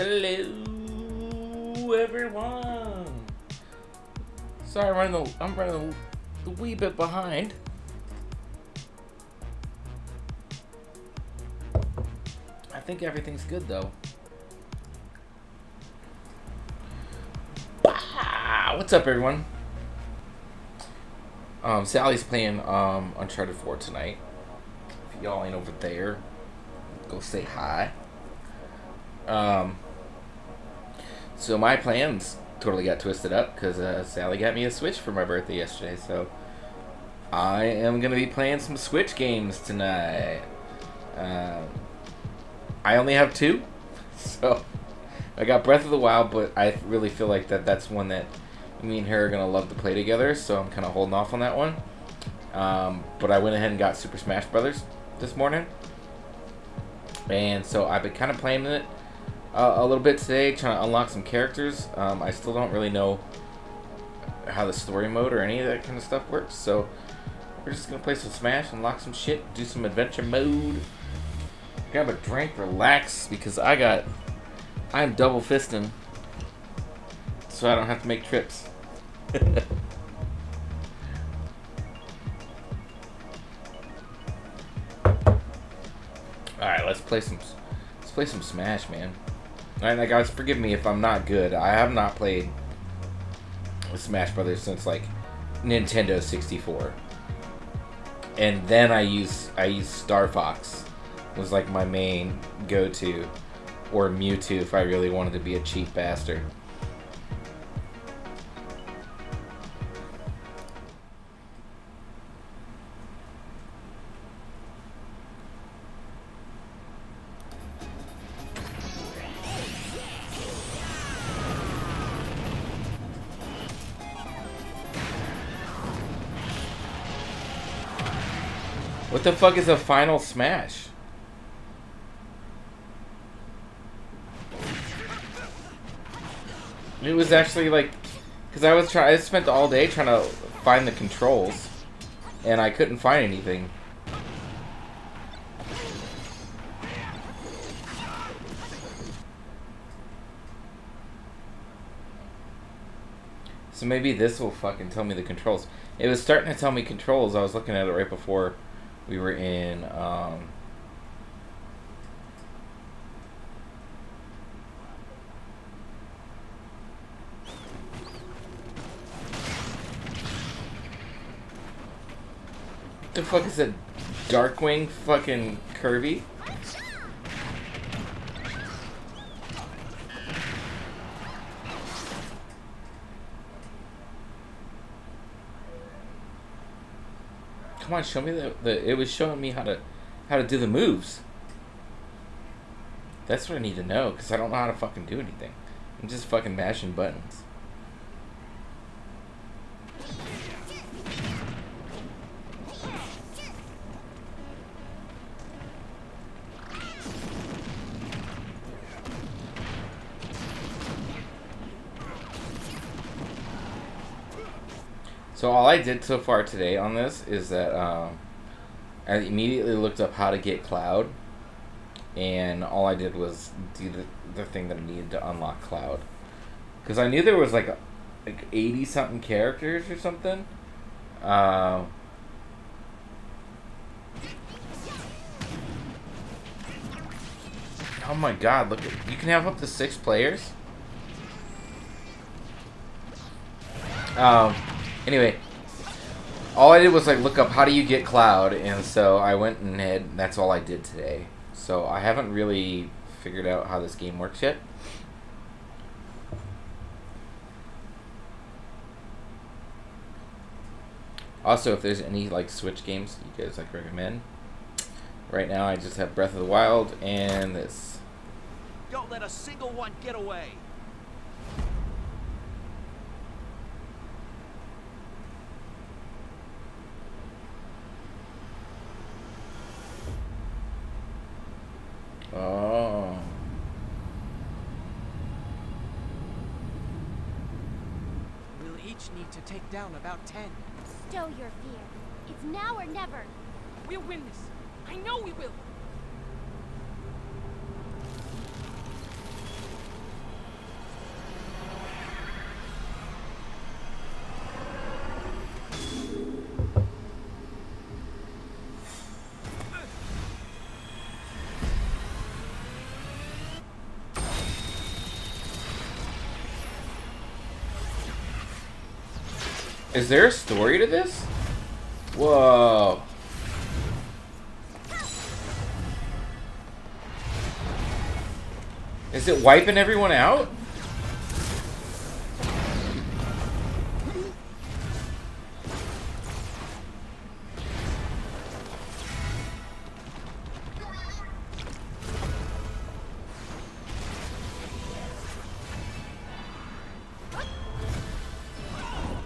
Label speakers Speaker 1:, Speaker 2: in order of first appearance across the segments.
Speaker 1: Hello, everyone. Sorry, I'm running. A, I'm running a, a wee bit behind. I think everything's good though. Bah! What's up, everyone? Um, Sally's playing um, Uncharted 4 tonight. If y'all ain't over there, go say hi. Um, so my plans totally got twisted up because uh, Sally got me a Switch for my birthday yesterday. So I am gonna be playing some Switch games tonight. Uh, I only have two, so I got Breath of the Wild, but I really feel like that that's one that me and her are gonna love to play together. So I'm kind of holding off on that one. Um, but I went ahead and got Super Smash Brothers this morning, and so I've been kind of playing it uh, a little bit today, trying to unlock some characters. Um, I still don't really know how the story mode or any of that kind of stuff works, so we're just gonna play some Smash, unlock some shit, do some adventure mode, grab a drink, relax, because I got, I'm double fisting, so I don't have to make trips. Alright, let's play some let's play some Smash, man. Alright, guys, forgive me if I'm not good. I have not played Smash Brothers since like Nintendo 64. And then I use I use Star Fox was like my main go-to or Mewtwo if I really wanted to be a cheap bastard. What the fuck is a final smash? It was actually like, because I was trying, I spent all day trying to find the controls, and I couldn't find anything. So maybe this will fucking tell me the controls. It was starting to tell me controls. I was looking at it right before we were in um, the fuck is that Darkwing fucking Kirby? Come on, show me the, the it was showing me how to how to do the moves. That's what I need to know, because I don't know how to fucking do anything. I'm just fucking mashing buttons. All I did so far today on this is that um, I immediately looked up how to get Cloud, and all I did was do the, the thing that I needed to unlock Cloud, because I knew there was like like eighty something characters or something. Uh, oh my god! Look, at, you can have up to six players. Um. Anyway, all I did was like look up how do you get cloud, and so I went and had, that's all I did today. So I haven't really figured out how this game works yet. Also, if there's any like Switch games you guys like recommend. Right now, I just have Breath of the Wild and this.
Speaker 2: Don't let a single one get away.
Speaker 1: Oh.
Speaker 2: We'll each need to take down about ten.
Speaker 3: Stow your fear. It's now or never.
Speaker 4: We'll win this. I know we will.
Speaker 1: Is there a story to this? Whoa. Is it wiping everyone out?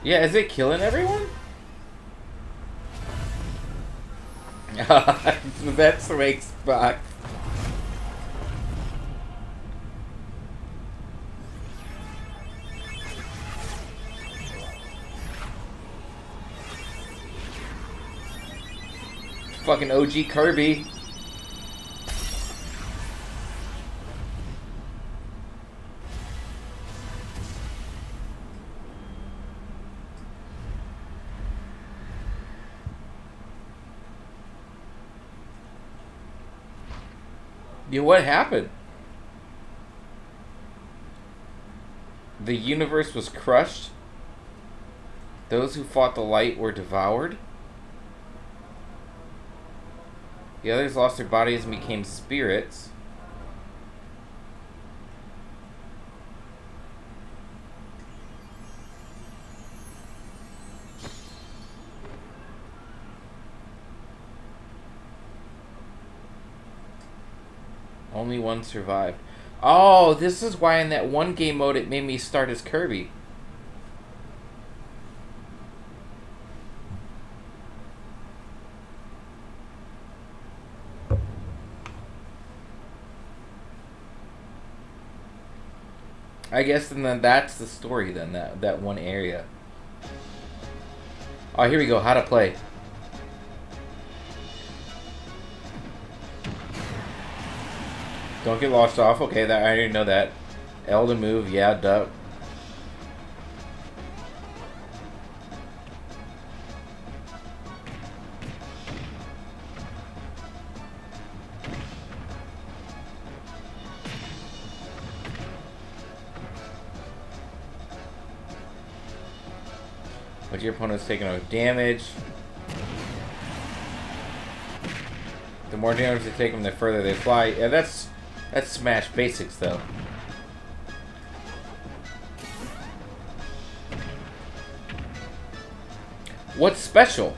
Speaker 1: Yeah, is it killing everyone? That's makes back. Fucking OG Kirby. Yeah, what happened? The universe was crushed. Those who fought the light were devoured. The others lost their bodies and became spirits. Only one survived. Oh, this is why in that one game mode it made me start as Kirby. I guess and then that's the story then, that, that one area. Oh, here we go, how to play. Don't get lost off. Okay, that I already know that. L to move, yeah, duck. But your opponent's taking no damage. The more damage they take them, the further they fly. Yeah, that's that's Smash Basics, though. What's special?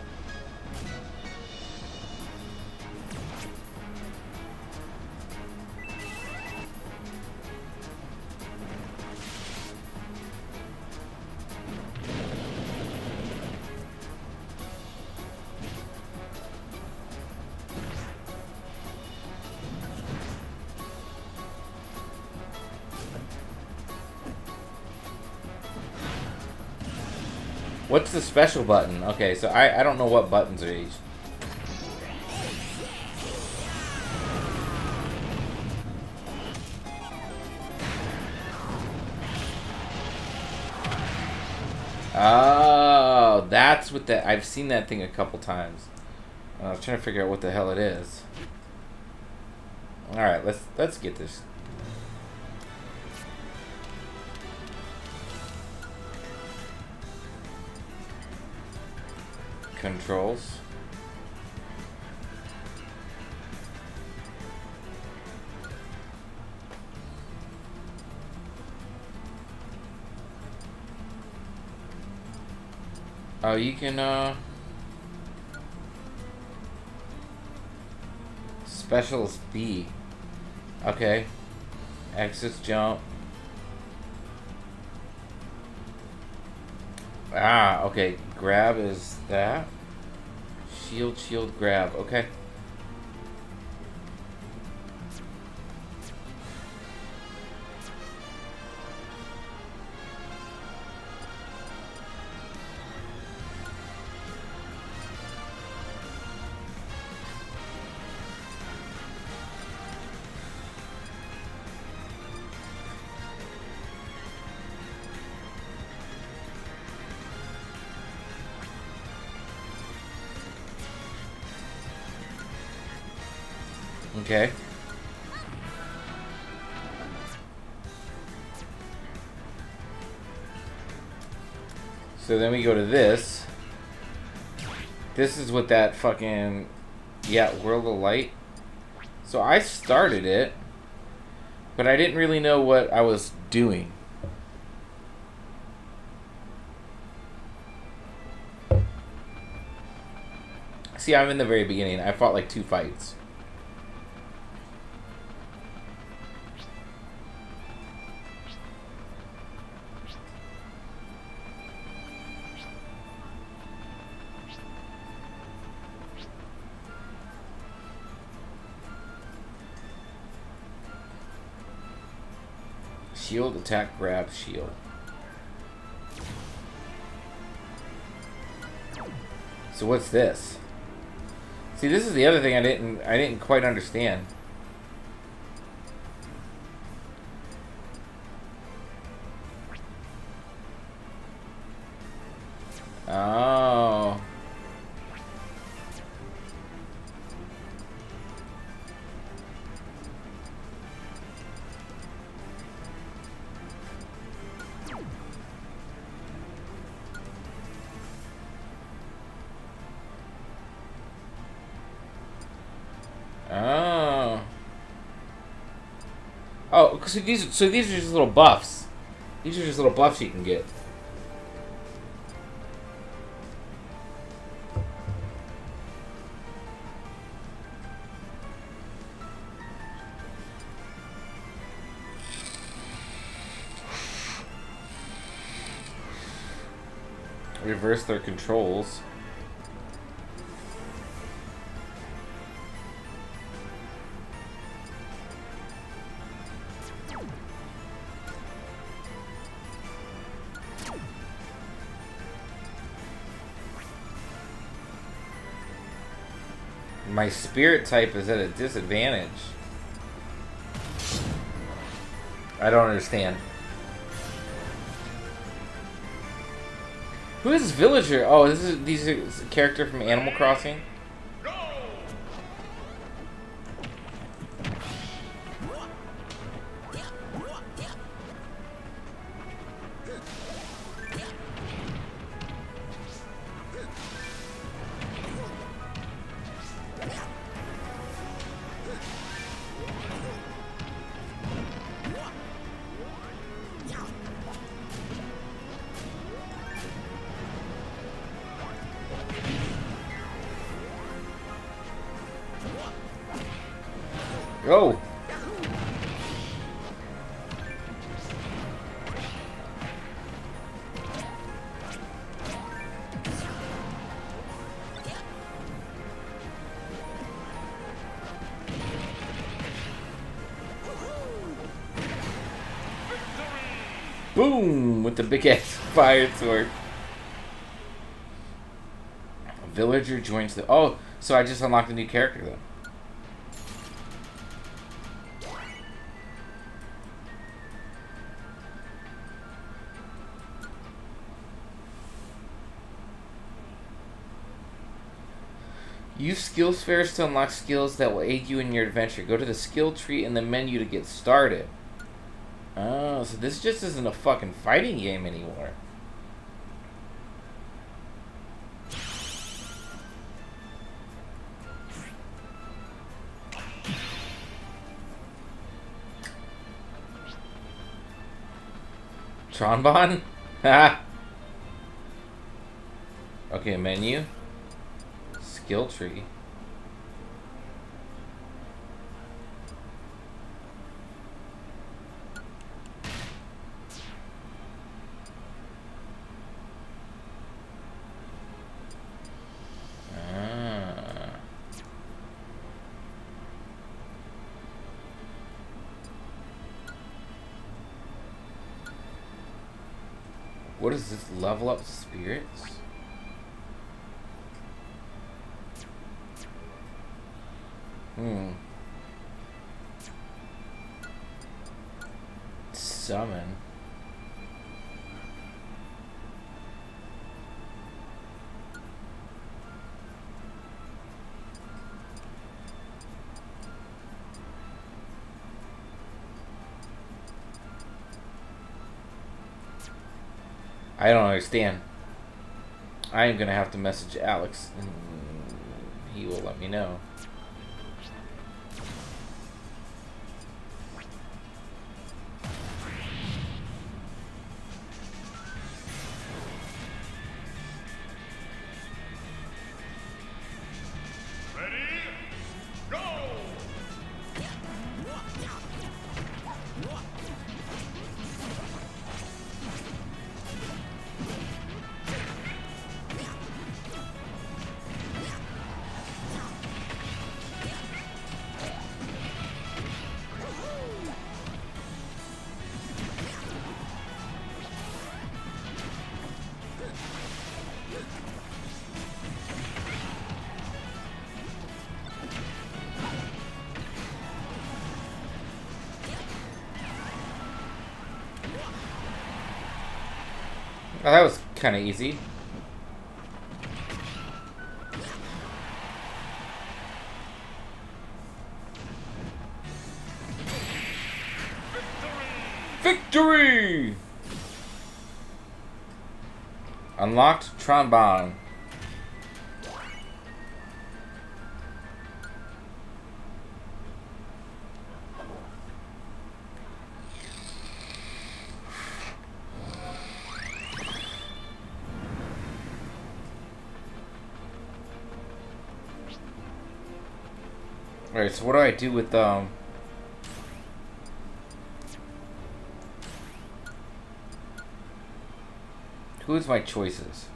Speaker 1: What's the special button? Okay, so I, I don't know what buttons are each. Oh, that's what that. I've seen that thing a couple times. I was trying to figure out what the hell it is. All right, let's let's get this controls. Oh, you can, uh... Specials B. Okay. Axis jump. Ah, okay. Grab is that. Shield, shield, grab. Okay. So then we go to this. This is what that fucking yeah, World of Light. So I started it, but I didn't really know what I was doing. See, I'm in the very beginning. I fought like two fights. Attack, grab, shield. So what's this? See, this is the other thing I didn't I didn't quite understand. So these so these are just little buffs. These are just little buffs you can get. Reverse their controls. My spirit type is at a disadvantage. I don't understand. Who is this villager? Oh, this is these character from Animal Crossing. Oh. Boom! With the big ass fire sword. A villager joins the. Oh, so I just unlocked a new character then. Skill spheres to unlock skills that will aid you in your adventure. Go to the skill tree in the menu to get started. Oh, so this just isn't a fucking fighting game anymore. Tron Bonne? Ha! okay, menu. Skill tree. Ah. What is this? Level up spirits? Hmm. Summon. understand. I am going to have to message Alex, and he will let me know. Kind of easy. Victory! Unlocked Tron so what do I do with, um... Who's my choices?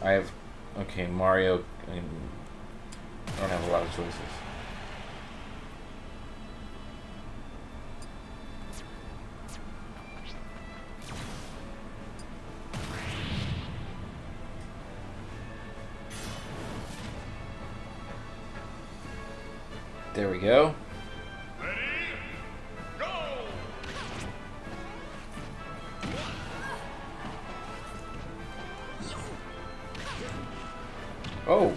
Speaker 1: I have... Okay, Mario... I, I don't have a lot of choices. Go. Oh.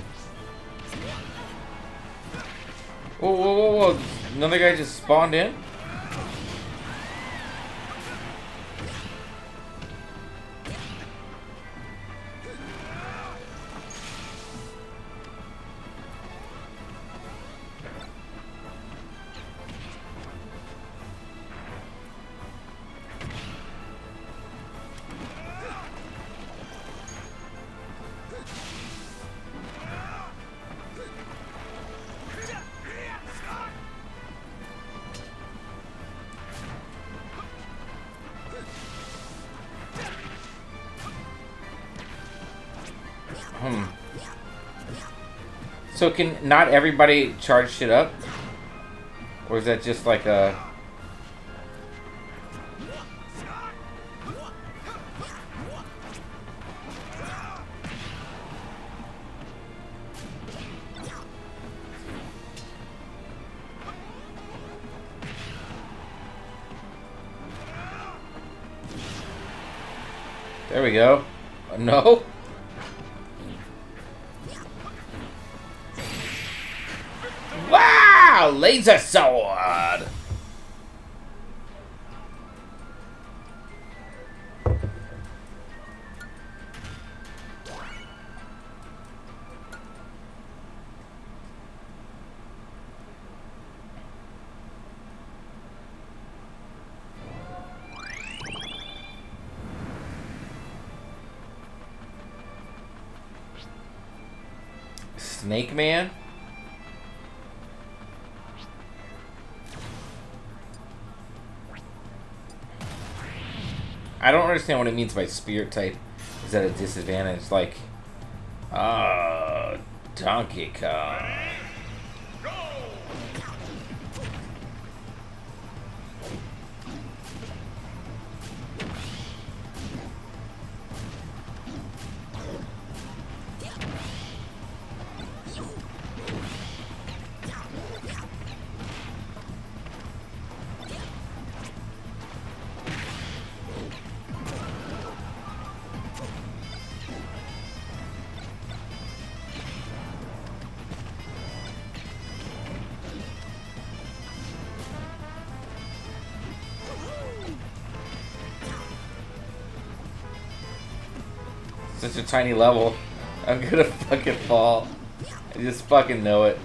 Speaker 1: Whoa, whoa, whoa, whoa. Another guy just spawned in? So can not everybody charge shit up? Or is that just like a... Snake Man? I don't understand what it means by spirit type is at a disadvantage. Like, uh, Donkey Kong. Such a tiny level. I'm gonna fucking fall. I just fucking know it.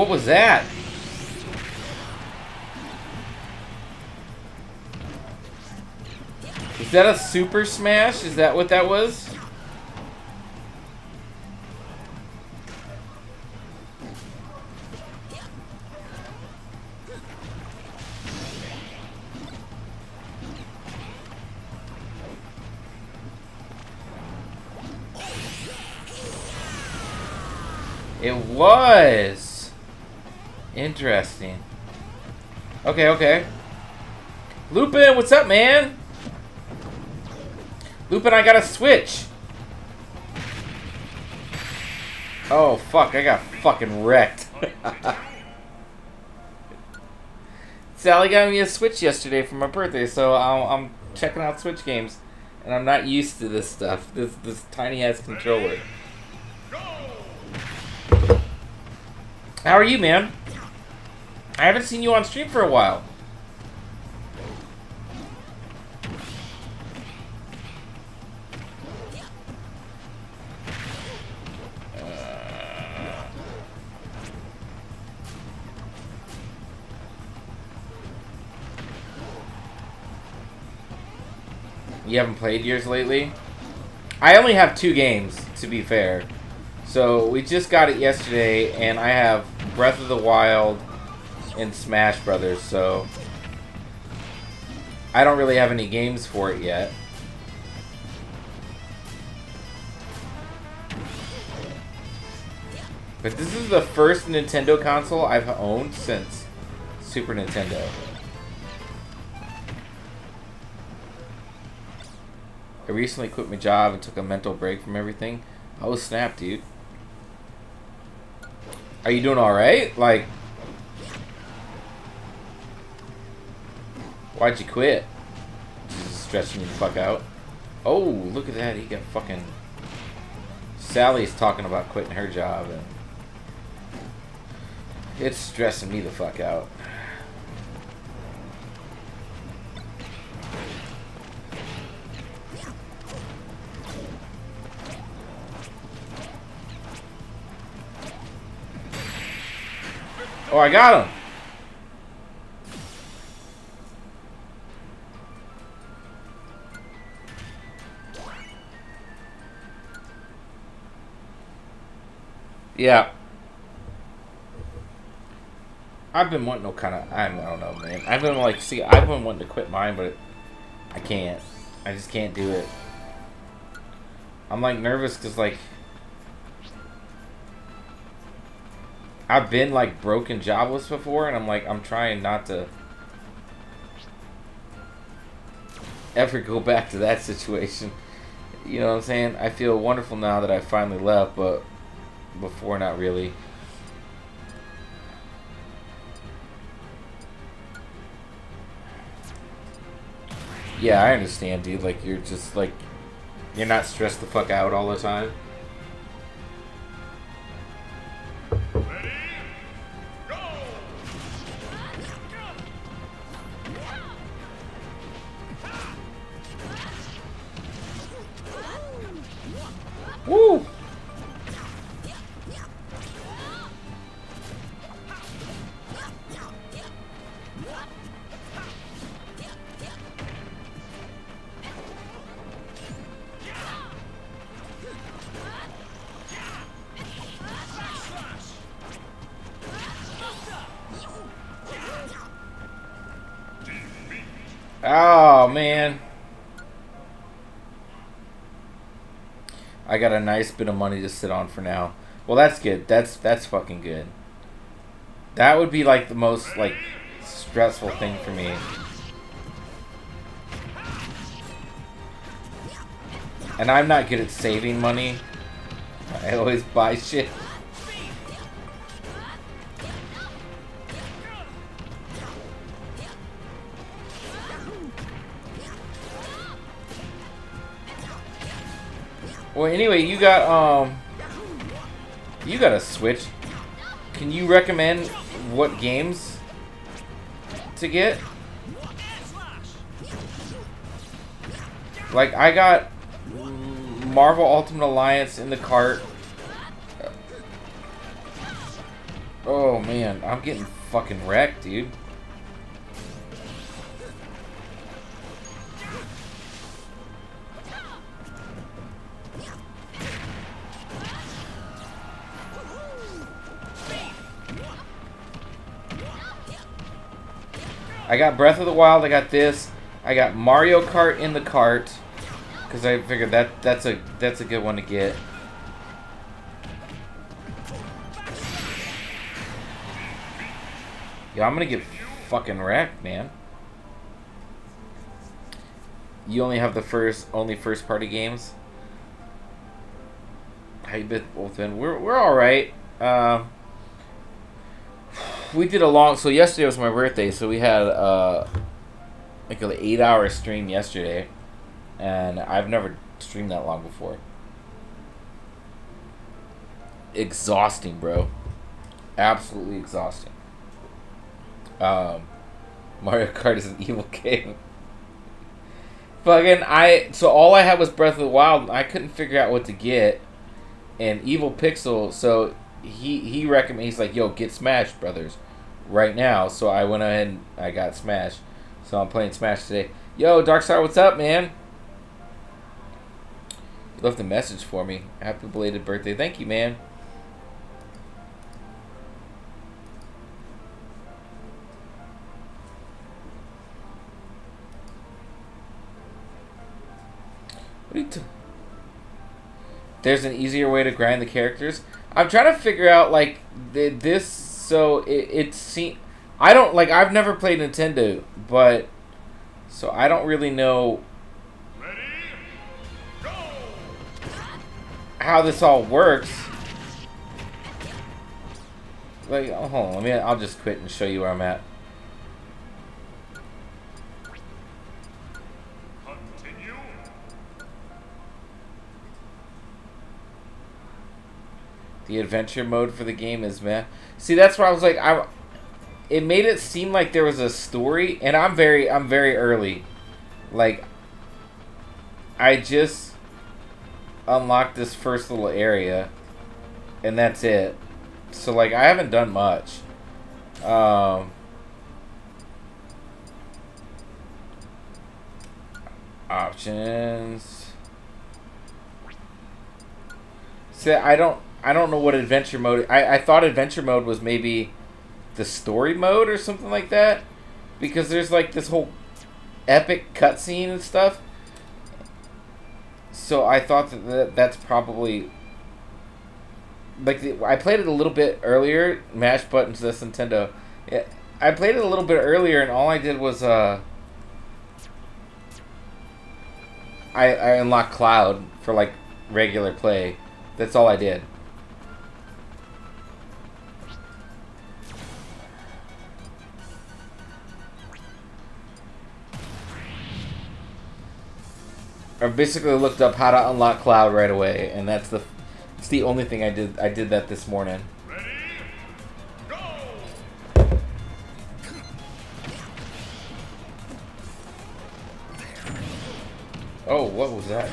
Speaker 1: What was that? Is that a super smash? Is that what that was? Interesting. Okay, okay. Lupin, what's up, man? Lupin, I got a switch. Oh, fuck, I got fucking wrecked. Sally got me a Switch yesterday for my birthday, so I'm, I'm checking out Switch games. And I'm not used to this stuff, this, this tiny-ass controller. How are you, man? I haven't seen you on stream for a while. You haven't played yours lately? I only have two games, to be fair. So we just got it yesterday, and I have Breath of the Wild and Smash Brothers. So I don't really have any games for it yet. But this is the first Nintendo console I've owned since Super Nintendo. I recently quit my job and took a mental break from everything. Oh snap, dude. Are you doing alright? Like, why'd you quit? Just stressing you the fuck out. Oh, look at that. He got fucking... Sally's talking about quitting her job and... It's stressing me the fuck out. Oh, I got him. Yeah. I've been wanting to kind of, I don't know, man. I've been like, see, I've been wanting to quit mine, but I can't. I just can't do it. I'm like nervous because like, I've been like broken jobless before, and I'm like, I'm trying not to ever go back to that situation. You know what I'm saying? I feel wonderful now that I finally left, but before, not really. Yeah, I understand, dude. Like, you're just like, you're not stressed the fuck out all the time. Got a nice bit of money to sit on for now. Well, that's good. That's that's fucking good. That would be like the most like stressful thing for me. And I'm not good at saving money. I always buy shit. Anyway, you got, um... You got a Switch. Can you recommend what games to get? Like, I got Marvel Ultimate Alliance in the cart. Oh, man. I'm getting fucking wrecked, dude. I got Breath of the Wild. I got this. I got Mario Kart in the cart because I figured that that's a that's a good one to get. Yeah, I'm gonna get fucking wrecked, man. You only have the first only first party games. How you been in? We're we're all right. Uh, we did a long. So yesterday was my birthday, so we had uh, like an eight-hour stream yesterday, and I've never streamed that long before. Exhausting, bro. Absolutely exhausting. Um, Mario Kart is an evil game. Fucking I. So all I had was Breath of the Wild. I couldn't figure out what to get, and Evil Pixel. So he he recommend he's like, yo, get Smash Brothers right now. So I went ahead and I got Smash. So I'm playing Smash today. Yo, Darkstar, what's up, man? You left a message for me. Happy belated birthday. Thank you, man. What are you There's an easier way to grind the characters. I'm trying to figure out like this. So it it seems I don't like I've never played Nintendo, but so I don't really know how this all works. Like, oh, hold on, let me. I'll just quit and show you where I'm at. The adventure mode for the game is meh. See, that's where I was like, I. It made it seem like there was a story, and I'm very, I'm very early. Like, I just unlocked this first little area, and that's it. So like, I haven't done much. Um. Options. See, I don't. I don't know what adventure mode. I, I thought adventure mode was maybe the story mode or something like that, because there's like this whole epic cutscene and stuff. So I thought that, that that's probably like the, I played it a little bit earlier. Mash buttons, this Nintendo. Yeah, I played it a little bit earlier, and all I did was uh, I I unlocked Cloud for like regular play. That's all I did. I basically looked up how to unlock Cloud right away, and that's the it's the only thing I did. I did that this morning. Ready, go! Oh, what was that?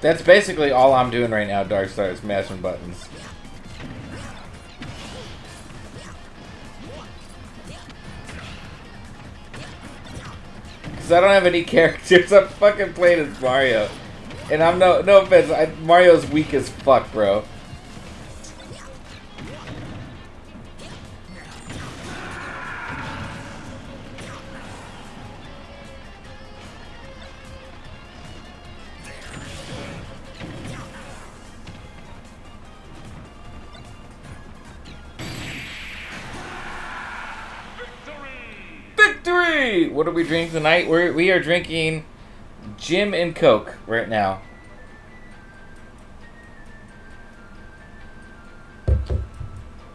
Speaker 1: That's basically all I'm doing right now, Darkstar, is mashing buttons. Because I don't have any characters. I'm fucking playing as Mario. And I'm no no offense, I, Mario's weak as fuck, bro. Victory! What are we drinking tonight? We're, we are drinking Jim and Coke right now.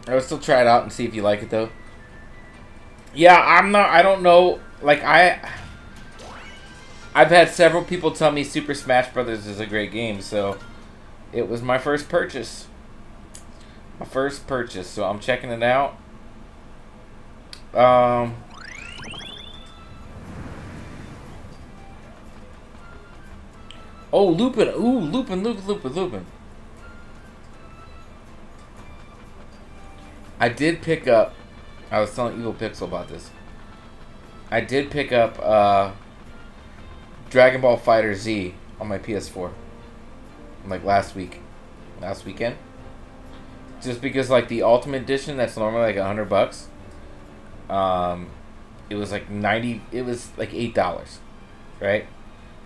Speaker 1: I would still try it out and see if you like it though. Yeah, I'm not. I don't know. Like I, I've had several people tell me Super Smash Brothers is a great game, so it was my first purchase. My first purchase, so I'm checking it out. Um. Oh, Lupin. Ooh, Lupin, Lupin, Lupin, Lupin. I did pick up. I was telling Evil Pixel about this. I did pick up uh, Dragon Ball FighterZ on my PS4. Like last week. Last weekend. Just because like the Ultimate Edition that's normally like a hundred bucks. Um it was like ninety it was like eight dollars. Right?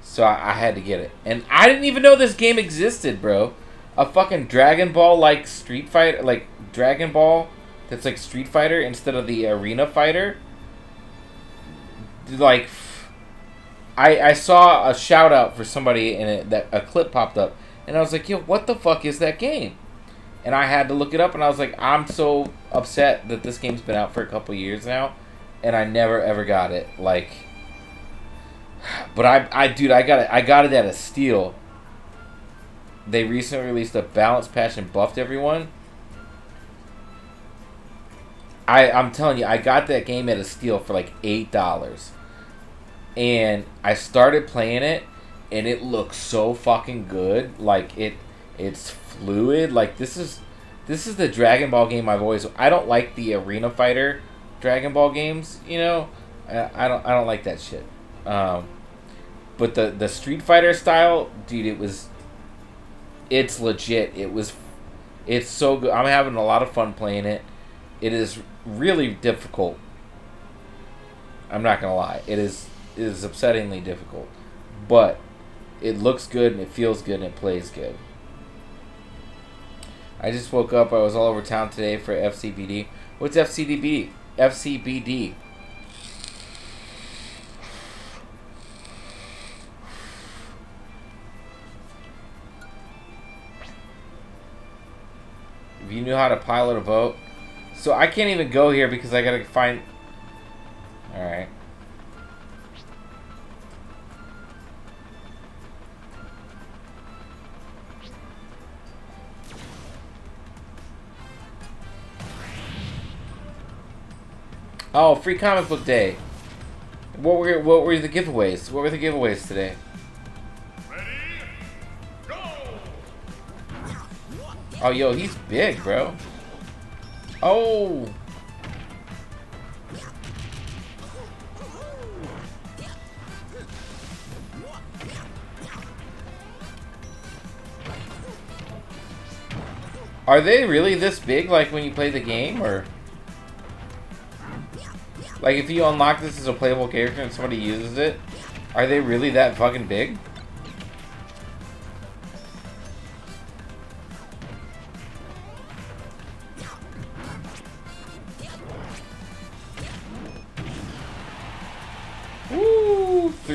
Speaker 1: So I, I had to get it. And I didn't even know this game existed, bro. A fucking Dragon Ball like Street Fighter like Dragon Ball that's like Street Fighter instead of the Arena Fighter. Like, I I saw a shout out for somebody and it that a clip popped up, and I was like, yo, what the fuck is that game? And I had to look it up, and I was like, I'm so upset that this game's been out for a couple years now, and I never ever got it. Like, but I I dude, I got it. I got it at a steal. They recently released a balance patch and buffed everyone I I'm telling you, I got that game at a steal for like eight dollars, and I started playing it, and it looks so fucking good. Like it, it's fluid. Like this is, this is the Dragon Ball game I've always. I don't like the Arena Fighter Dragon Ball games. You know, I, I don't I don't like that shit. Um, but the the Street Fighter style, dude, it was. It's legit. It was, it's so good. I'm having a lot of fun playing it. It is really difficult. I'm not gonna lie. It is it is upsettingly difficult, but it looks good and it feels good and it plays good. I just woke up. I was all over town today for FCBD. What's FCDB? FCBD. If you knew how to pilot a boat, so I can't even go here because I gotta find... Alright. Oh, free comic book day. What were what were the giveaways? What were the giveaways today? Oh, yo, he's big, bro. Oh! Are they really this big, like, when you play the game, or... Like, if you unlock this as a playable character and somebody uses it, are they really that fucking big?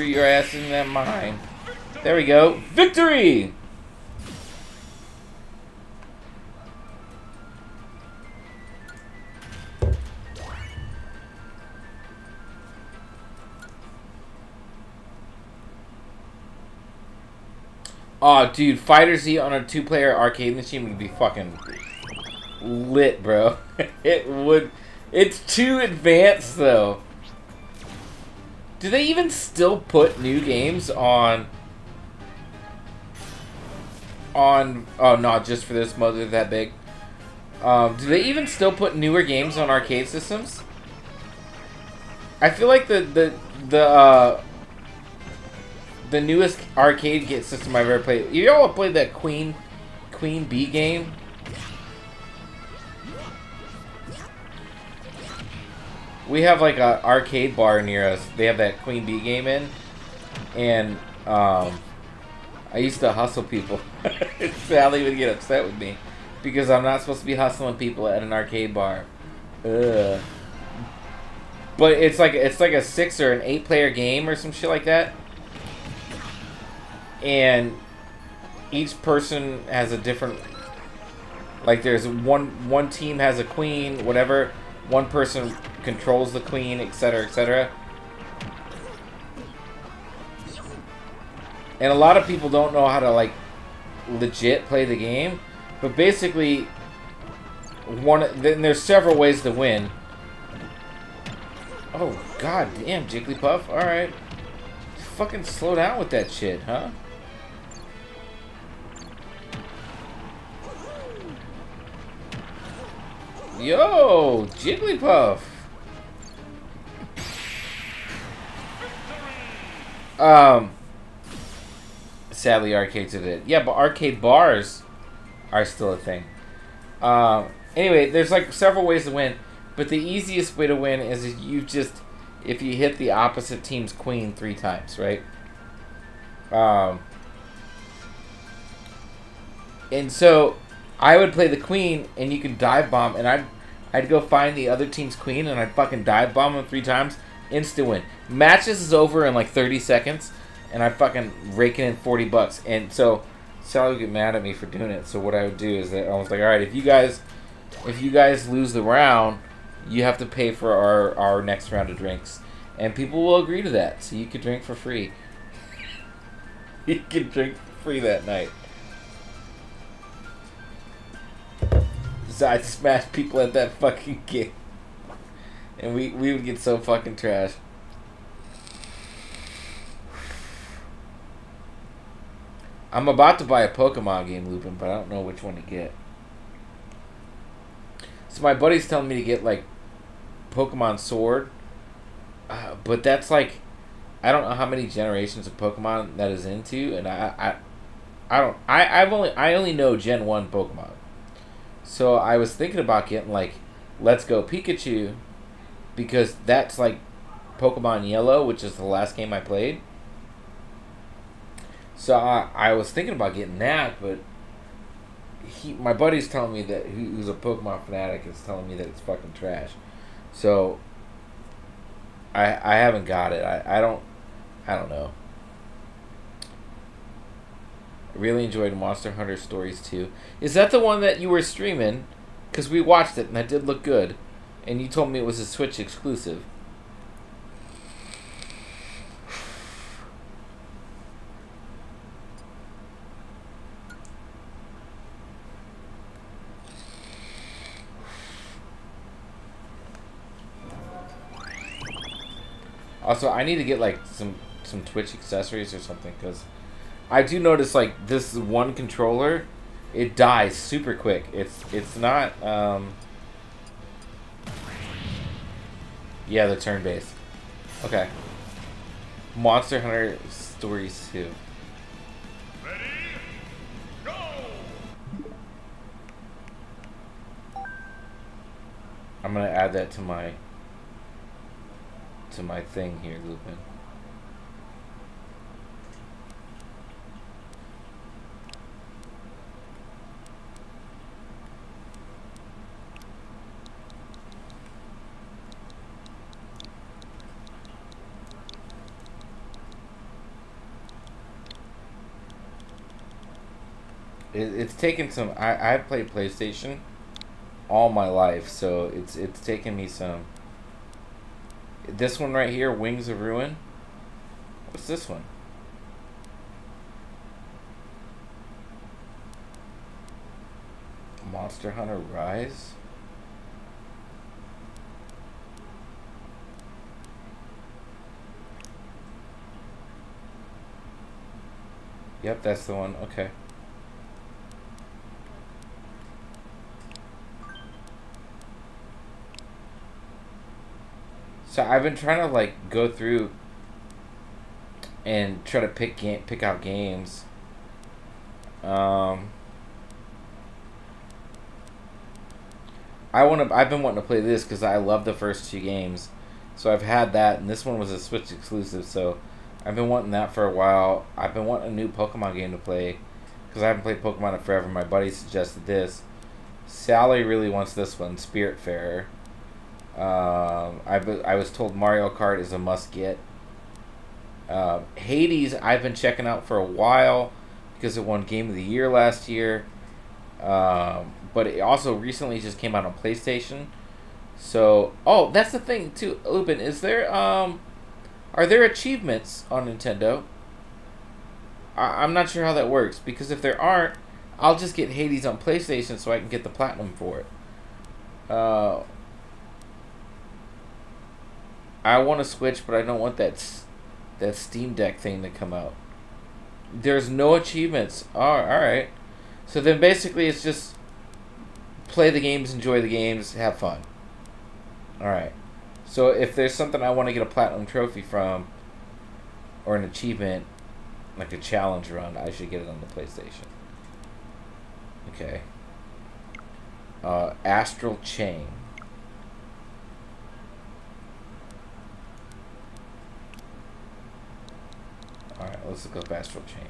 Speaker 1: Your ass in that mine. There we go. Victory! Oh, dude, FighterZ on a two-player arcade machine would be fucking lit, bro. it would. It's too advanced, though. Do they even still put new games on... On... Oh, not just for this mother that big. Um, do they even still put newer games on arcade systems? I feel like the, the, the, uh, the newest arcade system I've ever played. You all played that Queen Queen Bee game? We have like a arcade bar near us. They have that Queen Bee game in, and um, I used to hustle people. Sally would get upset with me because I'm not supposed to be hustling people at an arcade bar. Ugh. But it's like it's like a six or an eight player game or some shit like that. And each person has a different like there's one one team has a queen, whatever. One person controls the queen, etc., etc. And a lot of people don't know how to like legit play the game, but basically one then there's several ways to win. Oh god damn Jigglypuff, alright. Fucking slow down with that shit, huh? Yo, Jigglypuff. Um, sadly, arcades are dead. Yeah, but arcade bars are still a thing. Um, anyway, there's like several ways to win, but the easiest way to win is if you just if you hit the opposite team's queen three times, right? Um, and so I would play the queen, and you can dive bomb, and I'd I'd go find the other team's queen, and I'd fucking dive bomb them three times, instant win. Matches is over in like 30 seconds, and I fucking raking in 40 bucks. And so Sally would get mad at me for doing it. So what I would do is that I was like, all right, if you guys if you guys lose the round, you have to pay for our our next round of drinks, and people will agree to that. So you could drink for free. you could drink for free that night. So I smash people at that fucking game. And we, we would get so fucking trash. I'm about to buy a Pokemon game, Lupin, but I don't know which one to get. So my buddy's telling me to get, like, Pokemon Sword. Uh, but that's, like, I don't know how many generations of Pokemon that is into, and I, I, I don't, I, I've only, I only know Gen 1 Pokemon. So I was thinking about getting like Let's Go Pikachu because that's like Pokemon Yellow, which is the last game I played. So I, I was thinking about getting that, but he, my buddy's telling me that who's a Pokemon fanatic is telling me that it's fucking trash. So I I haven't got it. I, I don't I don't know. Really enjoyed Monster Hunter Stories 2. Is that the one that you were streaming? Because we watched it and that did look good. And you told me it was a Switch exclusive. Also, I need to get like some some Switch accessories or something because I do notice like this one controller, it dies super quick. It's it's not um Yeah, the turn based. Okay. Monster Hunter Stories 2. Ready? Go! I'm gonna add that to my to my thing here, Lupin. It, it's taken some. I I've played PlayStation all my life, so it's it's taken me some. This one right here, Wings of Ruin. What's this one? Monster Hunter Rise. Yep, that's the one. Okay. So I've been trying to like go through and try to pick game, pick out games. Um, I want to. I've been wanting to play this because I love the first two games, so I've had that, and this one was a Switch exclusive, so I've been wanting that for a while. I've been wanting a new Pokemon game to play because I haven't played Pokemon in forever. My buddy suggested this. Sally really wants this one, Spiritfarer. Um, I, I was told Mario Kart is a must get. Uh, Hades, I've been checking out for a while because it won Game of the Year last year. Um, but it also recently just came out on PlayStation. So, oh, that's the thing too, Lupin. Is there um, are there achievements on Nintendo? I- I'm not sure how that works because if there aren't, I'll just get Hades on PlayStation so I can get the platinum for it. Uh, I want to switch, but I don't want that that Steam Deck thing to come out. There's no achievements. Oh, all right. So then basically it's just play the games, enjoy the games, have fun. All right. So if there's something I want to get a platinum trophy from or an achievement like a challenge run, I should get it on the PlayStation. Okay. Uh, Astral Chain. Alright, let's look up Astral Chain.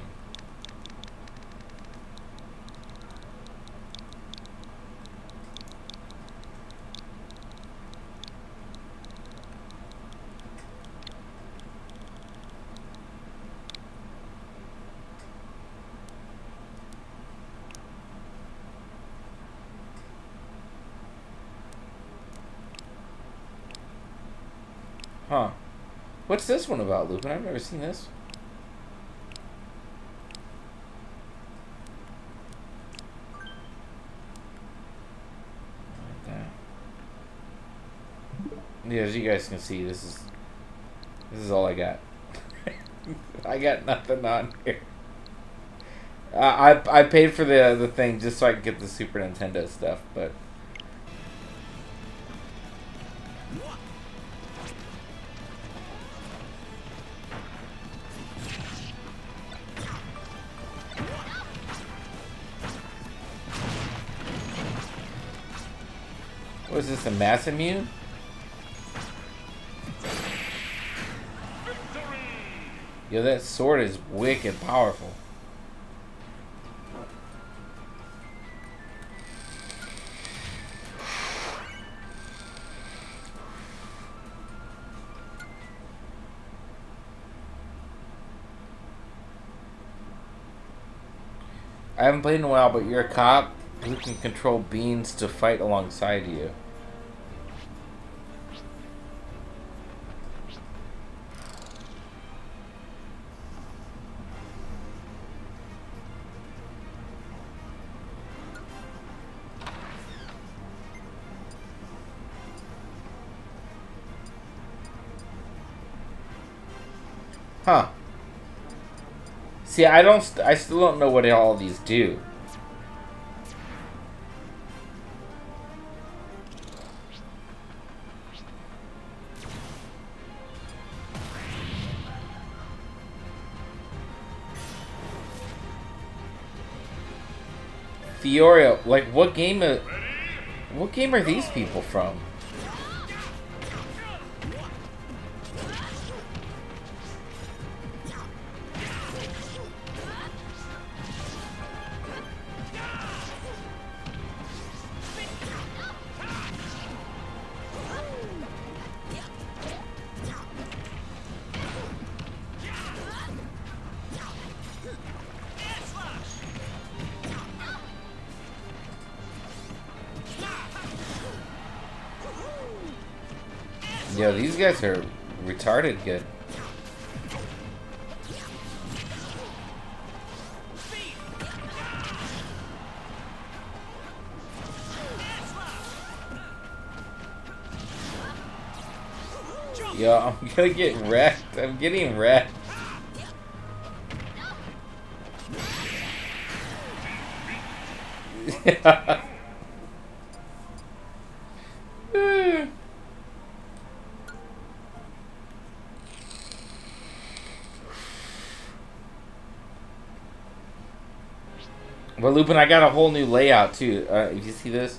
Speaker 1: Huh. What's this one about, Lupin? I've never seen this. Like that. Yeah, as you guys can see, this is this is all I got. I got nothing on here. Uh, I I paid for the the thing just so I could get the Super Nintendo stuff, but what is this? A mass immune? Yo, that sword is wicked powerful. I haven't played in a while, but you're a cop who can control beans to fight alongside you. See, I don't. St I still don't know what all these do. Fiorio, like what game? Uh, what game are these people from? Guys are retarded good. Yo, I'm gonna get wrecked. I'm getting wrecked. But Lupin, I got a whole new layout too. Uh, if you see this,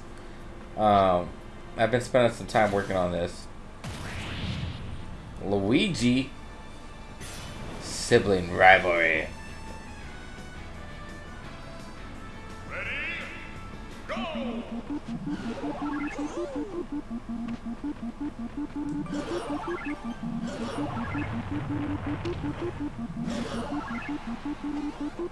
Speaker 1: um, I've been spending some time working on this. Luigi, sibling rivalry. Um.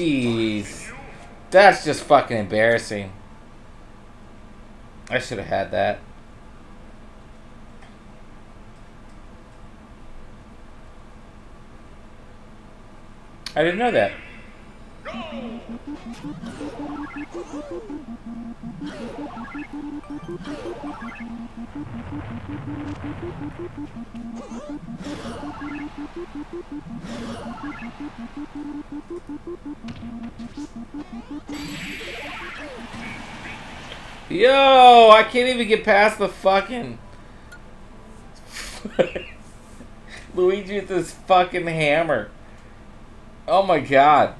Speaker 1: Jeez. That's just fucking embarrassing. I should have had that. I didn't know that. Yo, I can't even get past the fucking Luigi with this fucking hammer. Oh my god.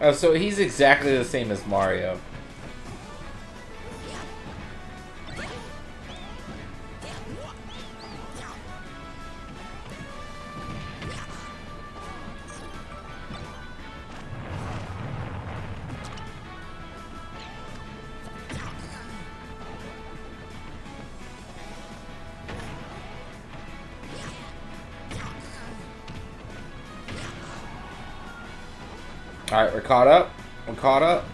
Speaker 1: Oh, so he's exactly the same as Mario. Caught up. We're caught up.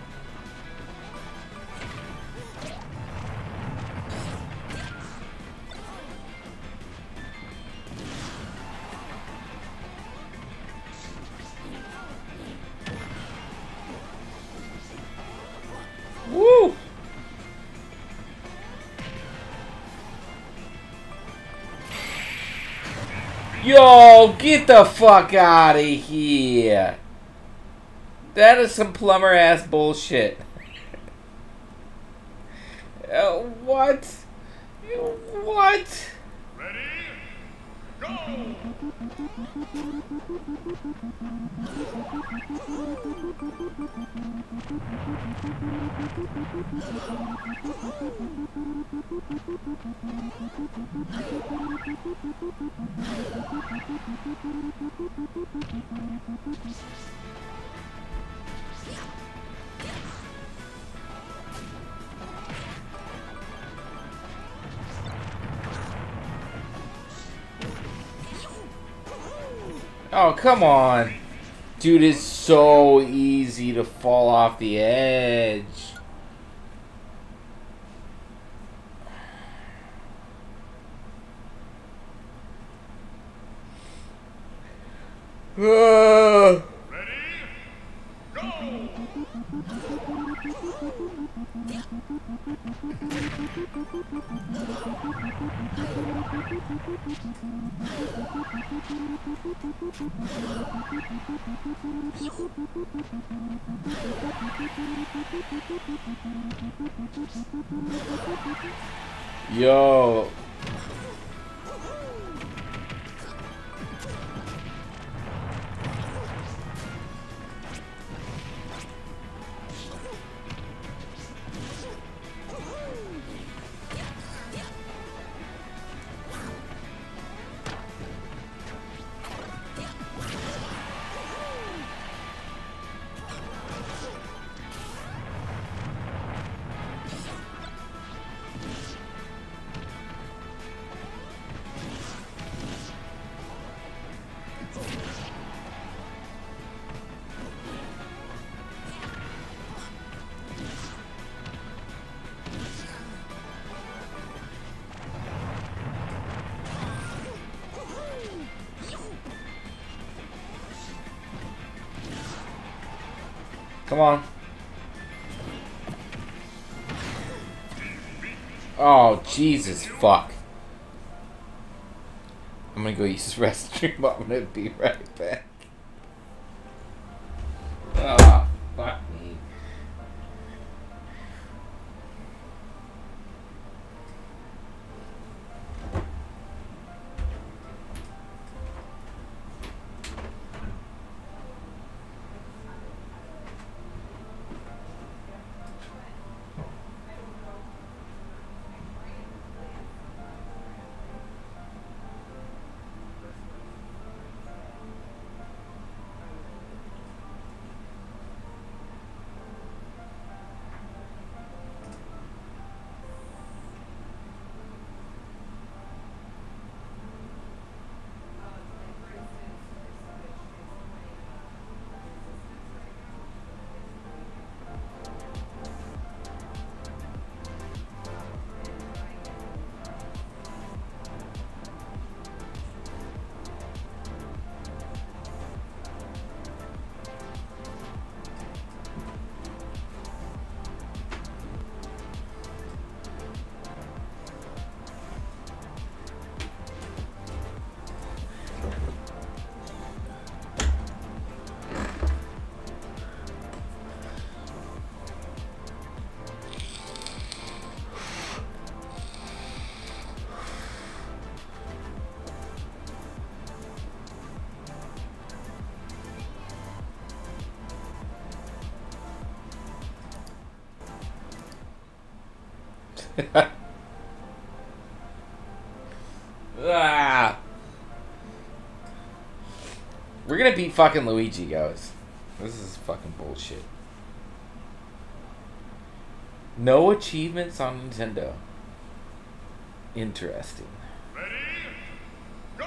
Speaker 1: Woo! Yo, get the fuck out of here. That is some plumber ass bullshit. Come on. Dude, it's so easy to fall off the edge. Jesus, fuck. I'm gonna go use the restroom, I'm gonna be right back. Gonna beat fucking Luigi, guys. This is fucking bullshit. No achievements on Nintendo. Interesting. This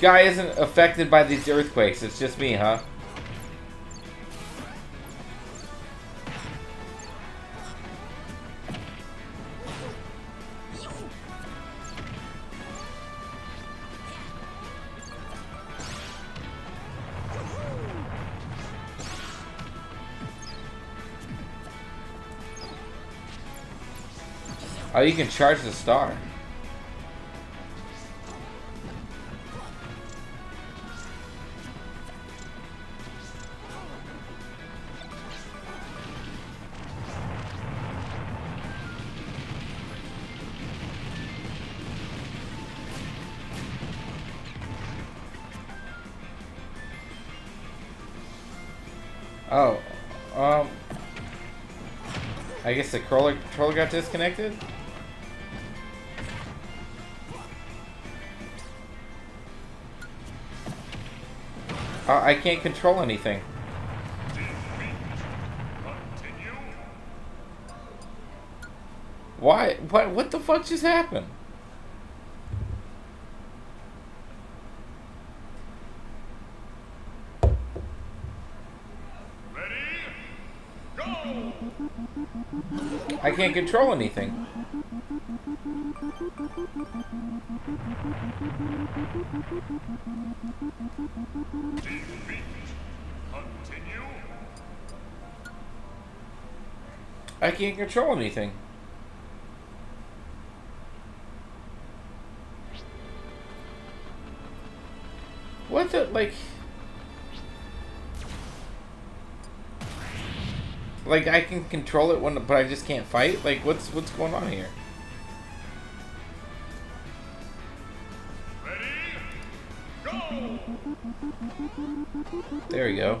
Speaker 1: guy isn't affected by these earthquakes. It's just me, huh? Oh, you can charge the star. The controller, controller got disconnected? Uh, I can't control anything. Why? What? What the fuck just happened?
Speaker 4: Ready? Go!
Speaker 1: I can't control anything. I can't control anything. What the like? Like I can control it when, but I just can't fight. Like what's what's going on here?
Speaker 4: Ready?
Speaker 1: There we go.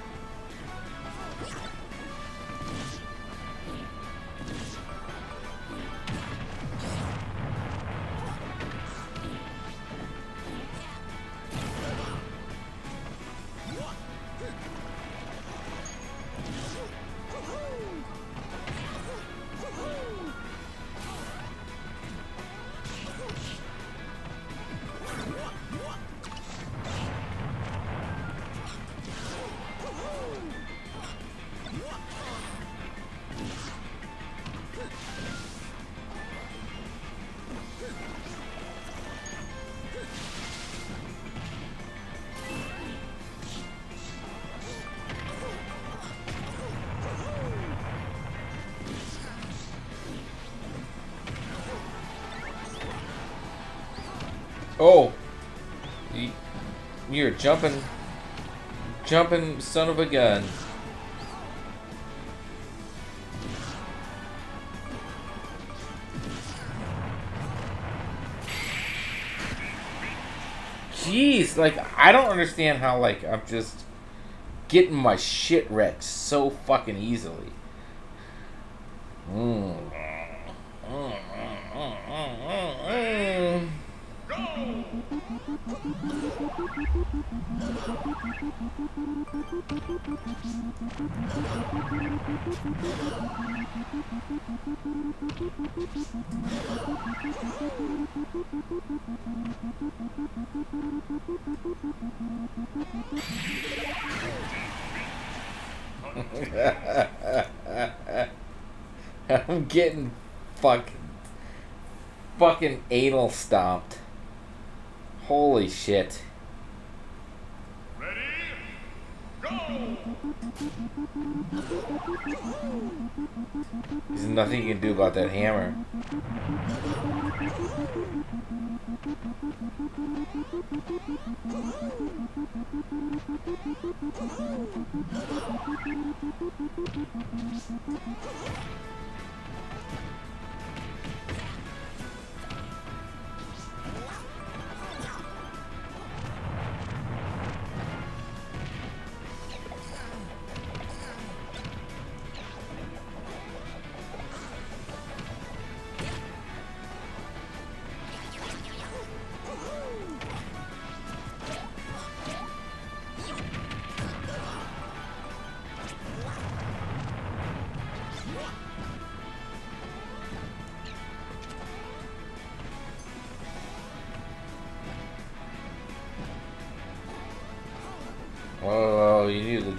Speaker 1: jumping, jumping son of a gun. Jeez, like I don't understand how like I'm just getting my shit wrecked so fucking easily. I'm getting fucking fucking anal stomped. Holy shit. Nothing you can do about that hammer.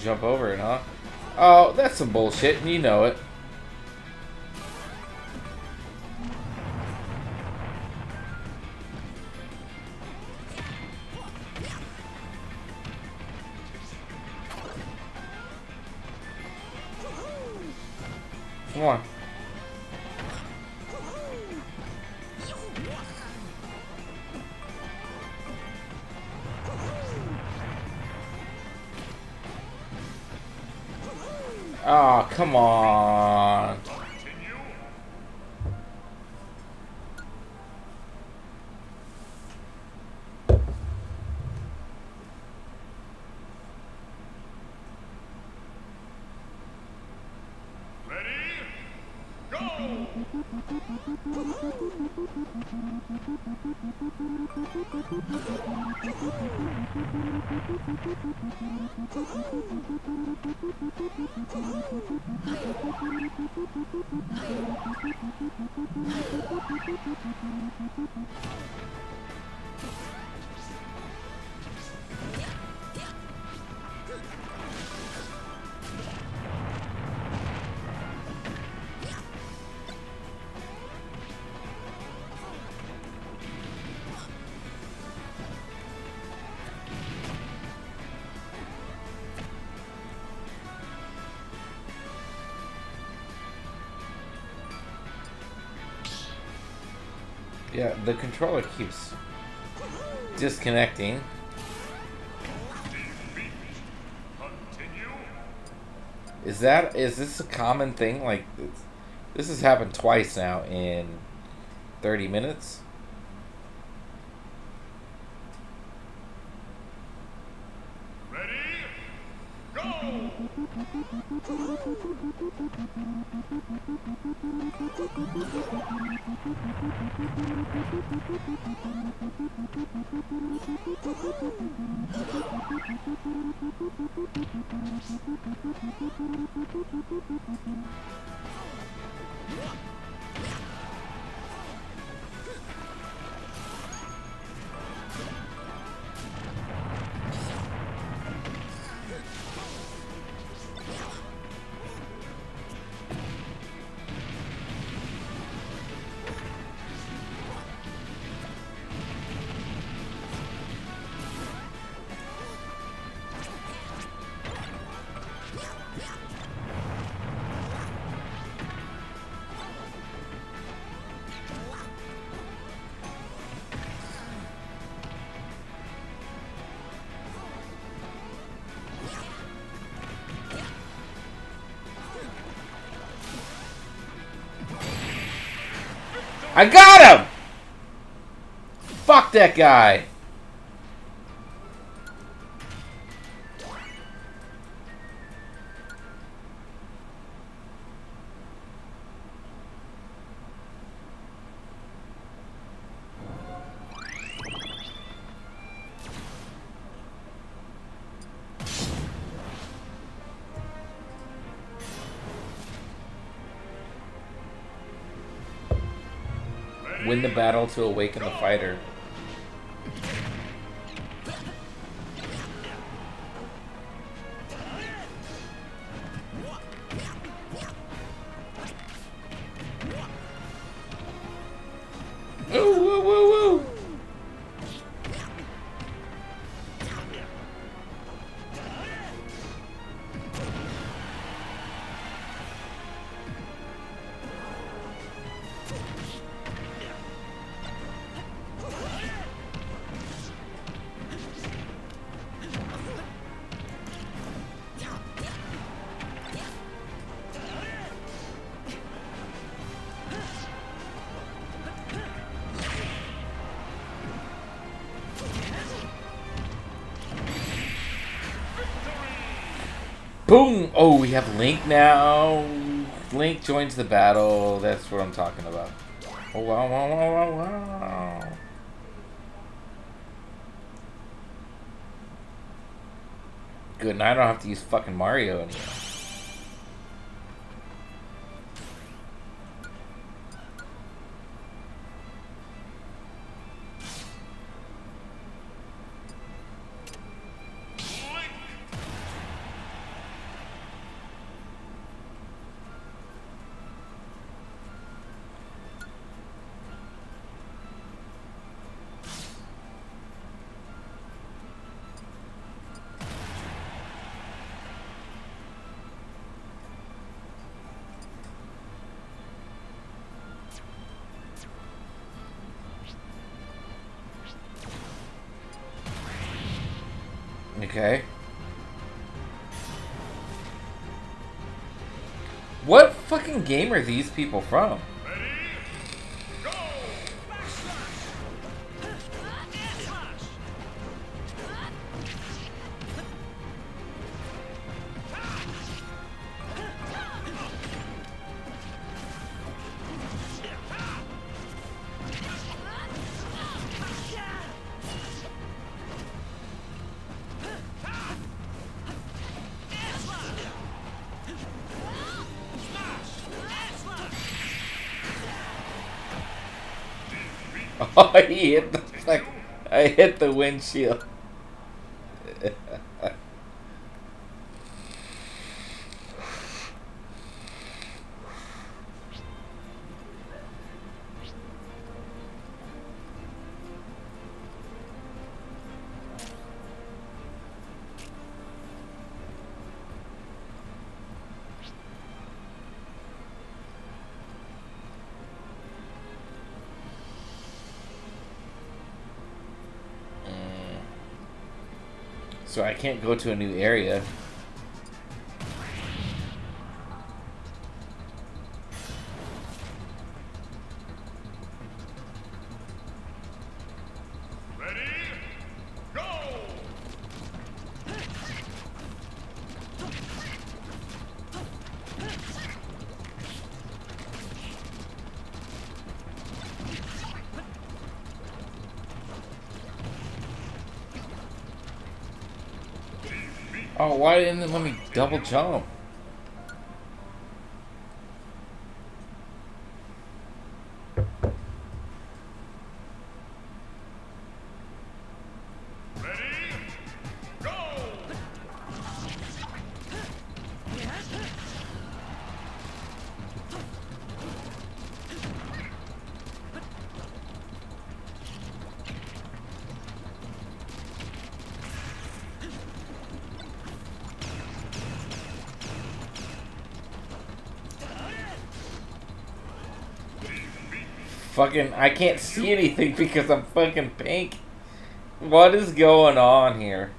Speaker 1: Jump over it, huh? Oh, that's some bullshit, and you know it. Yeah, the controller keeps disconnecting. Is that is this a common thing? Like this has happened twice now in 30 minutes. I got him! Fuck that guy! Battle to awaken the fighter. Boom! Oh, we have Link now. Link joins the battle. That's what I'm talking about. Oh, wow, wow, wow, wow, wow. Good, now I don't have to use fucking Mario anymore. Game are these people from? He hit the. I hit the windshield. So I can't go to a new area. Why didn't it let me double jump? Fucking, I can't see anything because I'm fucking pink. What is going on here?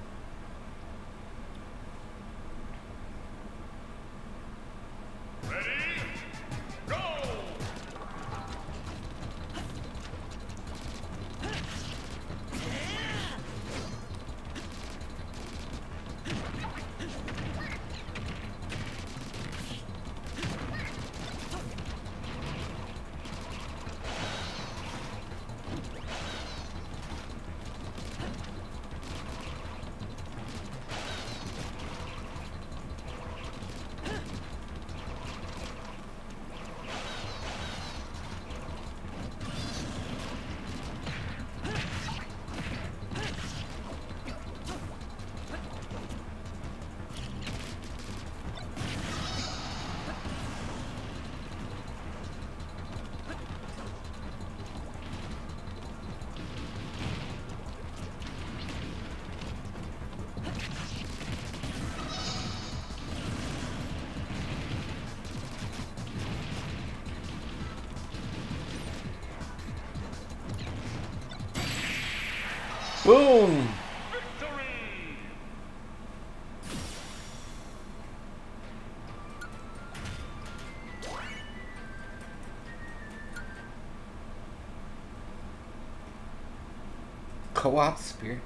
Speaker 1: Co-op spirit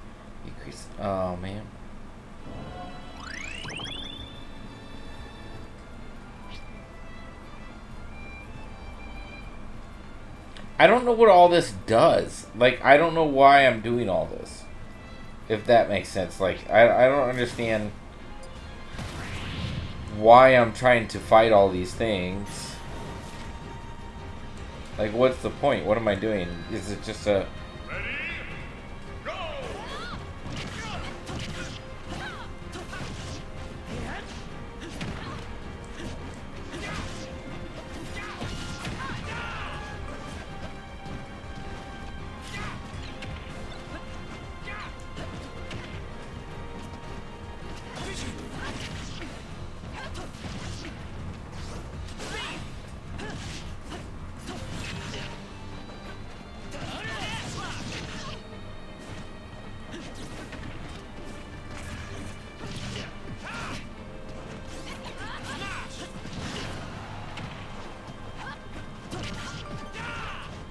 Speaker 1: increase. Oh man. I don't know what all this does. Like, I don't know why I'm doing all this. If that makes sense. Like, I, I don't understand why I'm trying to fight all these things. Like, what's the point? What am I doing? Is it just a...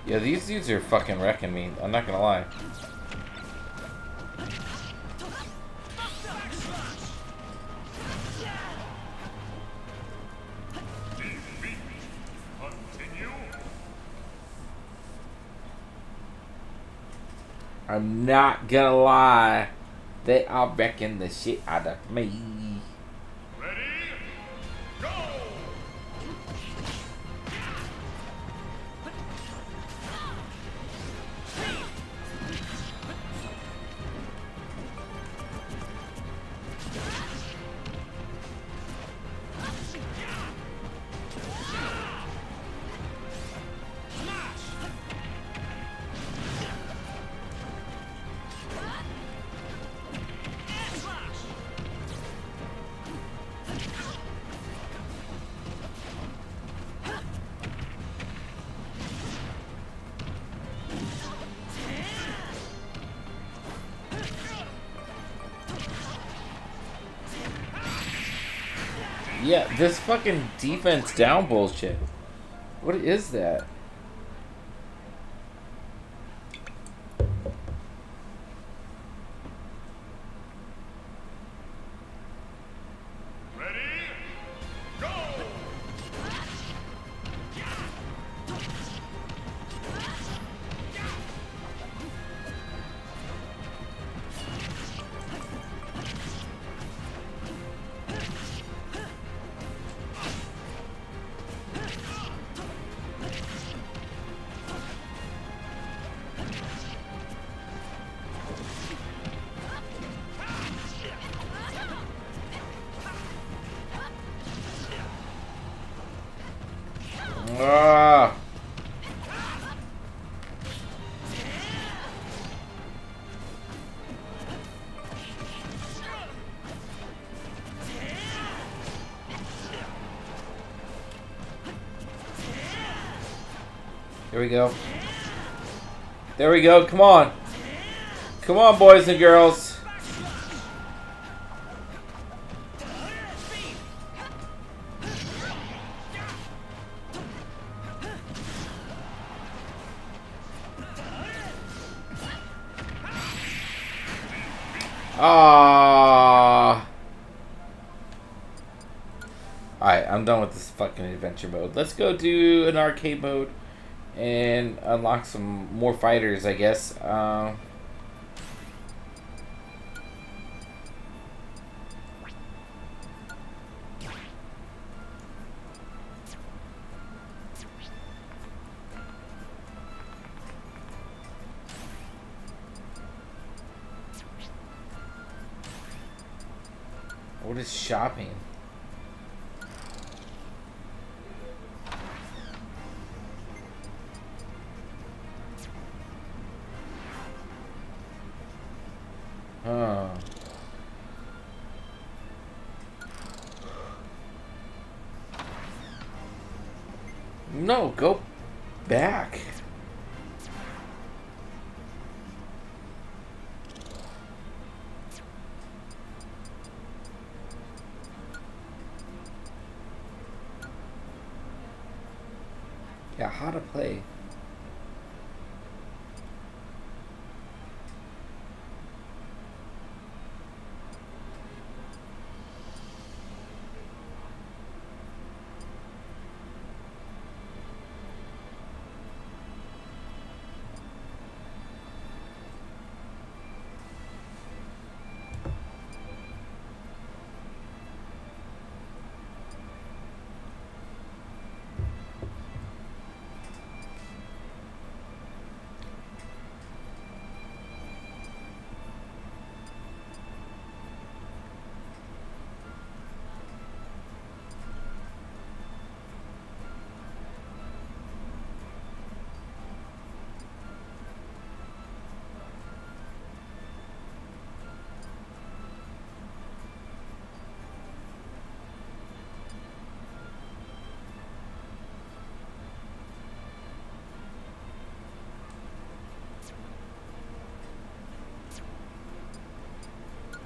Speaker 1: Yeah, these dudes are fucking wrecking me. I'm not gonna lie. I'm not gonna lie. They are wrecking the shit out of me. Fucking defense down bullshit. What is that?
Speaker 4: Go.
Speaker 1: There we go. Come on. Come on, boys and girls. Ah. Alright, I'm done with this fucking adventure mode. Let's go do an arcade mode and unlock some more fighters, I guess. Uh,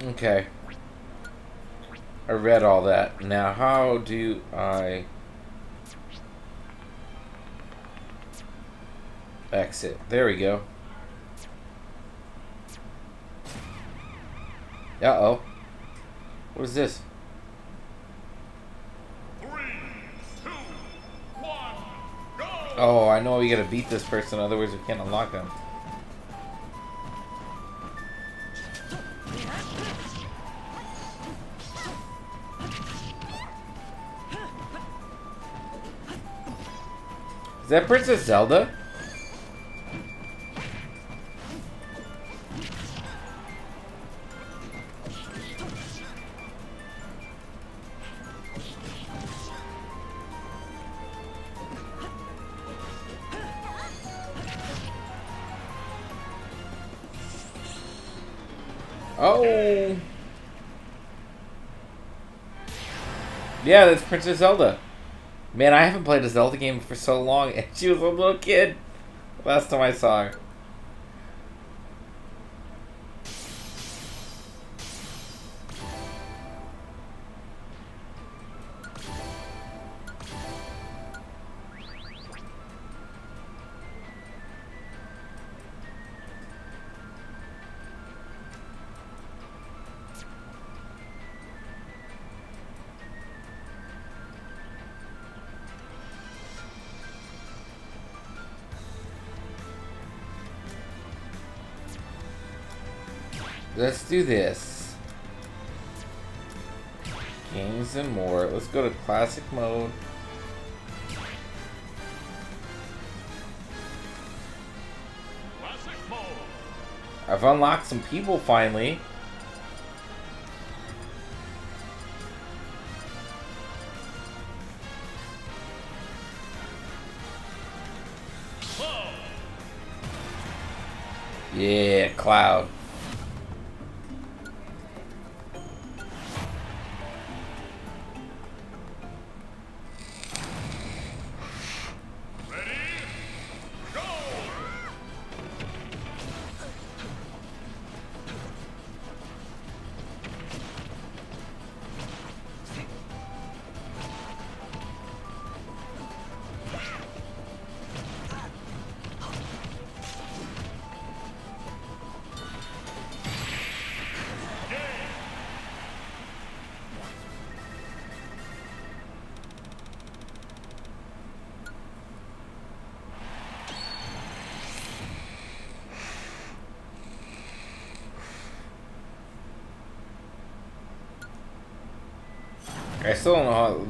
Speaker 1: Okay. I read all that. Now, how do I... exit. There we go. Uh oh. What is this?
Speaker 4: Three, two, one, go!
Speaker 1: Oh, I know we gotta beat this person, otherwise we can't unlock them. That Princess Zelda? Oh. Yeah, that's Princess Zelda. Man, I haven't played a Zelda game for so long, and she was a little kid last time I saw her. Do this. Games and more. Let's go to classic mode.
Speaker 4: Classic mode.
Speaker 1: I've unlocked some people finally. Yeah, Cloud.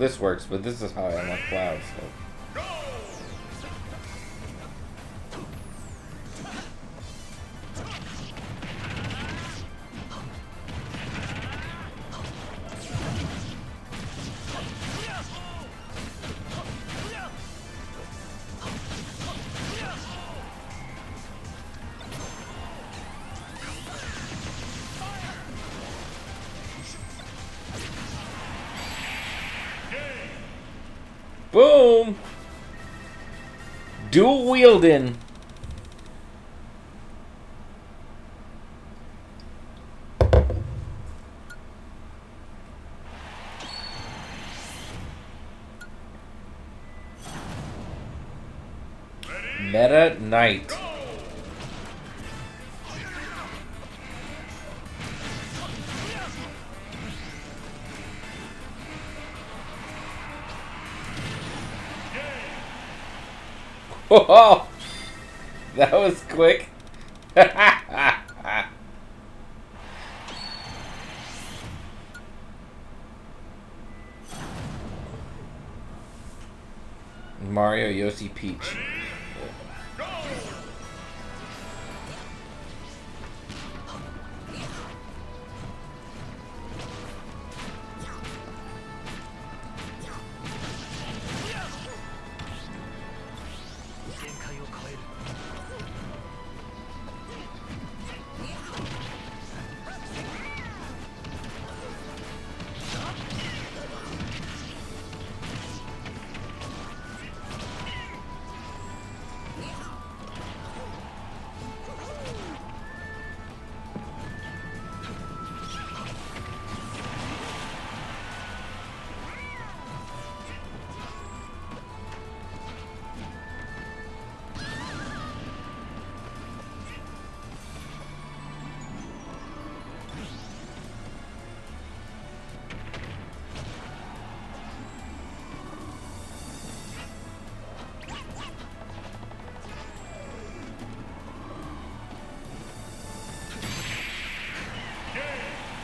Speaker 1: This works, but this is how I unlock Cloud. So. Dual wielding. Meta Knight.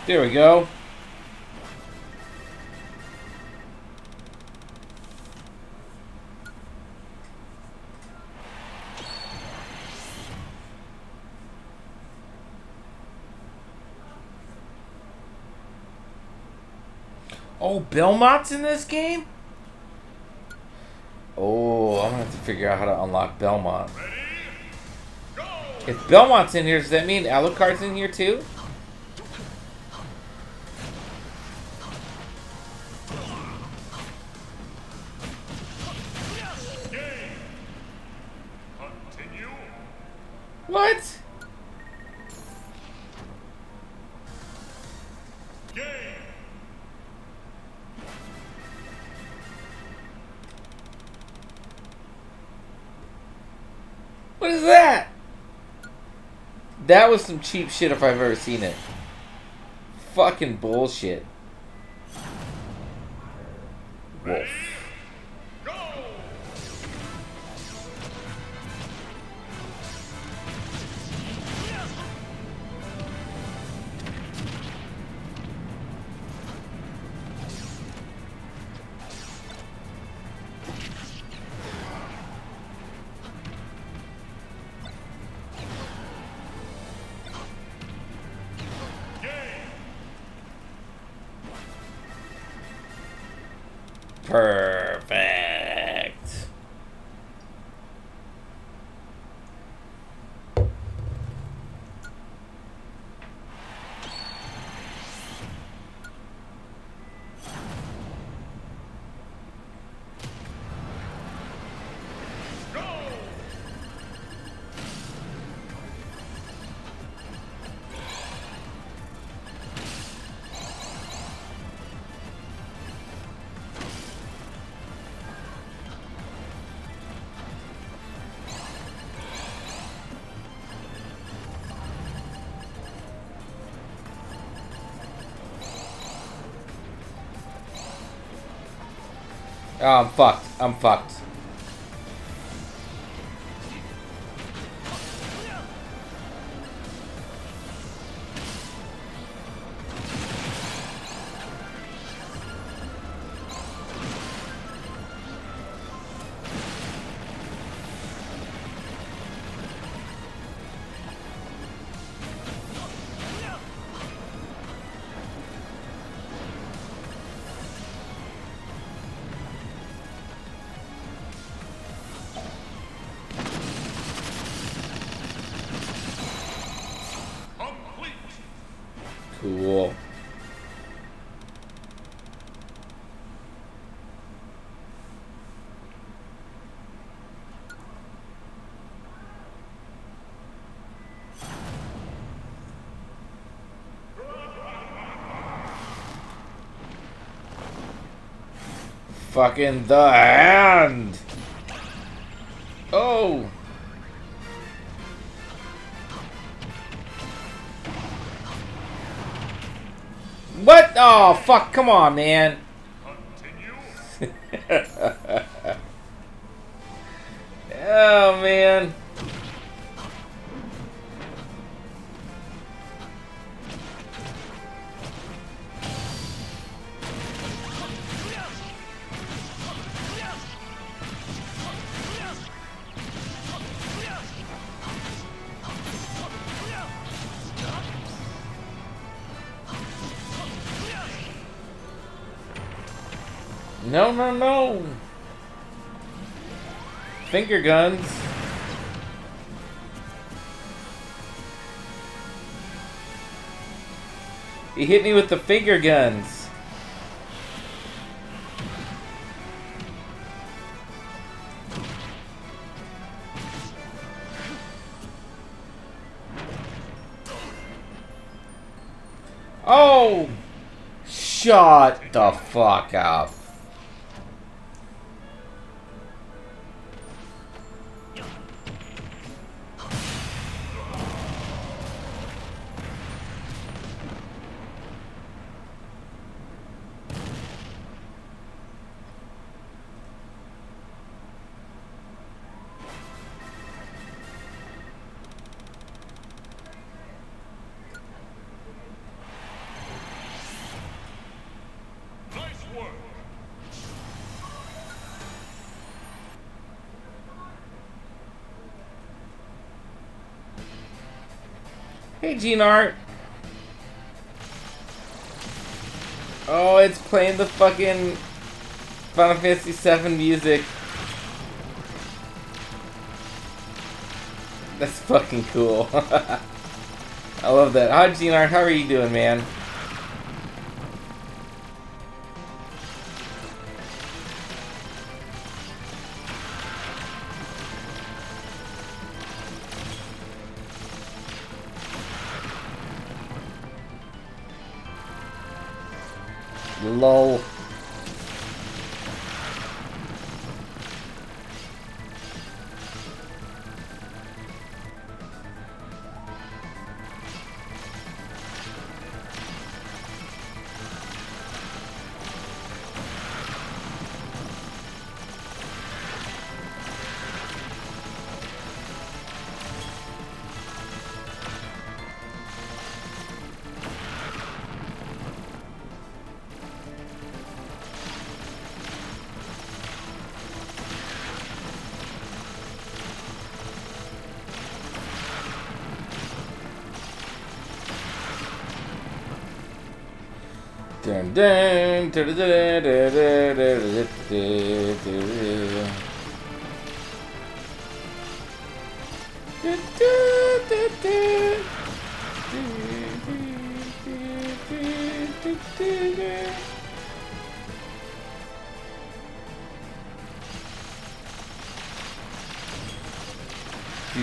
Speaker 1: There we go. Oh, Belmont's in this game? Oh, I'm gonna have to figure out how to unlock Belmont. If Belmont's in here, does that mean Alucard's in here too? That was some cheap shit if I've ever seen it. Fucking bullshit. Oh, I'm fucked. I'm fucked. Fucking the hand. Oh. What? Oh, fuck. Come on, man.
Speaker 4: Continue.
Speaker 1: Oh, man. No, no, no. Finger guns. He hit me with the finger guns. Oh! Shut the fuck up. Gene Art. Oh, it's playing the fucking Final Fantasy VII music. That's fucking cool. I love that. Hi, Gene Art. How are you doing, man? Dude,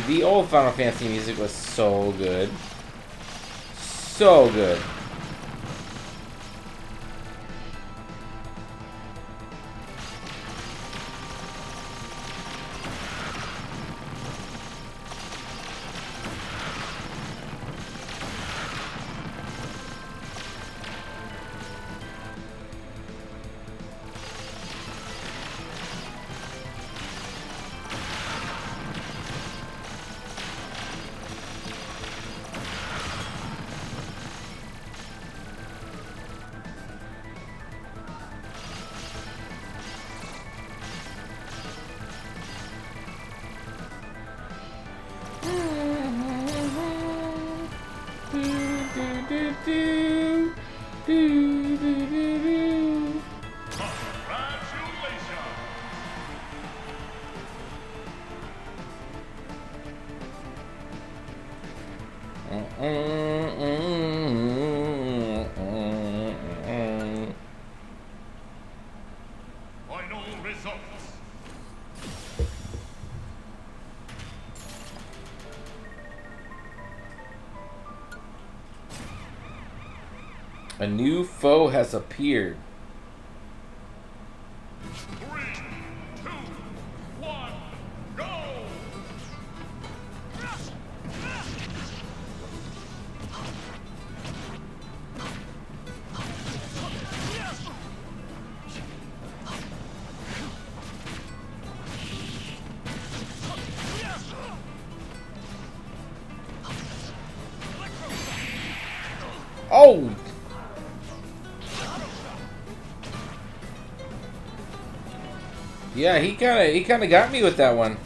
Speaker 1: the old Final Fantasy music was so good. So good. Appeared. Yeah, he kind of he kind of got me with that one.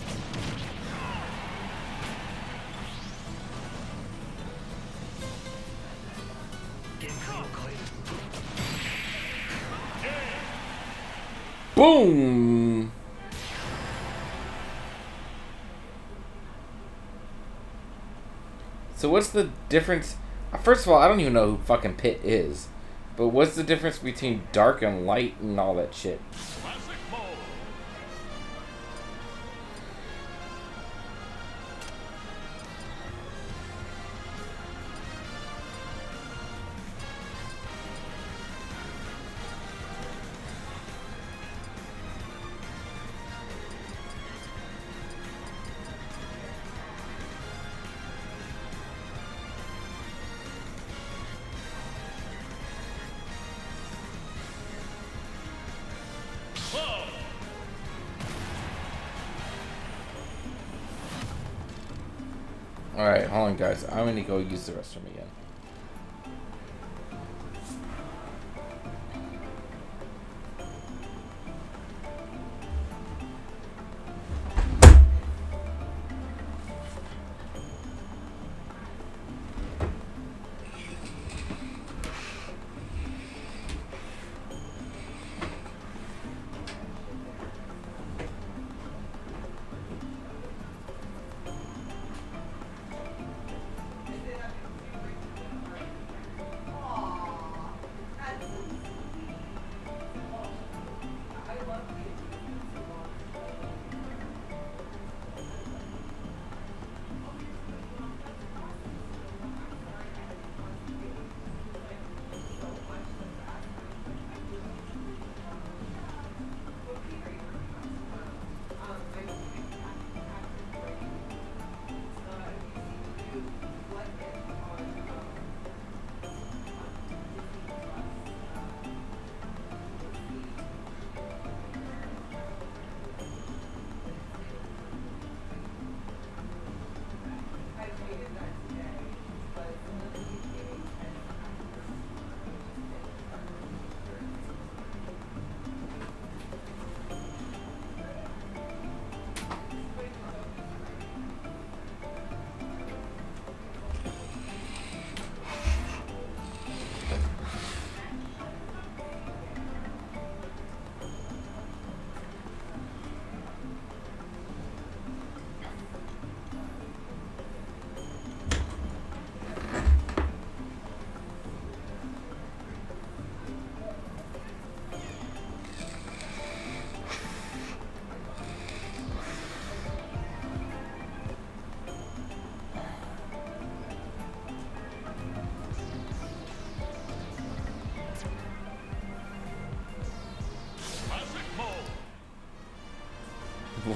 Speaker 1: Boom! So what's the difference? uh, First of all, I don't even know who fucking Pit is. But what's the difference between dark and light and all that shit? Guys. I'm gonna go use the restroom again.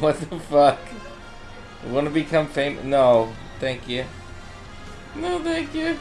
Speaker 1: What the fuck? Want to become famous? No, thank you. No, thank you.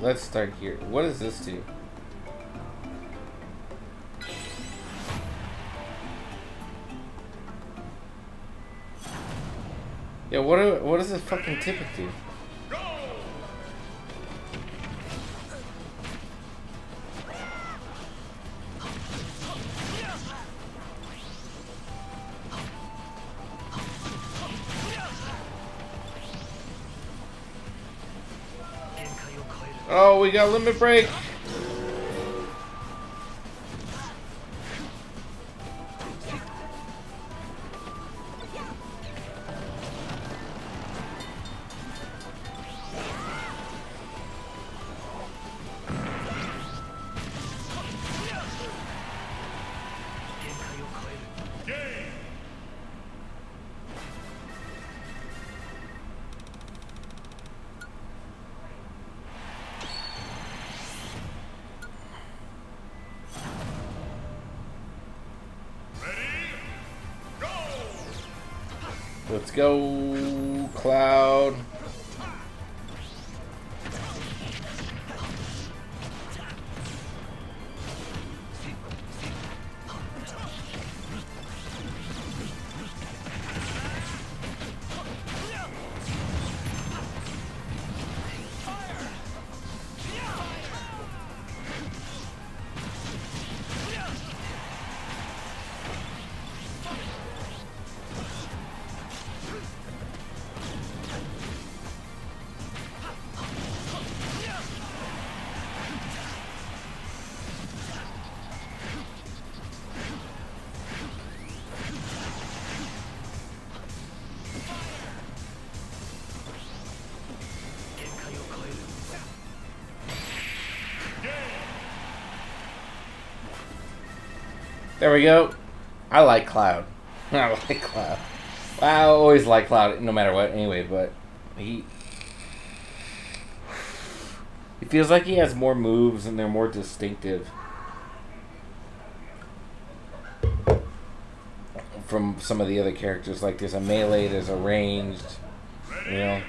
Speaker 1: Let's start here. What does this do? Yeah, what do, what does this fucking tippet do? We got limit break. Go, There we go. I like Cloud. I like Cloud. I always like Cloud, no matter what. Anyway, but he he feels like he has more moves and they're more distinctive from some of the other characters. Like there's a melee, there's a ranged, you know.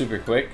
Speaker 1: Super quick.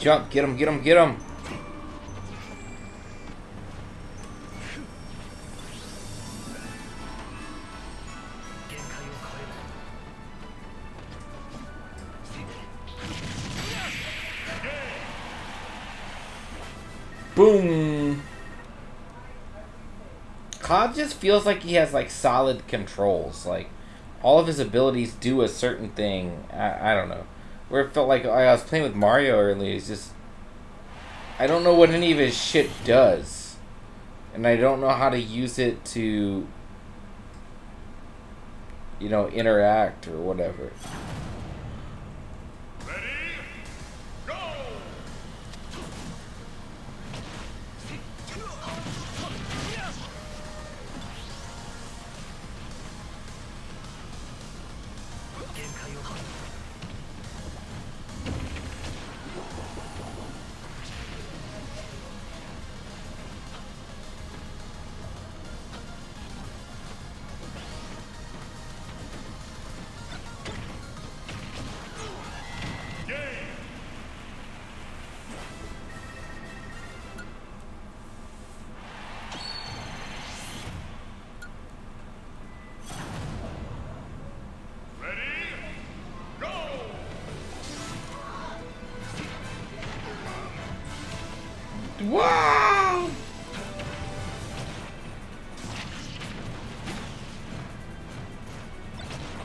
Speaker 1: Jump, get him, get him, get him. Boom. Cloud just feels like he has like solid controls. Like all of his abilities do a certain thing. I, I don't know. Where it felt like I was playing with Mario earlier. He's just I don't know what any of his shit does, and I don't know how to use it to you know interact or whatever.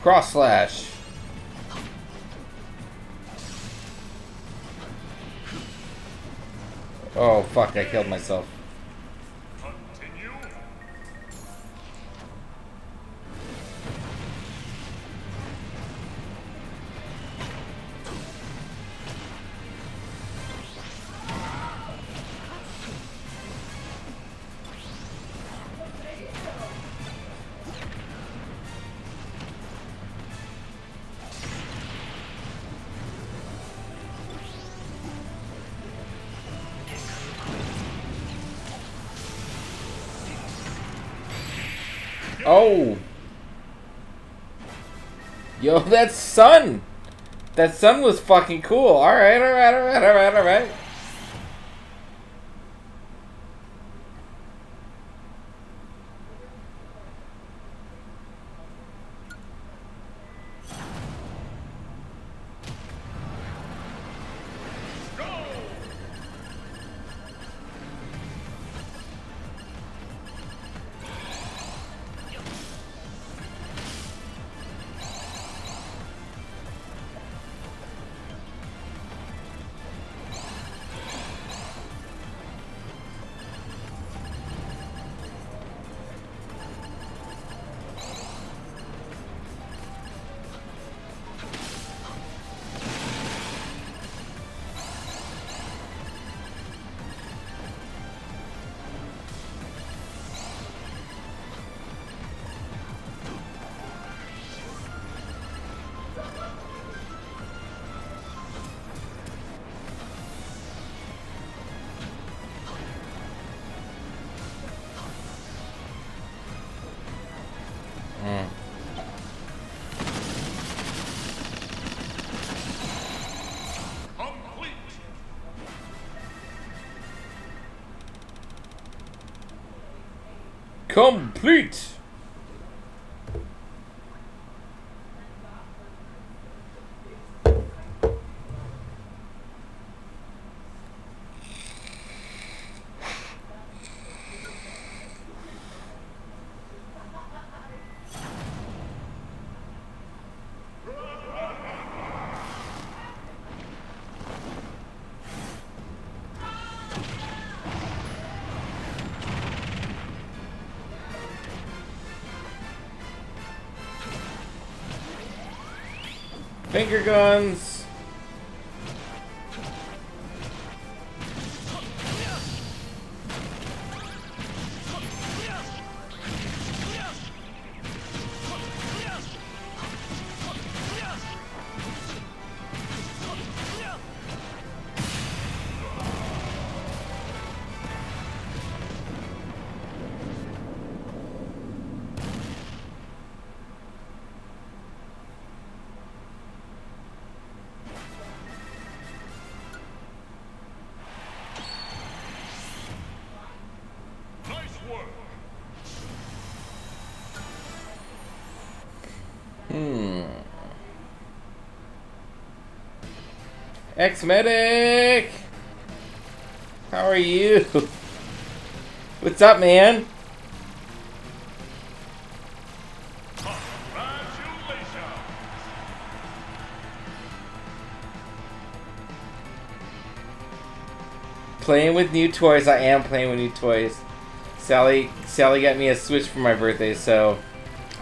Speaker 1: Cross slash. Oh fuck! I killed myself. That sun was fucking cool. All right, all right, all
Speaker 4: Complete.
Speaker 1: Finger guns. Ex medic. How are you? What's up, man? Playing with new toys. I am playing with new toys. Sally, Sally got me a Switch for my birthday, so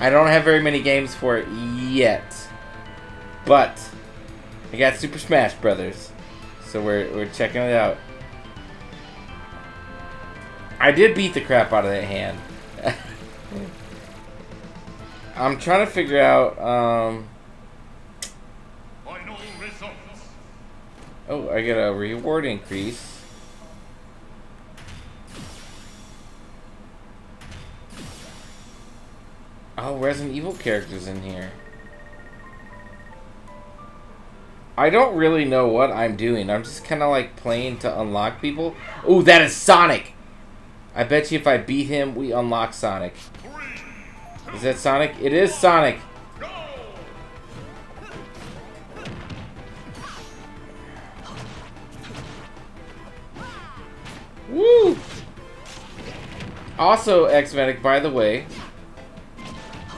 Speaker 1: I don't have very many games for it yet. But I got Super Smash Brothers, so we're we're checking it out. I did beat the crap out of that hand. I'm trying to figure out. Um, oh, I get a reward increase. Oh, Resident Evil characters in here. I don't really know what I'm doing. I'm just kind of like playing to unlock people. Oh, that is Sonic! I bet you if I beat him, we unlock Sonic. Is that Sonic? It is Sonic! Woo! Also, X-Medic, by the way,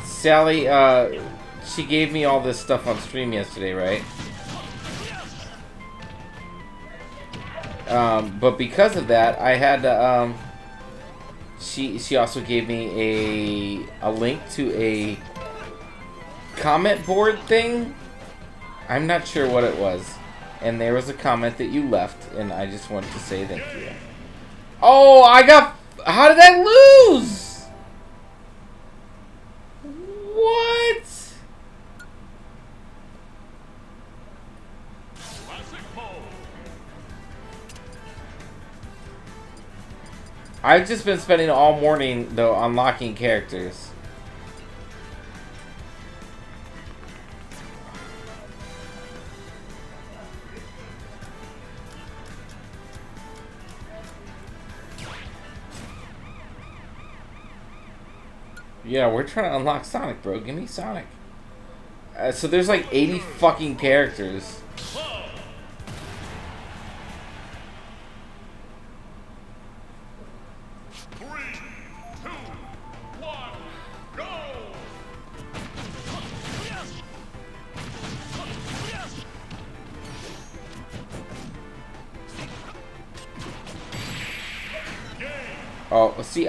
Speaker 1: Sally, uh, she gave me all this stuff on stream yesterday, right? Um, but because of that, I had to, um, she, she also gave me a, a link to a comment board thing. I'm not sure what it was. And there was a comment that you left, and I just wanted to say thank you. Oh, I got. How did I lose? I've just been spending all morning though unlocking characters. Yeah, we're trying to unlock Sonic, bro. Give me Sonic. Uh, so there's like 80 fucking characters.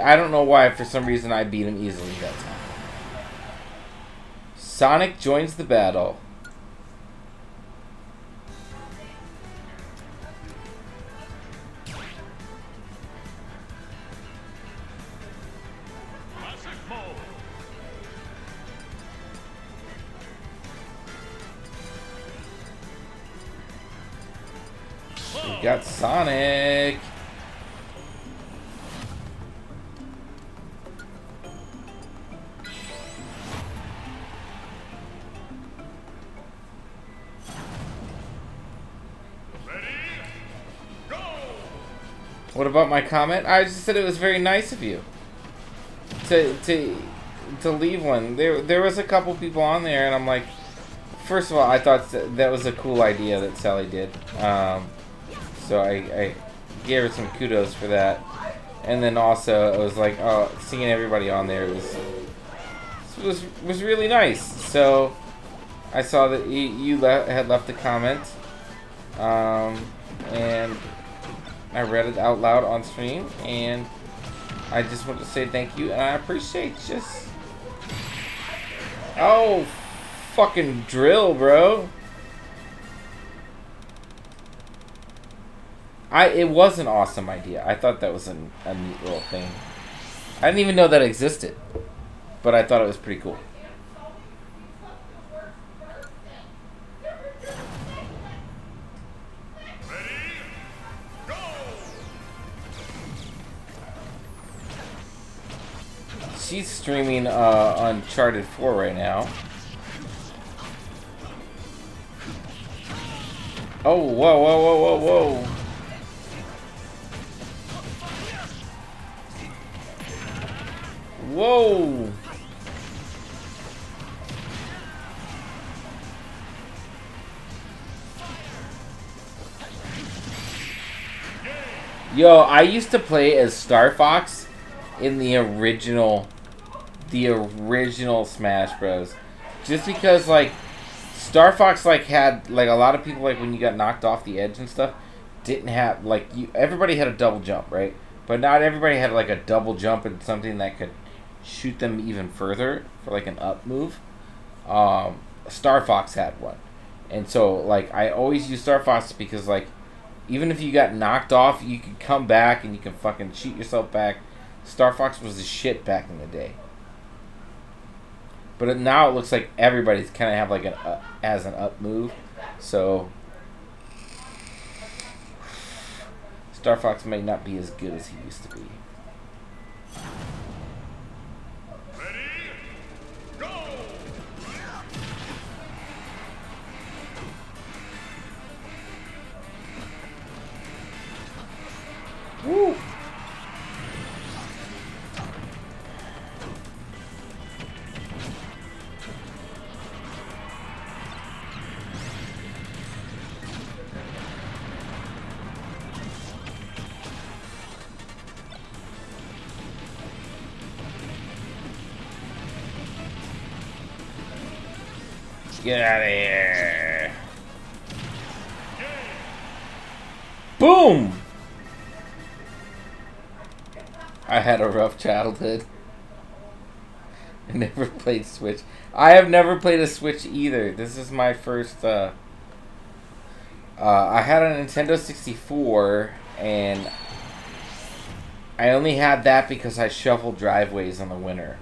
Speaker 1: I don't know why. For some reason, I beat him easily that time. Sonic joins the battle. We got Sonic. My comment? I just said it was very nice of you to to to leave one. There there was a couple people on there, and I'm like, first of all, I thought that was a cool idea that Sally did. Um, so I, I gave her some kudos for that. And then also, it was like, oh, seeing everybody on there was was was really nice. So I saw that you, you le- had left a comment, um, and I read it out loud on stream, and I just want to say thank you, and I appreciate just. Oh, fucking drill, bro. I it was an awesome idea. I thought that was an, a neat little thing. I didn't even know that existed, but I thought it was pretty cool. Streaming uh, Uncharted 4 right now. Oh, whoa, whoa, whoa, whoa, whoa. Whoa! Yo, I used to play as Star Fox in the original, the original Smash Bros. Just because like Star Fox like had like a lot of people like when you got knocked off the edge and stuff didn't have like you everybody had a double jump right, but not everybody had like a double jump and something that could shoot them even further for like an up move. Um, Star Fox had one, and so like I always use Star Fox because like even if you got knocked off, you could come back and you can fucking shoot yourself back. Star Fox was the shit back in the day. But now it looks like everybody's kind of have like an uh, as an up move, so Star Fox may not be as good as he used to be.
Speaker 4: Ready?
Speaker 1: Get out of here. Boom! I had a rough childhood. I never played Switch. I have never played a Switch either. This is my first. Uh, uh, I had a Nintendo 64, and I only had that because I shoveled driveways in the winter.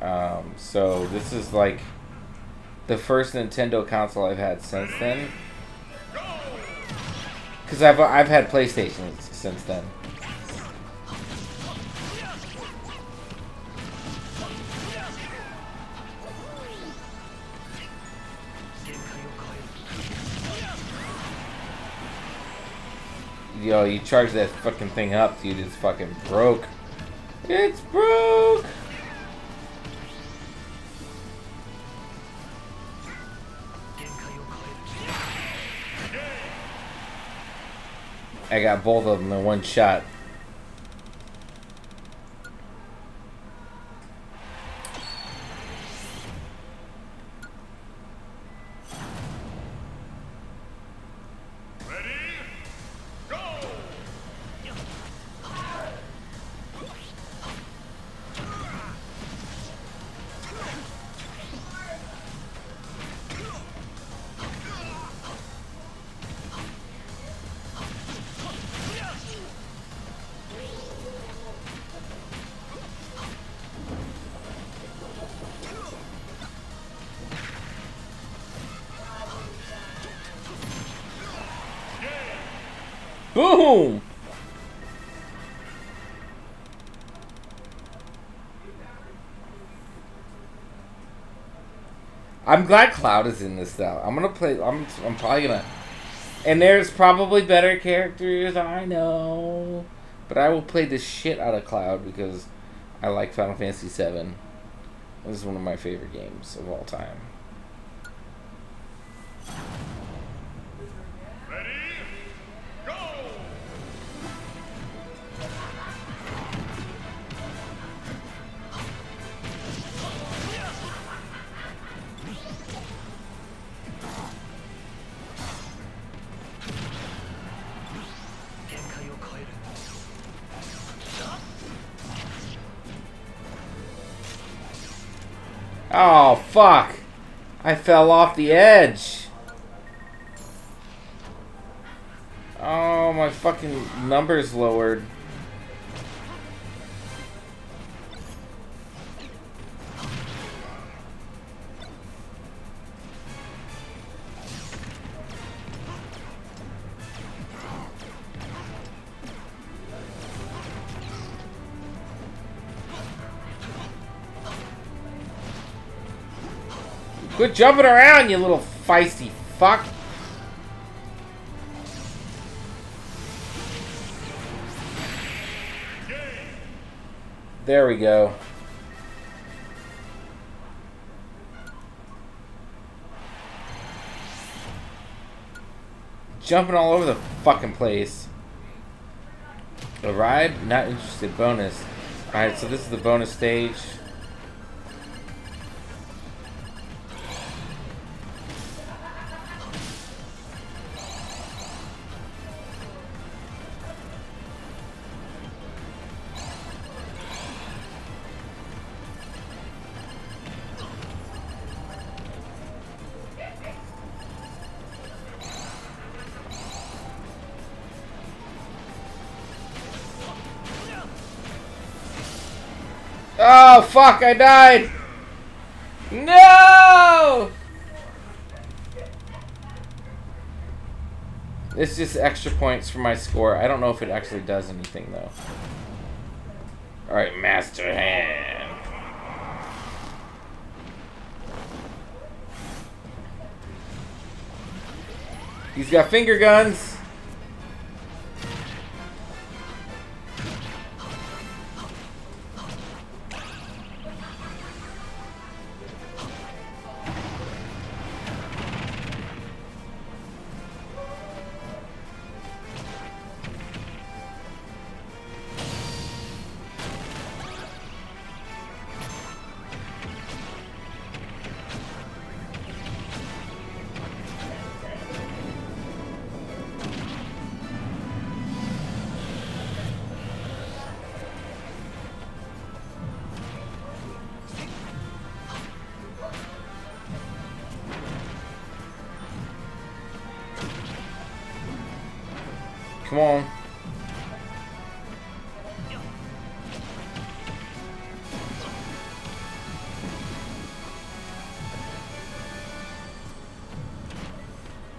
Speaker 1: Um, so this is like the first Nintendo console I've had since then. Because I've I've had PlayStations since then. Yo, you charge that fucking thing up, dude. It's fucking broke. It's broke. I got both of them in one shot. Boom! I'm glad Cloud is in this though. I'm gonna play. I'm. I'm probably gonna. And there's probably better characters. I know, but I will play the shit out of Cloud because I like Final Fantasy VII. This is one of my favorite games of all time. Oh fuck! I fell off the edge. Oh, my fucking numbers lowered. Quit jumping around, you little feisty fuck. There we go. Jumping all over the fucking place. The ride, not interested. Bonus. Alright, so this is the bonus stage. Fuck, I died! No! It's just extra points for my score. I don't know if it actually does anything, though. Alright, Master Hand. He's got finger guns.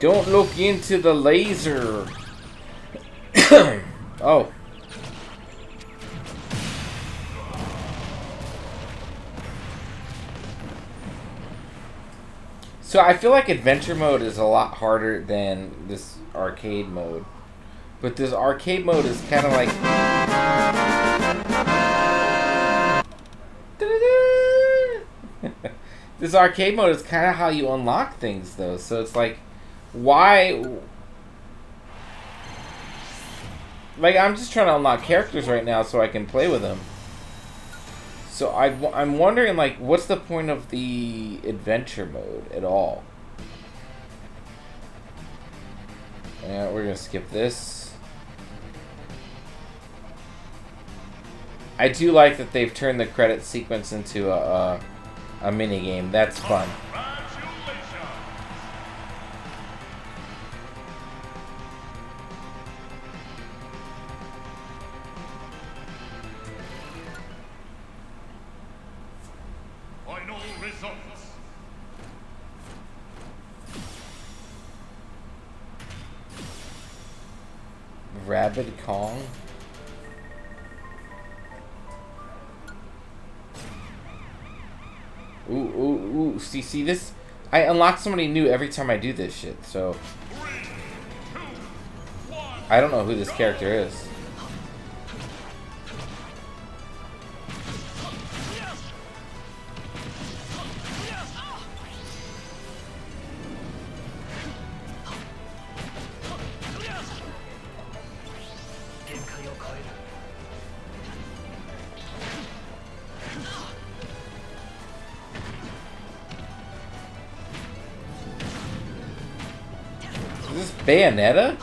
Speaker 1: Don't look into the laser. oh. So I feel like adventure mode is a lot harder than this arcade mode. But this arcade mode is kind of like... this arcade mode is kind of how you unlock things, though. So it's like, why... Like, I'm just trying to unlock characters right now so I can play with them. So I, I'm wondering, like, what's the point of the adventure mode at all? Yeah, we're gonna skip this. I do like that they've turned the credit sequence into a, a, a mini game. That's fun. See, this? I unlock somebody new every time I do this shit, so... I don't know who this character is. Bayonetta?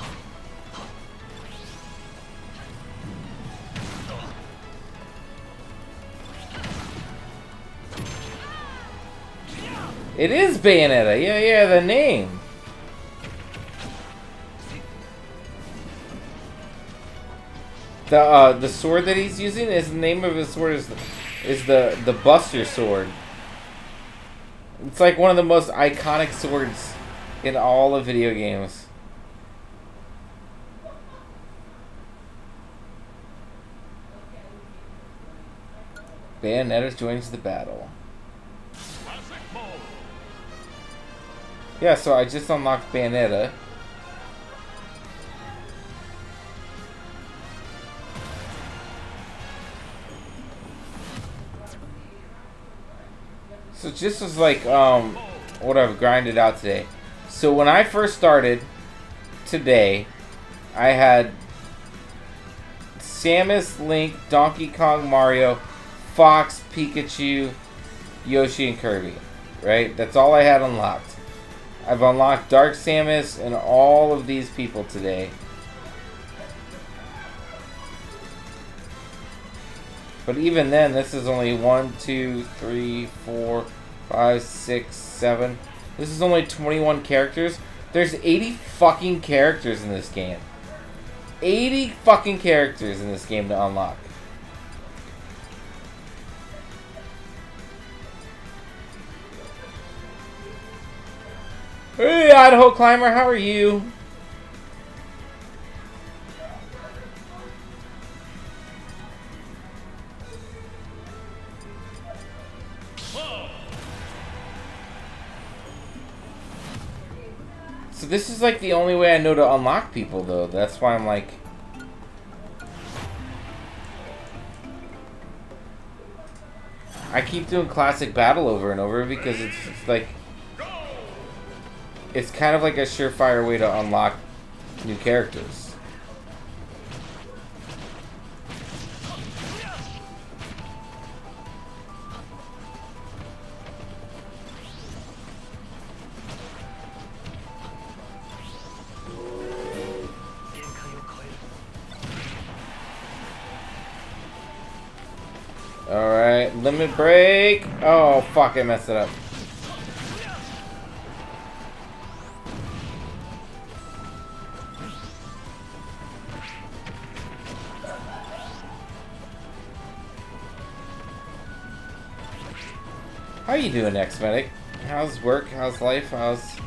Speaker 1: It is Bayonetta. Yeah, yeah, the name. The uh, the sword that he's using is the name of his sword is is the the Buster sword. It's like one of the most iconic swords in all of video games. Bayonetta joins the battle. Yeah, so I just unlocked Bayonetta. So just was like um what I've grinded out today. So when I first started today, I had Samus, Link, Donkey Kong, Mario, Fox, Pikachu, Yoshi, and Kirby. Right? That's all I had unlocked. I've unlocked Dark Samus and all of these people today. But even then, this is only one, two, three, four, five, six, seven. This is only 21 characters. There's 80 fucking characters in this game. 80 fucking characters in this game to unlock. Hey, Idaho Climber, how are you? So this is like the only way I know to unlock people though. That's why I'm like I keep doing classic battle over and over because it's, it's like it's kind of like a surefire way to unlock new characters. Alright, limit break. Oh, fuck, I messed it up. You doing, X-Medic? How's work? How's life? How's...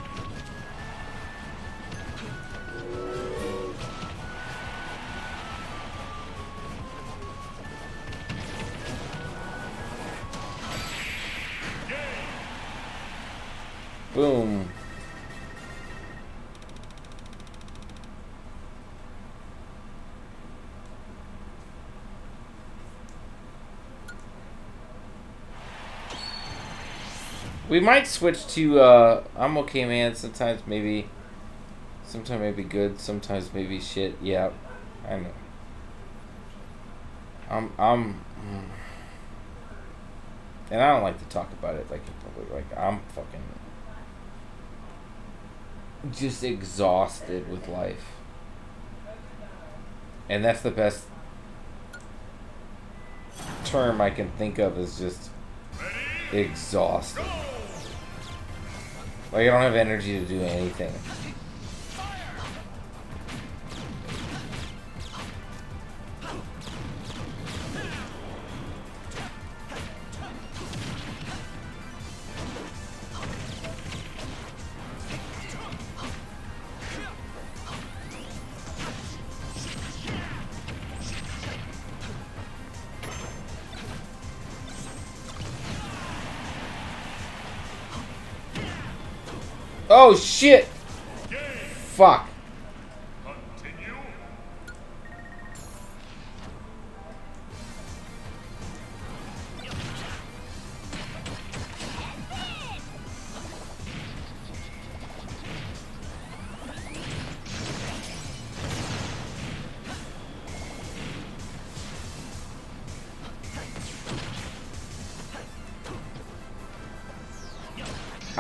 Speaker 1: We might switch to, uh, I'm okay, man. Sometimes maybe, sometimes maybe good, sometimes maybe shit. Yeah, I know. I'm, I'm, mm. and I don't like to talk about it like in public. Like I'm fucking just exhausted with life, and that's the best term I can think of is just exhausted. Like I don't have energy to do anything.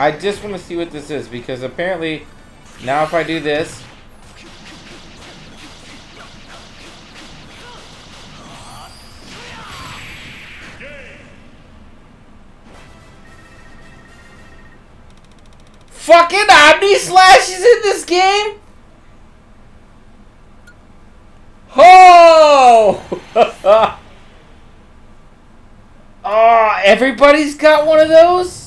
Speaker 1: I just want to see what this is because apparently now if I do this Fucking Omni Slash is in this game? Oh! oh, everybody's got one of those?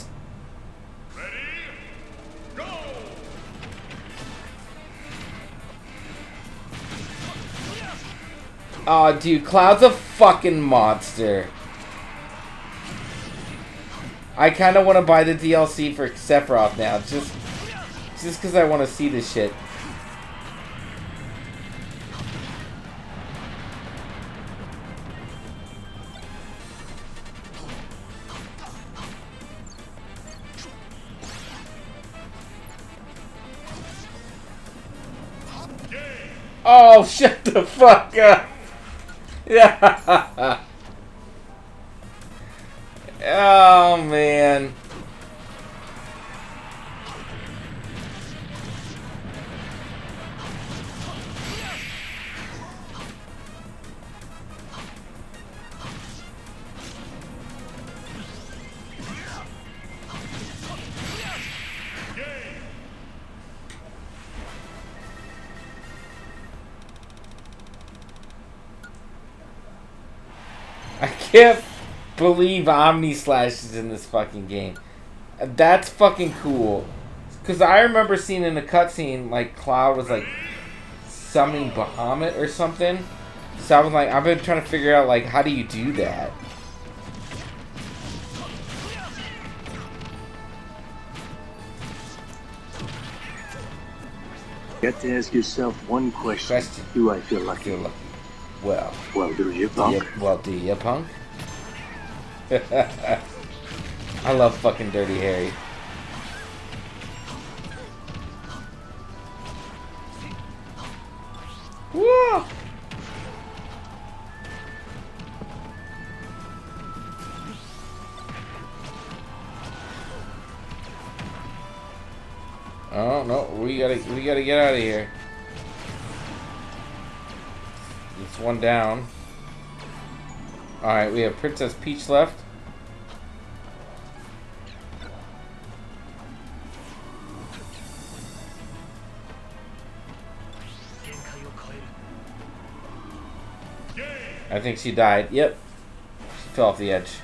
Speaker 1: Oh, dude, Cloud's a fucking monster. I kind of want to buy the DLC for Sephiroth now, just just because I want to see this shit. Oh, shut the fuck up! Yeah. believe Omni Slash is in this fucking game. That's fucking cool. Cause I remember seeing in the cutscene like Cloud was like summoning Bahamut or something. So I was like, I've been trying to figure out like how do you do that?
Speaker 5: Got to ask yourself one question.
Speaker 1: Question.
Speaker 5: Do I feel
Speaker 1: I
Speaker 5: lucky?
Speaker 1: feel lucky. Well,
Speaker 5: Well, do you,
Speaker 1: do
Speaker 5: punk?
Speaker 1: you, well, do you, punk? I love fucking Dirty Harry. Whoa! Oh no, we gotta we gotta get out of here. It's one down. Alright, we have Princess Peach left. I think she died. Yep. She fell off the edge.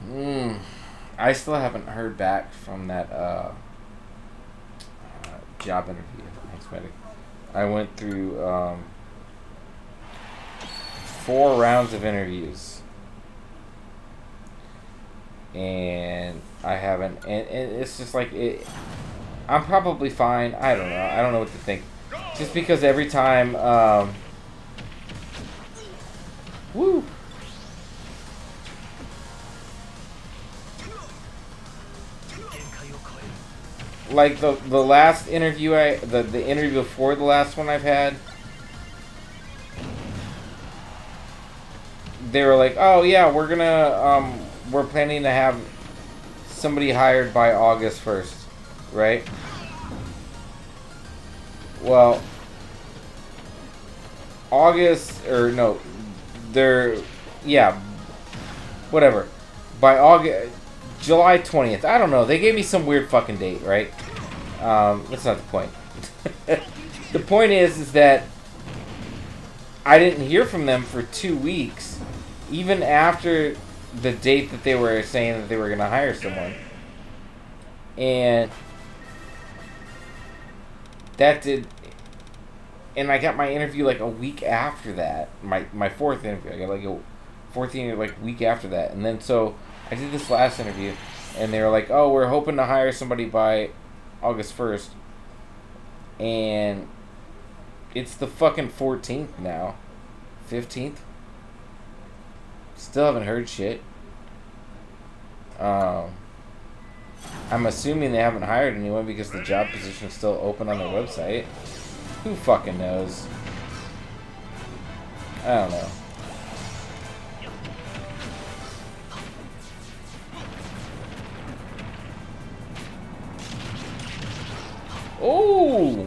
Speaker 1: Hmm. I still haven't heard back from that uh, uh, job interview. Thanks, medic. I went through um, four rounds of interviews, and I haven't. And, and it's just like it. I'm probably fine. I don't know. I don't know what to think. Just because every time, um, like the the last interview I the the interview before the last one I've had they were like, "Oh yeah, we're to um we're planning to have somebody hired by August 1st." Right? Well, August or no, they're yeah, whatever. By August July 20th. I don't know. They gave me some weird fucking date, right? Um, that's not the point. the point is, is that I didn't hear from them for two weeks, even after the date that they were saying that they were going to hire someone. And that did, and I got my interview like a week after that. My my fourth interview. I got like a fourth interview like week after that, and then so I did this last interview, and they were like, "Oh, we're hoping to hire somebody by August first, and it's the fucking fourteenth now, fifteenth. Still haven't heard shit. Um, I'm assuming they haven't hired anyone because the job position is still open on their website. Who fucking knows? I don't know. Oh!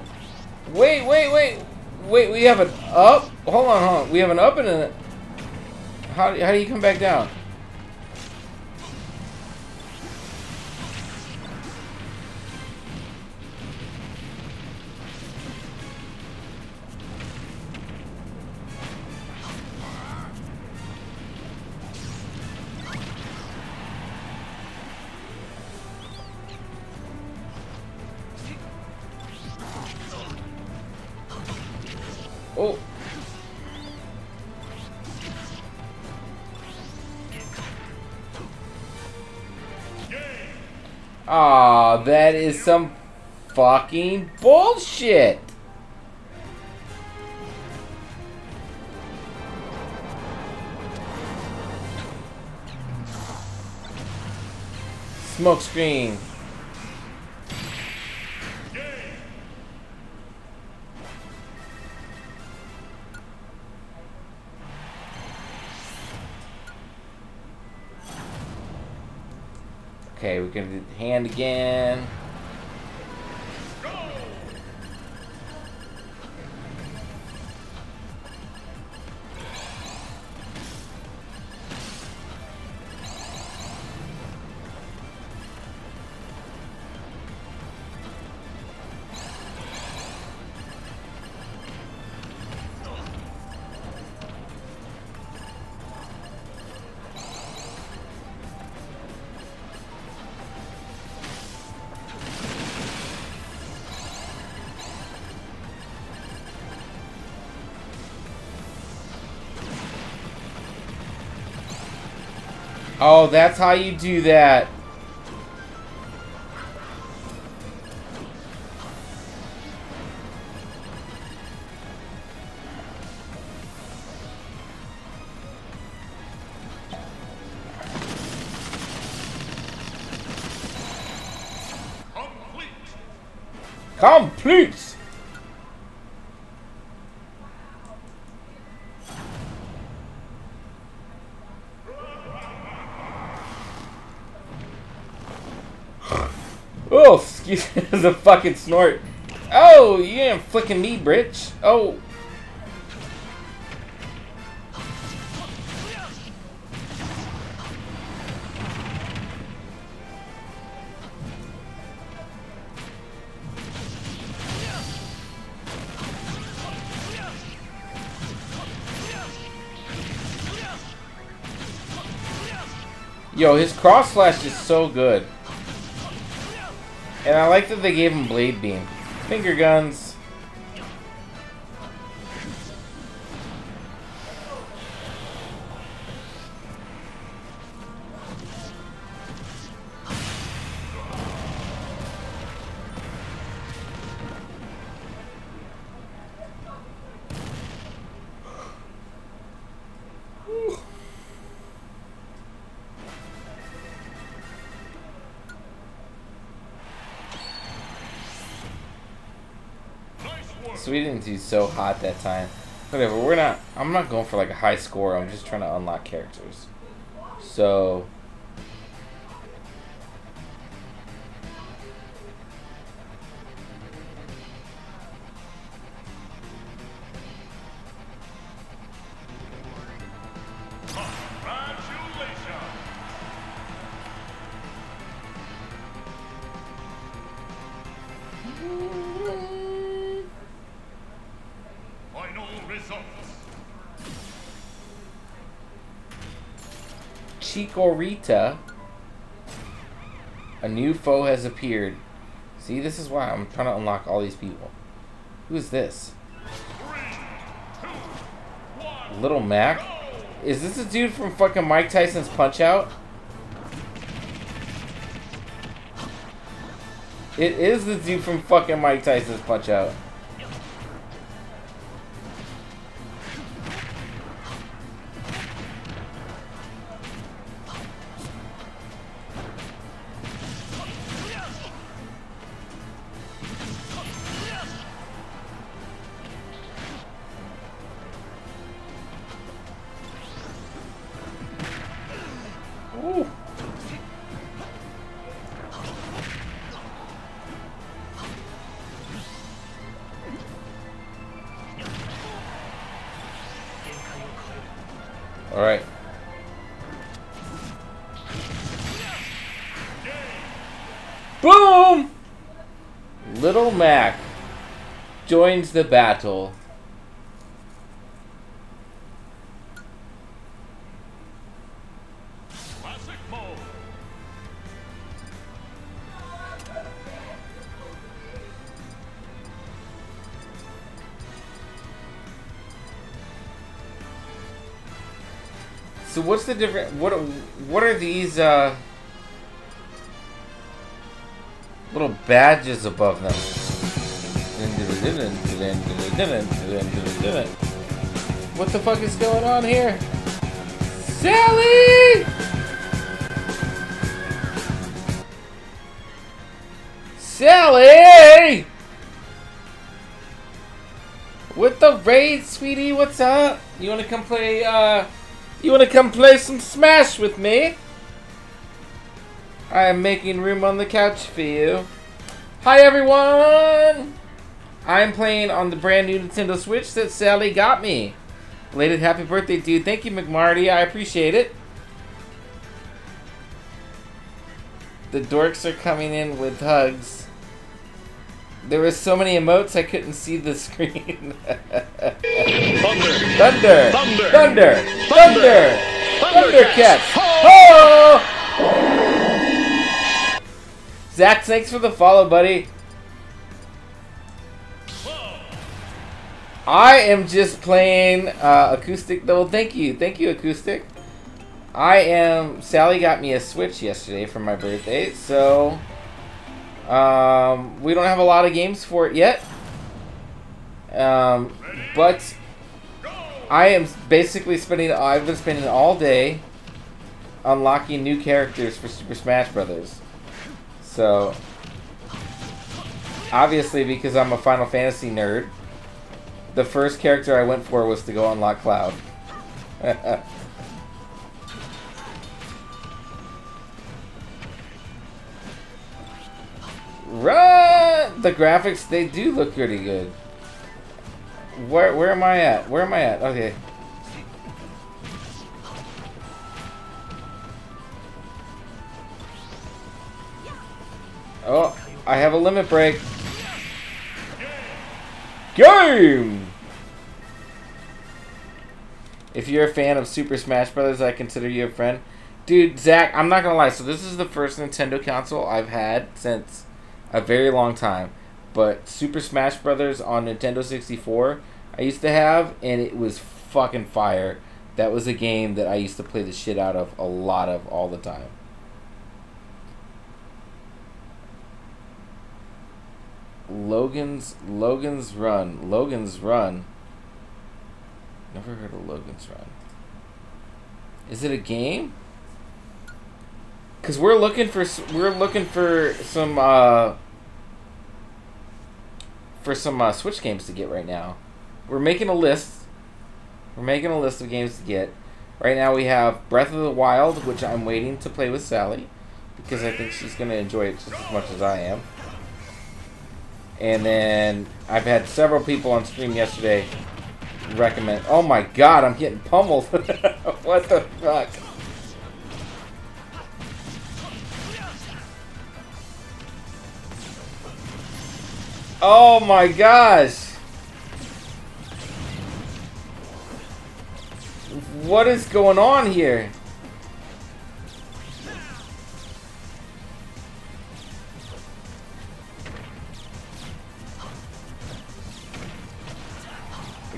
Speaker 1: Wait, wait, wait. Wait, we have an up? Hold on, hold on. We have an up and a... How, how do you come back down? That is some fucking bullshit. Smoke screen. Okay, we can hand again. Oh, that's how you do that. Excuse the fucking snort. Oh, you ain't flicking me, bitch. Oh. Yo, his cross slash is so good. And I like that they gave him Blade Beam. Finger guns. Sweden's so hot that time. Whatever, we're not. I'm not going for like a high score. I'm just trying to unlock characters. So. Chikorita. A new foe has appeared. See, this is why I'm trying to unlock all these people. Who is this? Little Mac? Is this a dude from fucking Mike Tyson's Punch Out? It is the dude from fucking Mike Tyson's Punch Out. Little Mac joins the battle. So what's the different? What what are these uh, little badges above them? What the fuck is going on here? Sally! Sally! With the raid, sweetie, what's up? You wanna come play, uh, you wanna come play some Smash with me? I am making room on the couch for you. Hi everyone! I'm playing on the brand new Nintendo Switch that Sally got me. Belated happy birthday, dude. Thank you, McMarty. I appreciate it. The dorks are coming in with hugs. There was so many emotes I couldn't see the screen.
Speaker 6: Thunder!
Speaker 1: Thunder!
Speaker 6: Thunder!
Speaker 1: Thunder! Thunder! Thundercats! Oh! Zach, thanks for the follow, buddy. I am just playing uh, acoustic. Well, thank you, thank you, acoustic. I am. Sally got me a Switch yesterday for my birthday, so um, we don't have a lot of games for it yet. Um, but I am basically spending. I've been spending all day unlocking new characters for Super Smash Brothers. So obviously, because I'm a Final Fantasy nerd, the first character I went for was to go unlock Cloud. Run! The graphics, they do look pretty good. Where where am I at? Where am I at? Okay. Oh, I have a limit break. Game! If you're a fan of Super Smash Brothers, I consider you a friend. Dude, Zach, I'm not gonna lie. So this is the first Nintendo console I've had since a very long time. But Super Smash Brothers on Nintendo 64, I used to have, and it was fucking fire. That was a game that I used to play the shit out of a lot of all the time. Logan's Logan's Run. Logan's Run. Never heard of Logan's Run. Is it a game? Cause we're looking for we're looking for some uh for some uh, Switch games to get right now. We're making a list. We're making a list of games to get. Right now we have Breath of the Wild, which I'm waiting to play with Sally because I think she's gonna enjoy it just as much as I am. And then I've had several people on stream yesterday recommend. Oh my god, I'm getting pummeled. what the fuck? Oh my gosh. What is going on here?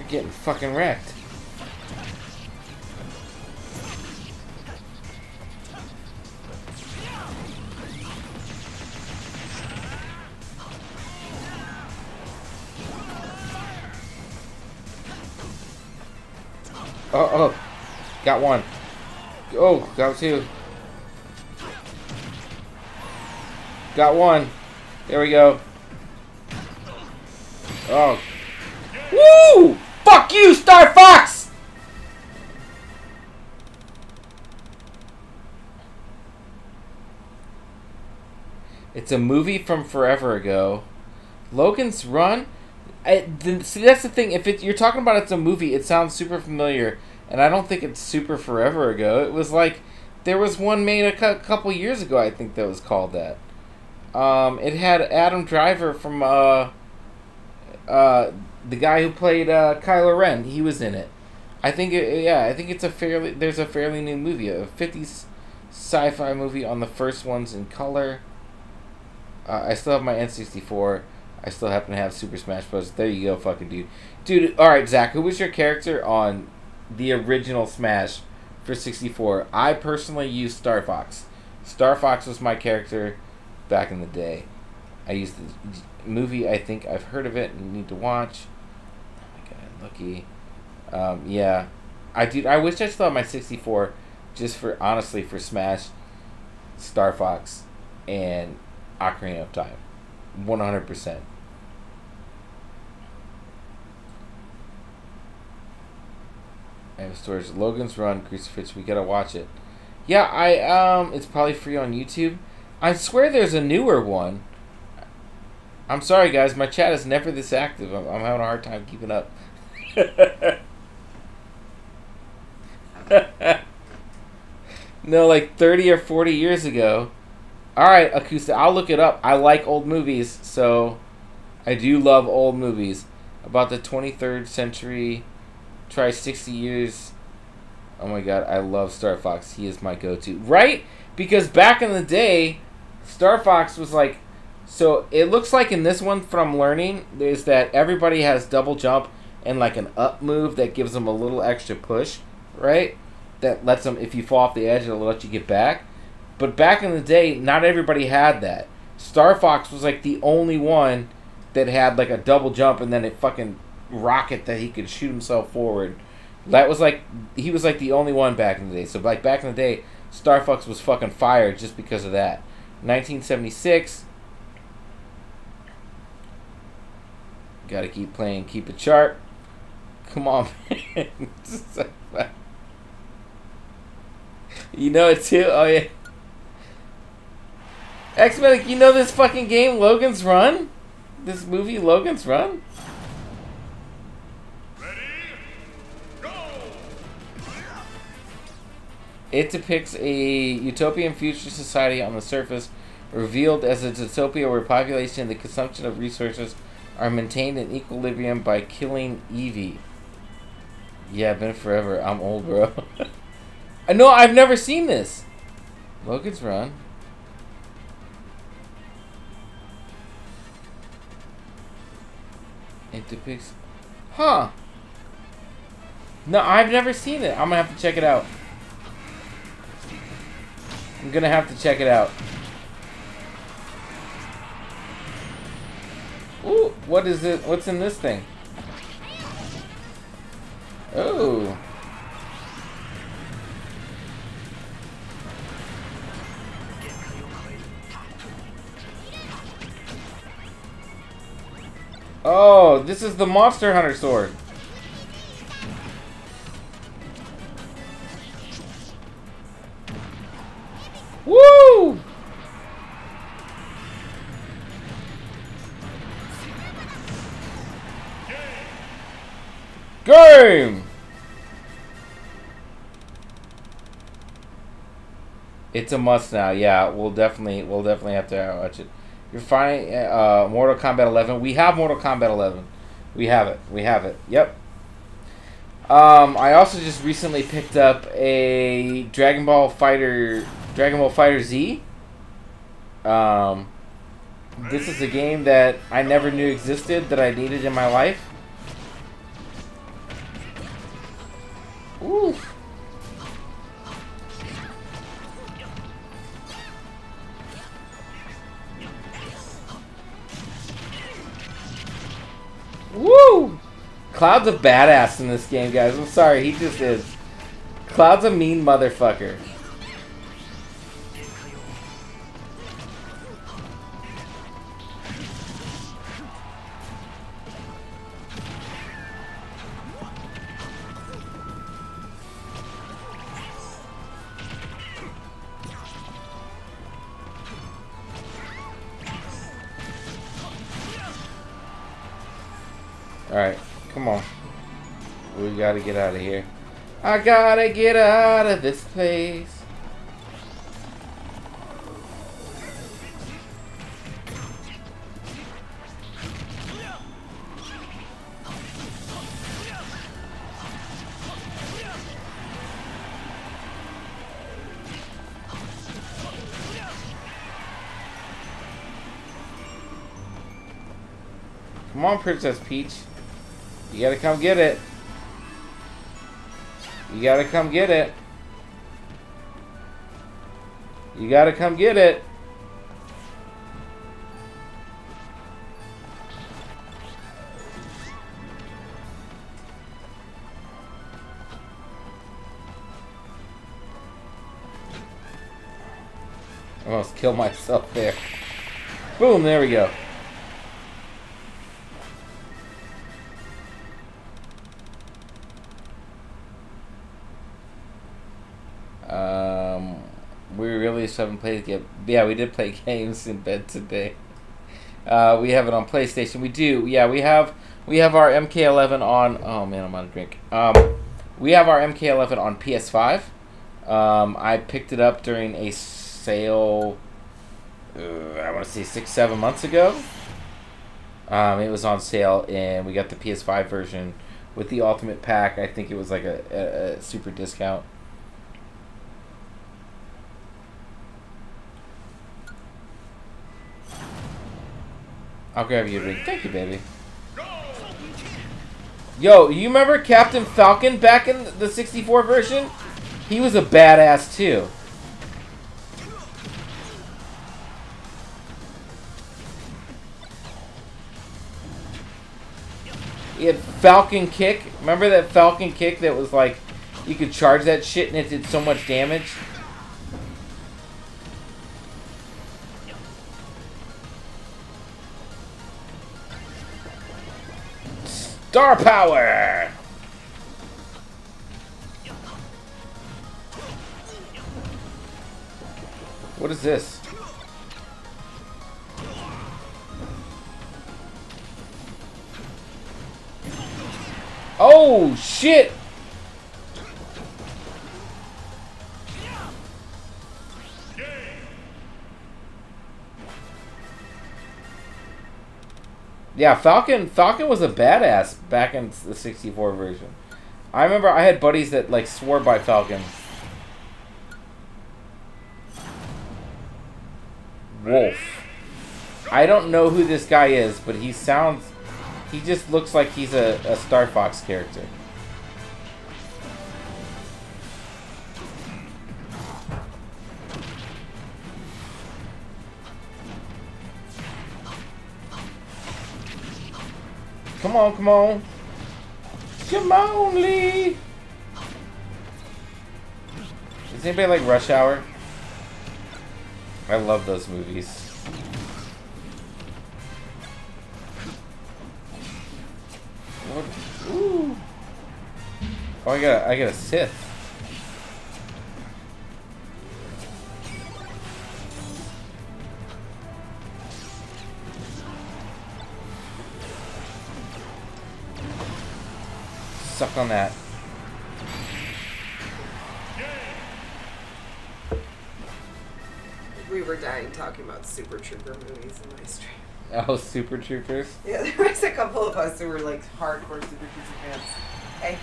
Speaker 1: You're getting fucking wrecked. Oh, oh. Got one. Oh, got two. Got one. There we go. Oh. Woo! Fuck you, Star Fox! It's a movie from forever ago. Logan's Run? I, the, see, that's the thing. If it, you're talking about it's a movie, it sounds super familiar, and I don't think it's super forever ago. It was like there was one made a cou- couple years ago. I think that was called that. Um, it had Adam Driver from uh, uh, the guy who played uh, Kylo Ren. He was in it. I think it, yeah, I think it's a fairly there's a fairly new movie, a '50s sci-fi movie on the first ones in color. Uh, I still have my N64. I still happen to have Super Smash Bros. There you go, fucking dude. Dude, alright, Zach, who was your character on the original Smash for 64? I personally used Star Fox. Star Fox was my character back in the day. I used the movie, I think I've heard of it and need to watch. Lucky. Um, yeah. I dude, I wish I still had my 64 just for, honestly, for Smash, Star Fox, and Ocarina of Time. 100%. I have stores Logan's Run, Crusa Fitch. We gotta watch it. Yeah, I um, it's probably free on YouTube. I swear there's a newer one. I'm sorry, guys. My chat is never this active. I'm, I'm having a hard time keeping up. no, like 30 or 40 years ago. All right, Acoustic. I'll look it up. I like old movies, so I do love old movies. About the 23rd century, try 60 years. Oh my god, I love Star Fox. He is my go-to. Right? Because back in the day, Star Fox was like so it looks like in this one from learning is that everybody has double jump and like an up move that gives them a little extra push, right? That lets them if you fall off the edge it'll let you get back. But back in the day, not everybody had that. Star Fox was like the only one that had like a double jump and then a fucking rocket that he could shoot himself forward. That was like he was like the only one back in the day. So like back in the day, Star Fox was fucking fired just because of that. 1976. Got to keep playing, keep it sharp. Come on, man. you know it too. Oh yeah. X Men, you know this fucking game, Logan's Run? This movie, Logan's Run?
Speaker 4: Ready? Go!
Speaker 1: It depicts a utopian future society on the surface, revealed as a dystopia where population and the consumption of resources are maintained in equilibrium by killing Evie. Yeah, been forever. I'm old, bro. I know I've never seen this. Logan's Run. It depicts. Huh. No, I've never seen it. I'm gonna have to check it out. I'm gonna have to check it out. Ooh, what is it? What's in this thing? Oh. Oh, this is the Monster Hunter sword. Woo! Game! It's a must now. Yeah, we'll definitely we'll definitely have to watch it. You're finding uh, Mortal Kombat 11. We have Mortal Kombat 11. We have it. We have it. Yep. Um, I also just recently picked up a Dragon Ball Fighter Dragon Ball FighterZ. Um, this is a game that I never knew existed that I needed in my life. Cloud's a badass in this game, guys. I'm sorry, he just is. Cloud's a mean motherfucker. Gotta get out of here. I gotta get out of this place. Come on, Princess Peach. You gotta come get it. You gotta come get it. You gotta come get it. I almost killed myself there. Boom, there we go. Haven't played it yet. Yeah, we did play games in bed today. Uh, we have it on PlayStation. We do. Yeah, we have we have our MK11 on. Oh man, I'm on a drink. Um, we have our MK11 on PS5. Um, I picked it up during a sale. Uh, I want to say six, seven months ago. Um, it was on sale, and we got the PS5 version with the Ultimate Pack. I think it was like a, a, a super discount. I'll grab you a drink. Thank you, baby. Yo, you remember Captain Falcon back in the 64 version? He was a badass too. He had Falcon Kick. Remember that Falcon Kick that was like, you could charge that shit and it did so much damage? Star Power! What is this? Oh, shit! Yeah, Falcon Falcon was a badass back in the 64 version. I remember I had buddies that like swore by Falcon. Wolf. I don't know who this guy is, but he sounds he just looks like he's a, a Star Fox character. Come on, come on. Come on, Lee. Does anybody like Rush Hour? I love those movies. What? Ooh. Oh, I got, I got a Sith. Suck on that.
Speaker 7: We were dying talking about Super Trooper movies in my stream.
Speaker 1: Oh, Super Troopers.
Speaker 7: Yeah, there was a couple of us who were like hardcore Super Trooper fans. Hey,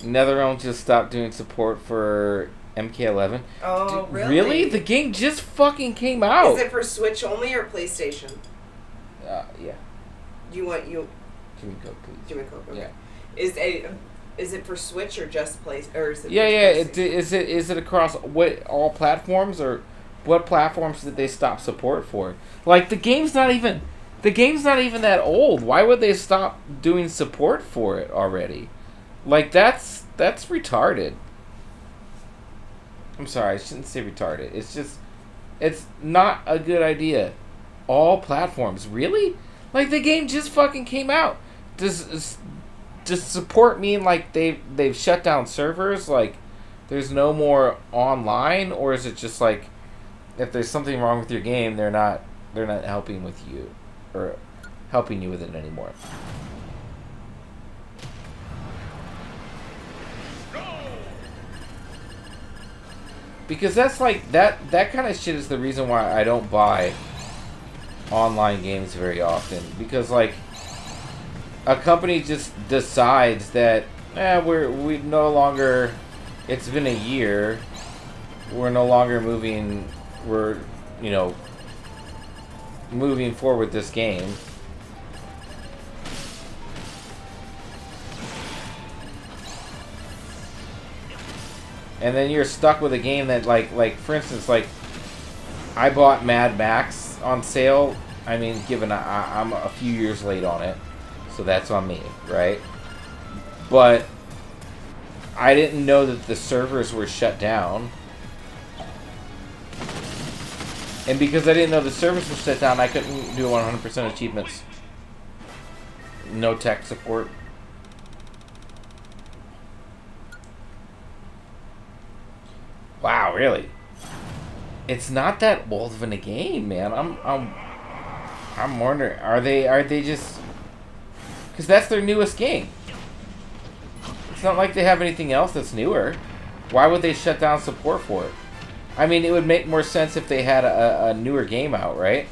Speaker 1: NetherRealm just stopped doing support for MK11.
Speaker 7: oh
Speaker 1: Dude,
Speaker 7: really?
Speaker 1: The game just fucking came out.
Speaker 7: Is it for Switch only or PlayStation?
Speaker 1: uh, yeah.
Speaker 7: Do you want you?
Speaker 1: Give me code, please.
Speaker 7: Me a. Okay.
Speaker 1: Yeah.
Speaker 7: Is a is it for Switch or just play or is it?
Speaker 1: Yeah, yeah. It, is it is it across what all platforms or what platforms did they stop support for? Like the game's not even the game's not even that old. Why would they stop doing support for it already? Like that's that's retarded. I'm sorry, I shouldn't say retarded. It's just it's not a good idea. All platforms, really? Like the game just fucking came out. Does does support mean like they they've shut down servers? Like there's no more online, or is it just like if there's something wrong with your game, they're not they're not helping with you or helping you with it anymore? Because that's like that that kind of shit is the reason why I don't buy online games very often because like a company just decides that eh, we're we no longer it's been a year. We're no longer moving we're you know moving forward this game. And then you're stuck with a game that like like for instance like I bought Mad Max on sale. I mean, given I, I'm a few years late on it, so that's on me, right? But I didn't know that the servers were shut down. And because I didn't know the servers were shut down, I couldn't do 100% achievements. No tech support. Wow, really? it's not that old of a game, man. I'm I'm I'm wondering, are they are they just because that's their newest game. It's not like they have anything else that's newer. Why would they shut down support for it? I mean, it would make more sense if they had a, a newer game out, right?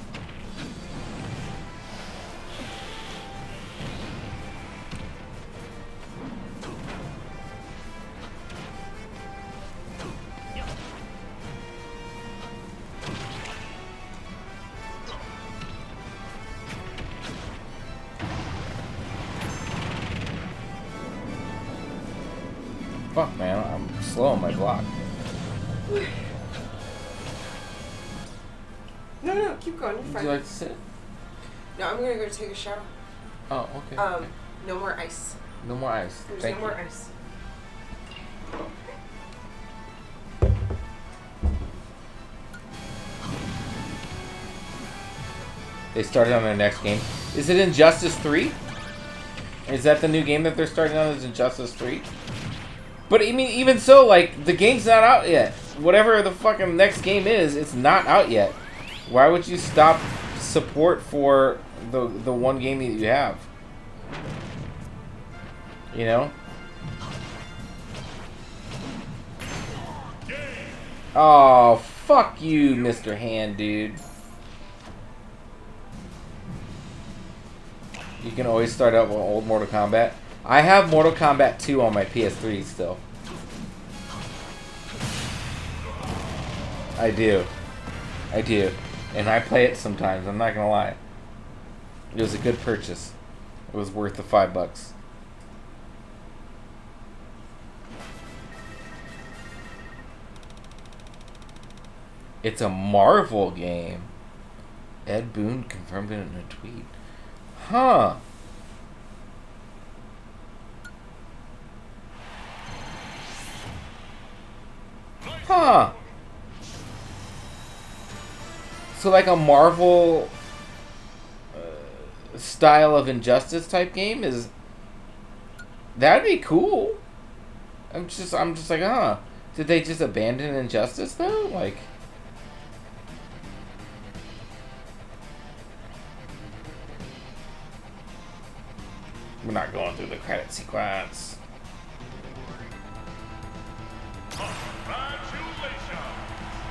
Speaker 7: There's
Speaker 1: Thank
Speaker 7: no
Speaker 1: you.
Speaker 7: more ice.
Speaker 1: They started on their next game. Is it Injustice 3? Is that the new game that they're starting on? Is Injustice 3? But I mean, even so, like the game's not out yet. Whatever the fucking next game is, it's not out yet. Why would you stop support for the the one game that you have? You know? Oh, fuck you, Mr. Hand, dude. You can always start out with old Mortal Kombat. I have Mortal Kombat 2 on my PS3 still. I do. I do. And I play it sometimes, I'm not gonna lie. It was a good purchase. It was worth the five bucks. It's a Marvel game. Ed Boon confirmed it in a tweet. Huh. Huh. So like a Marvel uh, style of Injustice type game is that'd be cool. I'm just I'm just like, huh. Did they just abandon Injustice though? Like We're not going through the credit sequence.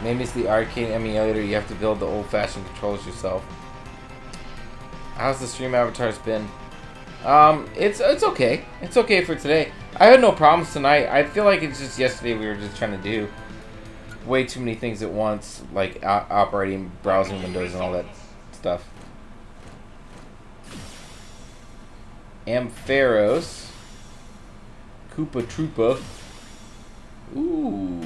Speaker 1: Maybe it's the arcade emulator. You have to build the old-fashioned controls yourself. How's the stream avatars been? Um, it's it's okay. It's okay for today. I had no problems tonight. I feel like it's just yesterday we were just trying to do way too many things at once, like operating browsing windows and all that stuff. Ampharos. Koopa Troopa. Ooh.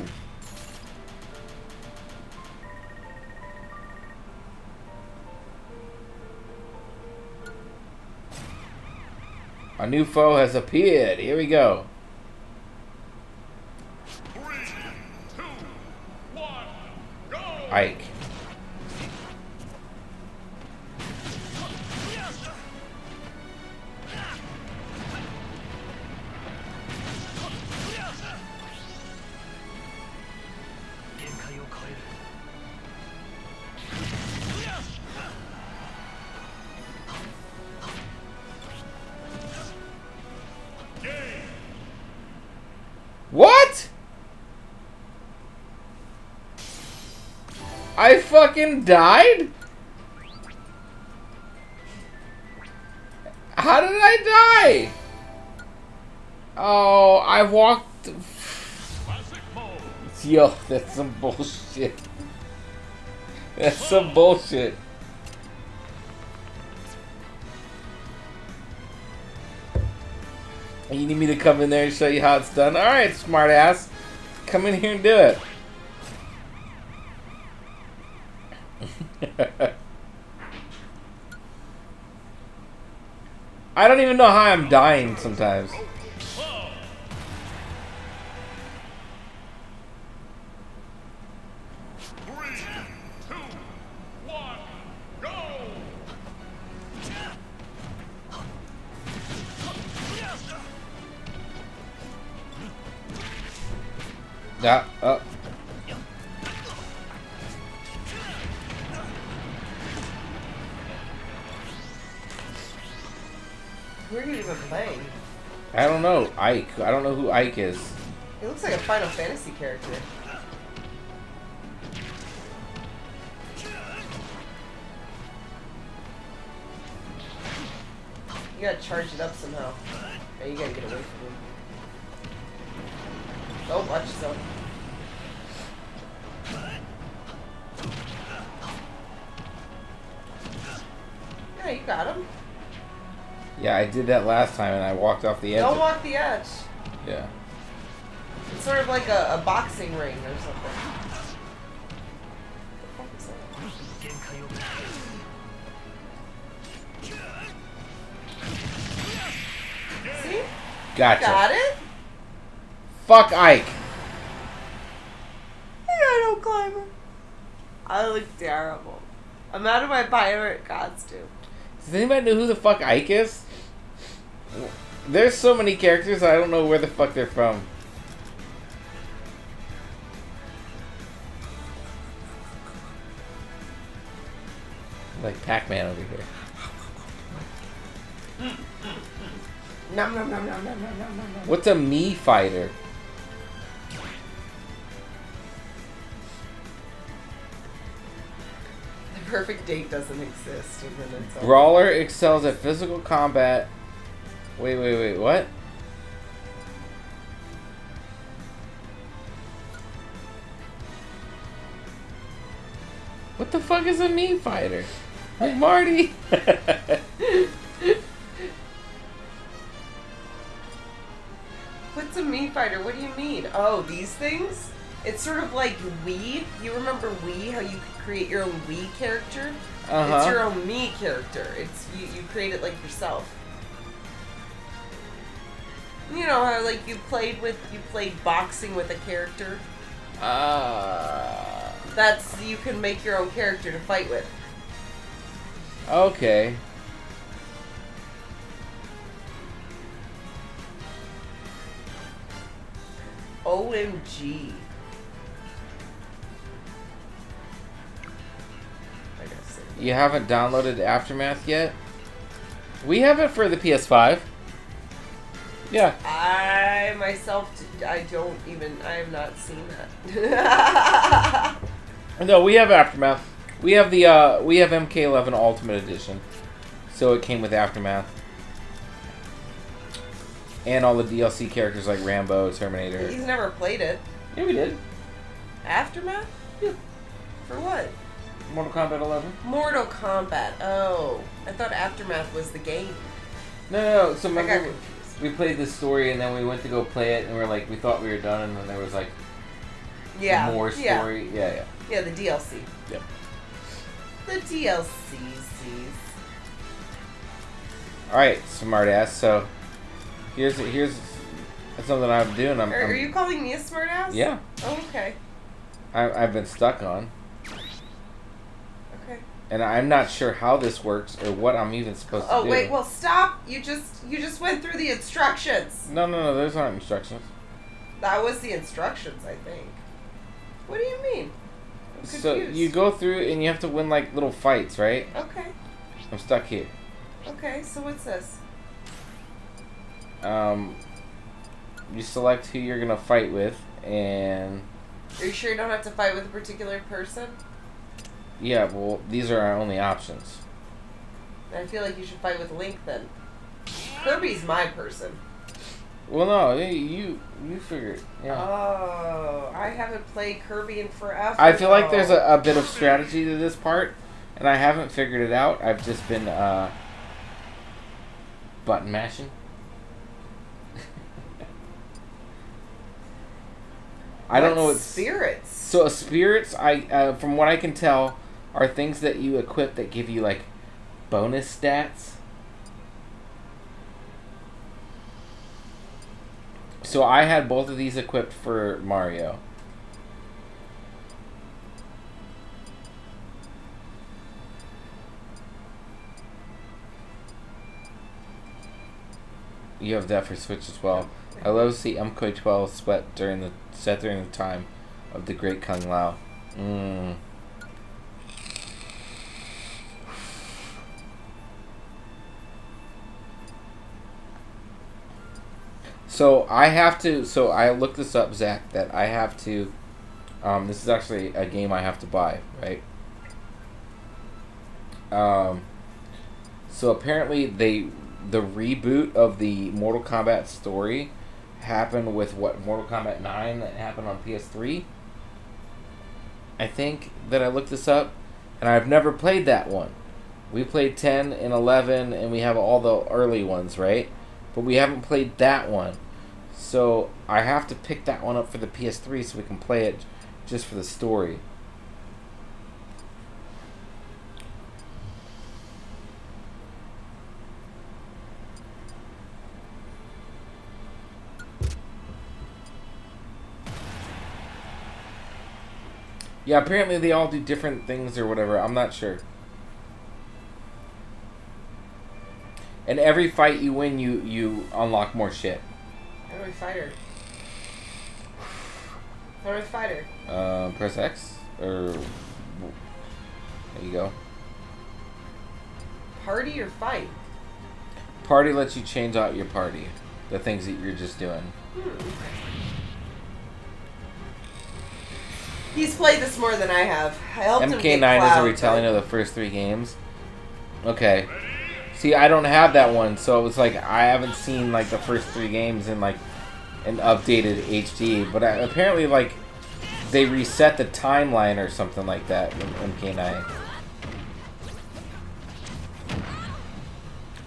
Speaker 1: A new foe has appeared. Here we go.
Speaker 4: Three, two, one, go!
Speaker 1: Ike. I fucking died? How did I die? Oh, I walked. Yo, that's some bullshit. That's some bullshit. You need me to come in there and show you how it's done? Alright, smartass. Come in here and do it. I don't even know how I'm dying sometimes. Yeah, uh.
Speaker 7: Who are you even playing?
Speaker 1: I don't know. Ike. I don't know who Ike is.
Speaker 7: He looks like a Final Fantasy character. You gotta charge it up somehow. Yeah, you gotta get away from him. Oh, watch yourself. Yeah, you got him.
Speaker 1: Yeah, I did that last time and I walked off the edge.
Speaker 7: Don't walk the edge.
Speaker 1: Yeah.
Speaker 7: It's sort of like a, a boxing ring or something. What the fuck is that? See?
Speaker 1: Gotcha.
Speaker 7: Got it?
Speaker 1: Fuck Ike.
Speaker 7: I don't climber. I look terrible. I'm out of my pirate costume.
Speaker 1: Does anybody know who the fuck Ike is? There's so many characters I don't know where the fuck they're from. Like Pac-Man over here.
Speaker 7: Nom nom nom nom nom nom nom nom.
Speaker 1: What's a Mii fighter?
Speaker 7: The perfect date doesn't exist, and then it's
Speaker 1: Brawler excels at physical combat. Wait, wait, wait, what? What the fuck is a Mii fighter? Like Marty.
Speaker 7: What's a Mii fighter? What do you mean? Oh, these things? It's sort of like Wii. You remember Wii? How you could create your own Wii character?
Speaker 1: Uh -huh.
Speaker 7: It's your own Mii character. It's you. You create it like yourself. You know how like you played with you played boxing with a character.
Speaker 1: Uh,
Speaker 7: That's you can make your own character to fight with.
Speaker 1: okay.
Speaker 7: OMG.
Speaker 1: You haven't downloaded Aftermath yet? We have it for the PS5. Yeah.
Speaker 7: I myself, I don't even, I have not seen that.
Speaker 1: No, we have Aftermath. We have the uh we have MK11 Ultimate Edition. So it came with Aftermath. And all the DLC characters like Rambo, Terminator.
Speaker 7: He's never played it.
Speaker 1: Yeah, we did.
Speaker 7: Aftermath?
Speaker 1: Yeah.
Speaker 7: For what?
Speaker 1: Mortal Kombat 11.
Speaker 7: Mortal Kombat. Oh, I thought Aftermath was the game.
Speaker 1: No, no, no. So remember. We played this story and then we went to go play it and we are like we thought we were done and then there was like
Speaker 7: Yeah.
Speaker 1: more story. Yeah, yeah.
Speaker 7: Yeah, the DLC.
Speaker 1: Yep.
Speaker 7: The DLCs.
Speaker 1: All right, smartass. So here's here's something I'm doing. I'm,
Speaker 7: Are, are
Speaker 1: I'm-
Speaker 7: you calling me a smartass?
Speaker 1: yeah.
Speaker 7: Oh, okay.
Speaker 1: I, I've been stuck on. And I'm not sure how this works or what I'm even supposed to do.
Speaker 7: Oh wait, well stop. You just you just went through the instructions.
Speaker 1: no, no, no. Those aren't instructions.
Speaker 7: That was the instructions, I think. What do you mean?
Speaker 1: So you go through and you have to win like little fights, right?
Speaker 7: Okay.
Speaker 1: I'm stuck here.
Speaker 7: Okay. So what's this?
Speaker 1: Um, you select who you're gonna fight with, and
Speaker 7: Are you sure you don't have to fight with a particular person?
Speaker 1: Yeah, well, these are our only options.
Speaker 7: I feel like you should fight with Link then. Kirby's my person.
Speaker 1: Well, no, you you, you figure it. Yeah.
Speaker 7: Oh, I haven't played Kirby in forever.
Speaker 1: I feel like there's a, a bit of strategy to this part, and I haven't figured it out. I've just been uh, button mashing. I don't know
Speaker 7: what's spirits.
Speaker 1: so spirits. I uh, from what I can tell are things that you equip that give you like bonus stats. So I had both of these equipped for Mario. You have that for Switch as well. I love to see MK12 sweat during the set during the time of the Great Kung Lao. Mm. So I have to. So I looked this up, Zach. That I have to. Um, this is actually a game I have to buy, right? Um. So apparently they, the reboot of the Mortal Kombat story, happened with what Mortal Kombat Nine that happened on PS3. I think that I looked this up, and I've never played that one. We played 10 and 11, and we have all the early ones, right? But we haven't played that one. So I have to pick that one up for the PS3 so we can play it just for the story. Yeah, apparently they all do different things or whatever. I'm not sure. And every fight you win, you you unlock more shit.
Speaker 7: How fighter. I fight her? How do I fight her?
Speaker 1: Uh, press X or there you go.
Speaker 7: Party or fight?
Speaker 1: Party lets you change out your party, the things that you're just doing.
Speaker 7: He's played this more than I have. I helped him get
Speaker 1: MK9 is a retelling of the first three games. Okay. See, I don't have that one, so it's like I haven't seen like the first three games in like an updated HD. But I, apparently, like they reset the timeline or something like that in MK9.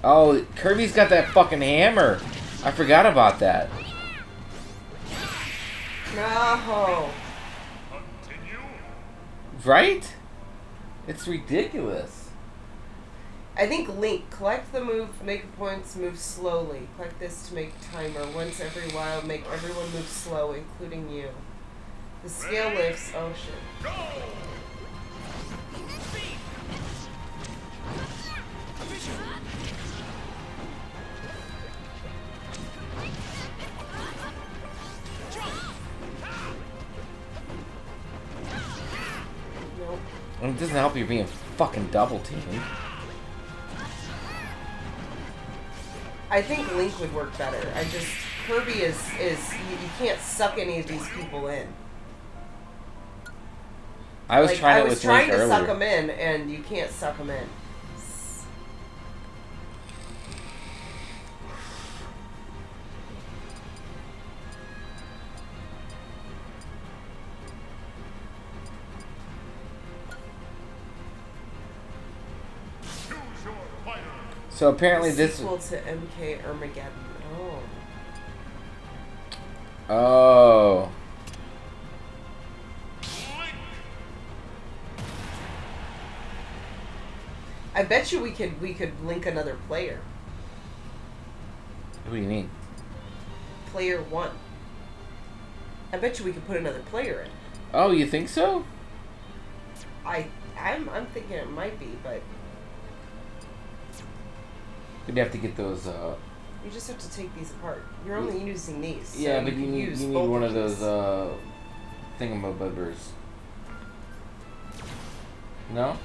Speaker 1: Oh, Kirby's got that fucking hammer. I forgot about that.
Speaker 7: No.
Speaker 1: Right? It's ridiculous.
Speaker 7: I think Link, collect the move, make points, move slowly. Collect this to make timer. Once every while, make everyone move slow, including you. The scale lifts. Oh shit. Nope.
Speaker 1: It doesn't help you being fucking double teamed.
Speaker 7: I think Link would work better. I just Kirby is is you, you can't suck any of these people in.
Speaker 1: I was
Speaker 7: like,
Speaker 1: trying
Speaker 7: I
Speaker 1: it with
Speaker 7: trying
Speaker 1: Link
Speaker 7: to
Speaker 1: earlier.
Speaker 7: suck them in, and you can't suck them in.
Speaker 1: So apparently this.
Speaker 7: sequel to MK Armageddon. Oh.
Speaker 1: Oh.
Speaker 7: I bet you we could we could link another player.
Speaker 1: What do you mean?
Speaker 7: Player one. I bet you we could put another player in.
Speaker 1: Oh, you think so?
Speaker 7: I I'm I'm thinking it might be, but
Speaker 1: We'd have to get those. uh...
Speaker 7: you just have to take these apart. You're only using these. so
Speaker 1: Yeah, but you
Speaker 7: can
Speaker 1: need
Speaker 7: use
Speaker 1: you need one of those uh, thingamabobbers. No.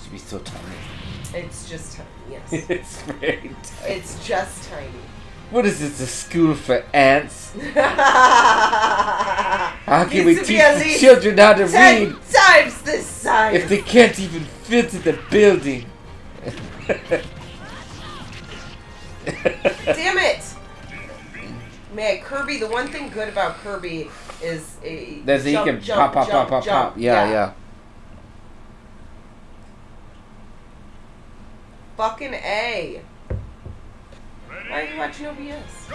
Speaker 1: Should be so tiny.
Speaker 7: It's just tiny. Yes.
Speaker 1: it's very tiny.
Speaker 7: it's just tiny.
Speaker 1: What is this? A school for ants? How can we teach the children how to read
Speaker 7: Ten times this size.
Speaker 1: if they can't even fit in the building?
Speaker 7: Damn it! Man, Kirby. The one thing good about Kirby is a
Speaker 1: he
Speaker 7: jump,
Speaker 1: can
Speaker 7: jump,
Speaker 1: pop, pop,
Speaker 7: jump,
Speaker 1: pop, pop, pop. Yeah, yeah.
Speaker 7: Fucking a. Why are you watching OBS?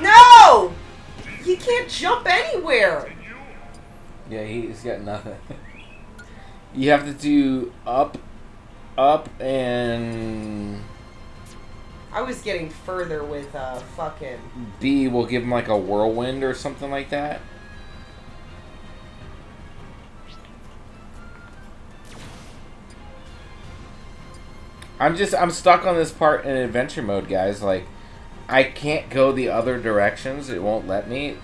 Speaker 7: No! He can't jump anywhere.
Speaker 1: Yeah, he's got nothing. you have to do up, up, and
Speaker 7: I was getting further with uh fucking.
Speaker 1: B will give him like a whirlwind or something like that. I'm just I'm stuck on this part in adventure mode, guys. Like I can't go the other directions. It won't let me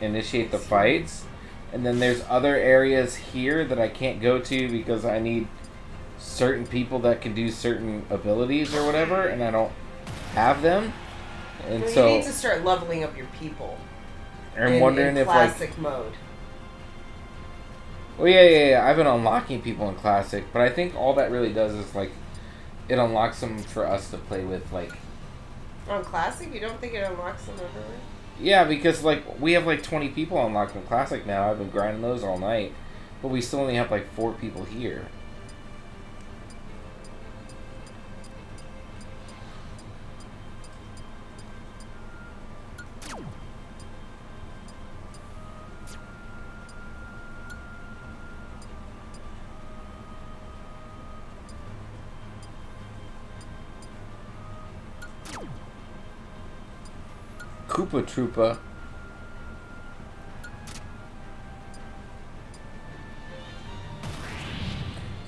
Speaker 1: initiate the fights. And then there's other areas here that I can't go to because I need certain people that can do certain abilities or whatever, and I don't have them. And
Speaker 7: Well, you need to start leveling up your people.
Speaker 1: I'm
Speaker 7: in,
Speaker 1: wondering
Speaker 7: in
Speaker 1: if like
Speaker 7: classic mode.
Speaker 1: Well, yeah, yeah, yeah. I've been unlocking people in classic, but I think all that really does is like it unlocks them for us to play with. Like,
Speaker 7: On classic, you don't think it unlocks them everywhere?
Speaker 1: Yeah, because like we have like 20 people unlocked in classic now. I've been grinding those all night, but we still only have like four people here. Koopa Troopa.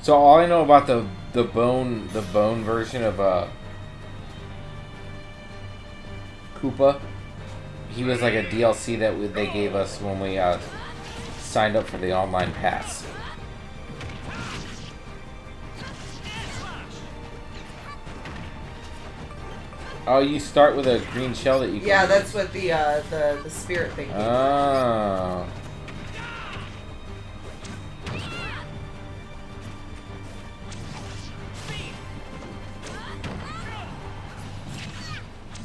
Speaker 1: So all I know about the the bone the bone version of uh Koopa, he was like a DLC that we, they gave us when we uh, signed up for the online pass. Oh, you start with a green shell that you can
Speaker 7: Yeah, that's what the uh, the the spirit thing. gave.
Speaker 1: Oh.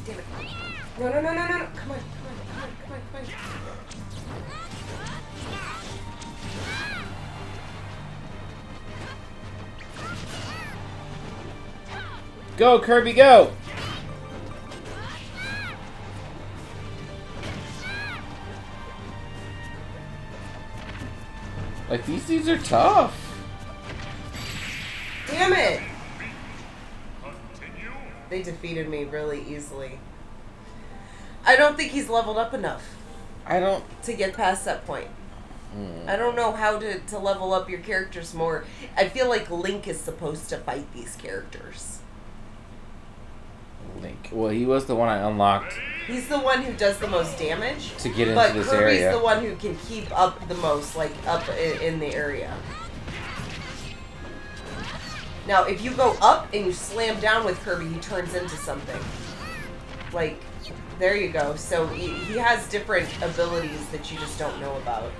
Speaker 7: Damn it. No, no, no, no, no, no. Come on, come on, come on, come on, come on.
Speaker 1: Go, Kirby, go! Like, these dudes are tough.
Speaker 7: Damn it! They defeated me really easily. I don't think he's leveled up enough
Speaker 1: I don't.
Speaker 7: to get past that point. Hmm. I don't know how to, to level up your characters more. I feel like Link is supposed to fight these characters.
Speaker 1: Link. Well, he was the one I unlocked
Speaker 7: He's the one who does the most damage.
Speaker 1: to get into
Speaker 7: But
Speaker 1: this
Speaker 7: Kirby's
Speaker 1: area.
Speaker 7: the one who can keep up the most, like up in, in the area. Now, if you go up and you slam down with Kirby, he turns into something. Like, there you go. So he, he has different abilities that you just don't know about.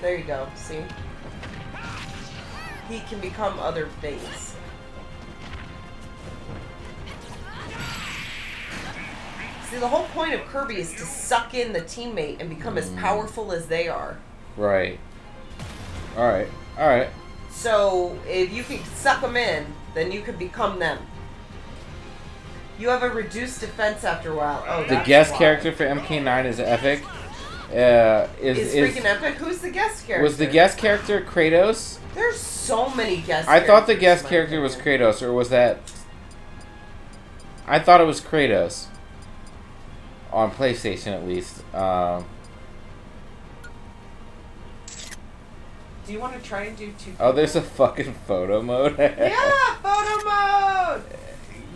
Speaker 7: There you go. See? He can become other things. See, the whole point of Kirby is to suck in the teammate and become as powerful as they are.
Speaker 1: Right. Alright. Alright.
Speaker 7: So if you can suck them in, then you can become them. You have a reduced defense after a while. Oh,
Speaker 1: The guest
Speaker 7: why.
Speaker 1: character for MK9 is epic. Uh, is,
Speaker 7: is,
Speaker 1: is,
Speaker 7: freaking epic. Who's the guest character?
Speaker 1: was the guest character Kratos?
Speaker 7: There's so many guest.
Speaker 1: I thought the guest character was. Kratos, or was that? I thought it was Kratos. On PlayStation, at least. Um,
Speaker 7: Do you want to try and do two?
Speaker 1: oh, there's a fucking photo mode.
Speaker 7: yeah, photo mode.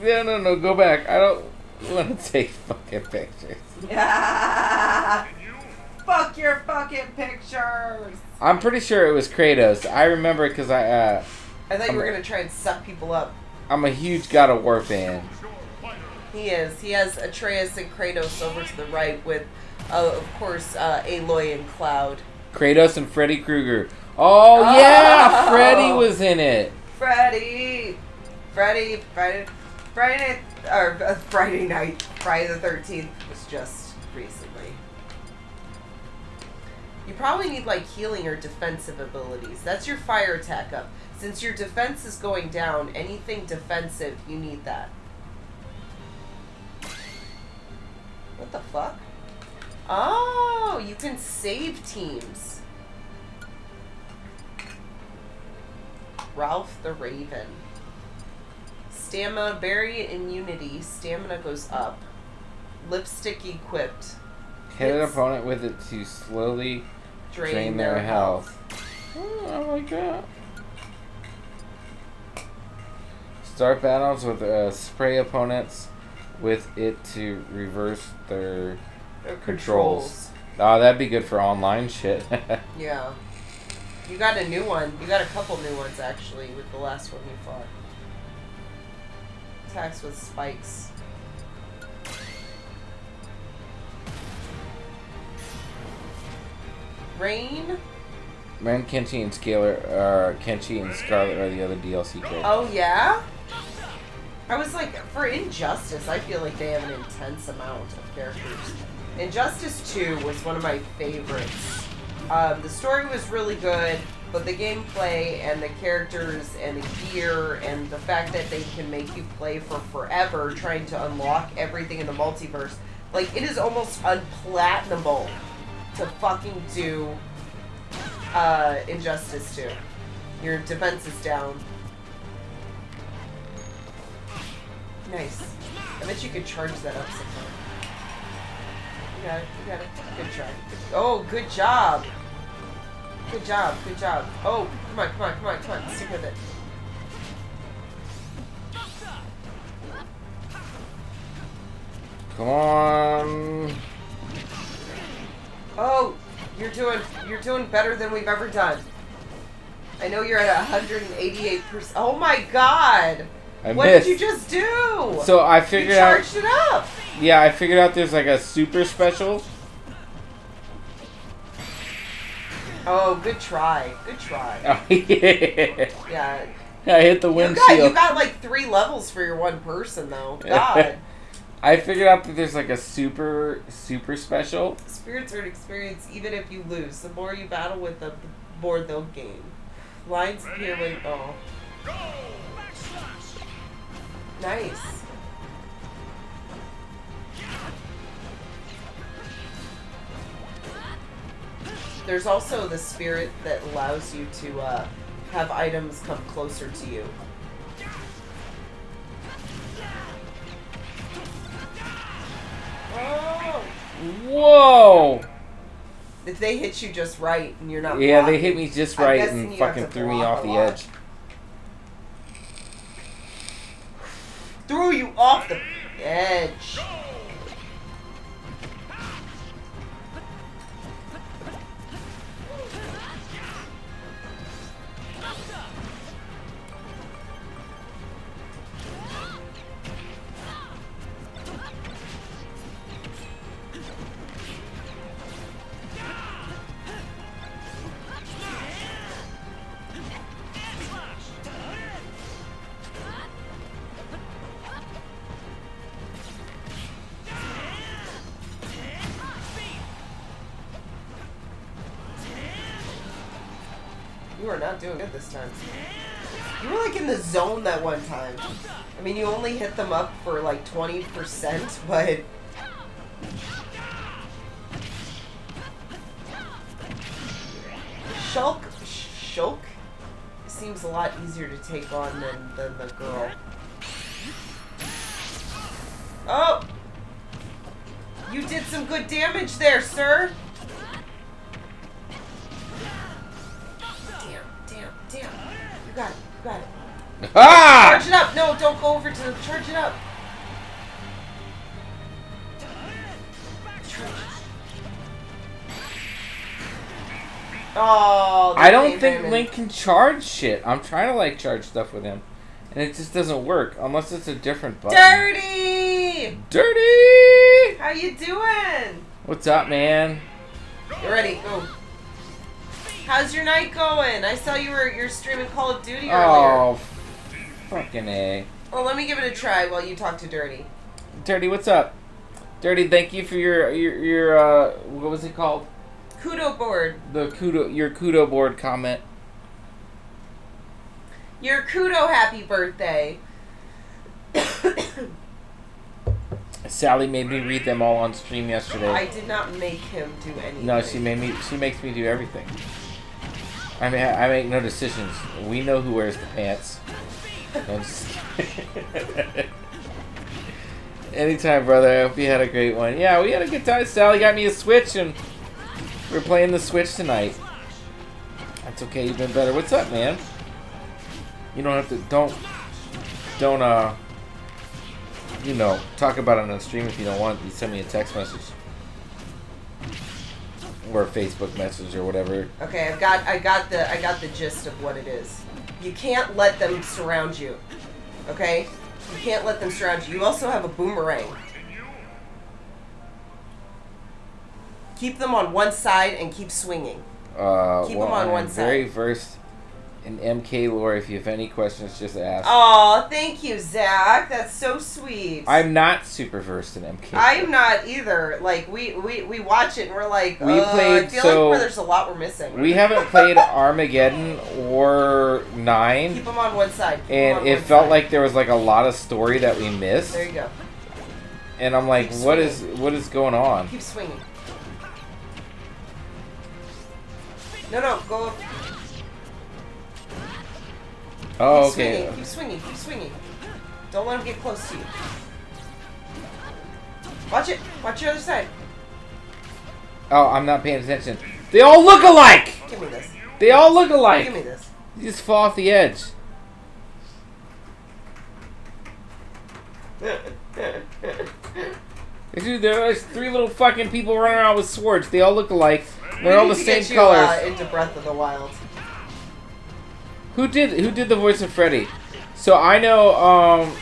Speaker 1: no, no, no. Go back. I don't want to take fucking pictures.
Speaker 7: Yeah. Fuck your fucking pictures.
Speaker 1: I'm pretty sure it was Kratos. I remember because I, uh,
Speaker 7: I thought you were
Speaker 1: I'm-
Speaker 7: gonna try and suck people up.
Speaker 1: I'm a huge God of War fan.
Speaker 7: He is. He has Atreus and Kratos over to the right with, uh, of course, uh, Aloy and Cloud.
Speaker 1: Kratos and Freddy Krueger. Oh, yeah,
Speaker 7: Oh!
Speaker 1: Freddy was in it.
Speaker 7: Freddy, Freddy, Friday, Friday, or uh, Friday night, Friday the Thirteenth was just recently. You probably need like healing or defensive abilities. That's your fire attack up. Since your defense is going down, anything defensive, you need that. What the fuck? Oh, you can save teams. Ralph the Raven. Stamina, berry immunity. Stamina goes up. Lipstick equipped.
Speaker 1: Hit an opponent with it to slowly
Speaker 7: Drain,
Speaker 1: drain
Speaker 7: their,
Speaker 1: their
Speaker 7: health.
Speaker 1: Oh, I like that. Start battles with uh, spray opponents with it to reverse their.
Speaker 7: Their
Speaker 1: Controls. Oh, that'd be good for online shit.
Speaker 7: Yeah. You got a new one. You got a couple new ones actually with the last one you fought. Attacks with spikes. Rain?
Speaker 1: Man, Kenshi and Scalar, uh, Kenshi and Skarlet are the other DLC characters.
Speaker 7: Oh yeah? I was like, for Injustice, I feel like they have an intense amount of characters. Injustice 2 was one of my favorites. Um, the story was really good, but the gameplay and the characters and the gear and the fact that they can make you play for forever trying to unlock everything in the multiverse, like, it is almost unplatinable to fucking do uh, Injustice 2. Your defense is down. Nice. I bet you could charge that up sometime. You got it. You got it. Good try. Oh, good job. Good job. Good job. Oh, come on, come on, come on, come on. Stick with it.
Speaker 1: Come on.
Speaker 7: Oh, you're doing you're doing better than we've ever done. I know you're at 188%. Oh my god.
Speaker 1: I
Speaker 7: what
Speaker 1: missed.
Speaker 7: did you just do?
Speaker 1: So I
Speaker 7: you
Speaker 1: figured out.
Speaker 7: charged it up.
Speaker 1: Yeah, I figured out there's like a super special.
Speaker 7: Oh, good try. Good try.
Speaker 1: Oh, yeah.
Speaker 7: Yeah.
Speaker 1: I hit the windshield.
Speaker 7: You got, you got like three levels for your one person though. God.
Speaker 1: I figured out that there's like a super super special.
Speaker 7: Spirits are an experience even if you lose. The more you battle with them, the more they'll gain. Lines appear when oh. Nice. There's also the spirit that allows you to uh, have items come closer to you. Oh!
Speaker 1: Whoa!
Speaker 7: If they hit you just right and you're not
Speaker 1: Yeah, they hit me just right and fucking threw me off the edge.
Speaker 7: Threw you off the edge. I mean, you only hit them up for like 20%, but. Shulk. Shulk seems a lot easier to take on than, than the girl. Oh! You did some good damage there, sir! Damn, damn, damn. You got it, you got it.
Speaker 1: Ah!
Speaker 7: Charge it up! No, don't go over to the charge it up. Oh,
Speaker 1: I don't think
Speaker 7: Raymond.
Speaker 1: Link can charge shit. I'm trying to like charge stuff with him, and it just doesn't work unless it's a different button.
Speaker 7: Dirty!
Speaker 1: Dirty!
Speaker 7: How you doing?
Speaker 1: What's up, man?
Speaker 7: You ready? Go. How's your night going? I saw you were you're streaming Call of Duty earlier.
Speaker 1: Oh, fucking a.
Speaker 7: Well, let me give it a try while you talk to Dirty.
Speaker 1: Dirty, what's up? Dirty, thank you for your your your uh what was it called?
Speaker 7: Kudo board.
Speaker 1: The kudo your kudo board comment.
Speaker 7: Your Kudo happy birthday.
Speaker 1: Sally made me read them all on stream yesterday.
Speaker 7: I did not make him do anything.
Speaker 1: No, she made me. She makes me do everything. I mean, I make no decisions. We know who wears the pants. Anytime, brother. I hope you had a great one. Yeah, we had a good time. Sally got me a Switch, and we're playing the Switch tonight. That's okay. You've been better. What's up, man? You don't have to. Don't. Don't. Uh. You know, talk about it on the stream if you don't want. You send me a text message. or a Facebook message or whatever.
Speaker 7: Okay, I've got I got the I got the gist of what it is. You can't let them surround you. Okay? You can't let them surround you. You also have a boomerang. Keep them on one side and keep swinging.
Speaker 1: Uh,
Speaker 7: Keep them on
Speaker 1: I'm
Speaker 7: one
Speaker 1: very versed in MK lore. If you have any questions, just ask.
Speaker 7: Oh, thank you, Zach. That's so sweet.
Speaker 1: I'm not super versed in MK.
Speaker 7: I'm not either. Like we we, we watch it and we're like,
Speaker 1: We
Speaker 7: uh, I
Speaker 1: played-
Speaker 7: feel
Speaker 1: so-
Speaker 7: like there's a lot we're missing.
Speaker 1: we haven't played Armageddon or Nine,
Speaker 7: keep them on one side. Keep
Speaker 1: and
Speaker 7: on
Speaker 1: it felt
Speaker 7: side.
Speaker 1: like there was like a lot of story that we missed.
Speaker 7: There you go.
Speaker 1: And I'm like,
Speaker 7: Keep
Speaker 1: what is what is going on?
Speaker 7: Keep swinging. No, no, go up.
Speaker 1: Oh,
Speaker 7: keep
Speaker 1: okay.
Speaker 7: Swinging, keep swinging. Keep swinging. Don't let him get close to you. Watch it. Watch your other side.
Speaker 1: Oh, I'm not paying attention. They all look alike.
Speaker 7: Give me this.
Speaker 1: They all look
Speaker 7: Give me
Speaker 1: alike.
Speaker 7: this.
Speaker 1: You just fall off the edge. Dude, there's three little fucking people running around with swords. They all look alike. They're all the same
Speaker 7: you,
Speaker 1: colors.
Speaker 7: Uh, into Breath of the Wild.
Speaker 1: Who did who did the voice of Freddy? So I know um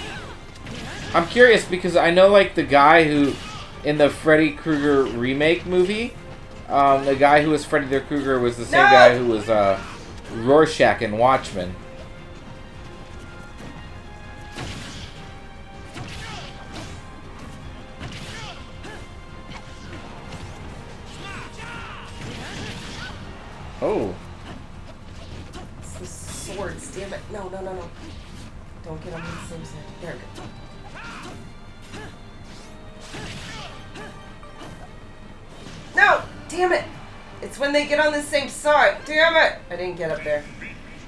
Speaker 1: I'm curious because I know like the guy who in the Freddy Krueger remake movie, um the guy who was Freddy the Krueger was the same
Speaker 7: No!
Speaker 1: guy who was uh Rorschach in Watchmen. Oh.
Speaker 7: It's damn it. No, no, no, no. Don't get on the same side. There we go. No! Damn it! It's when they get on the same side. Damn it! I didn't get up there.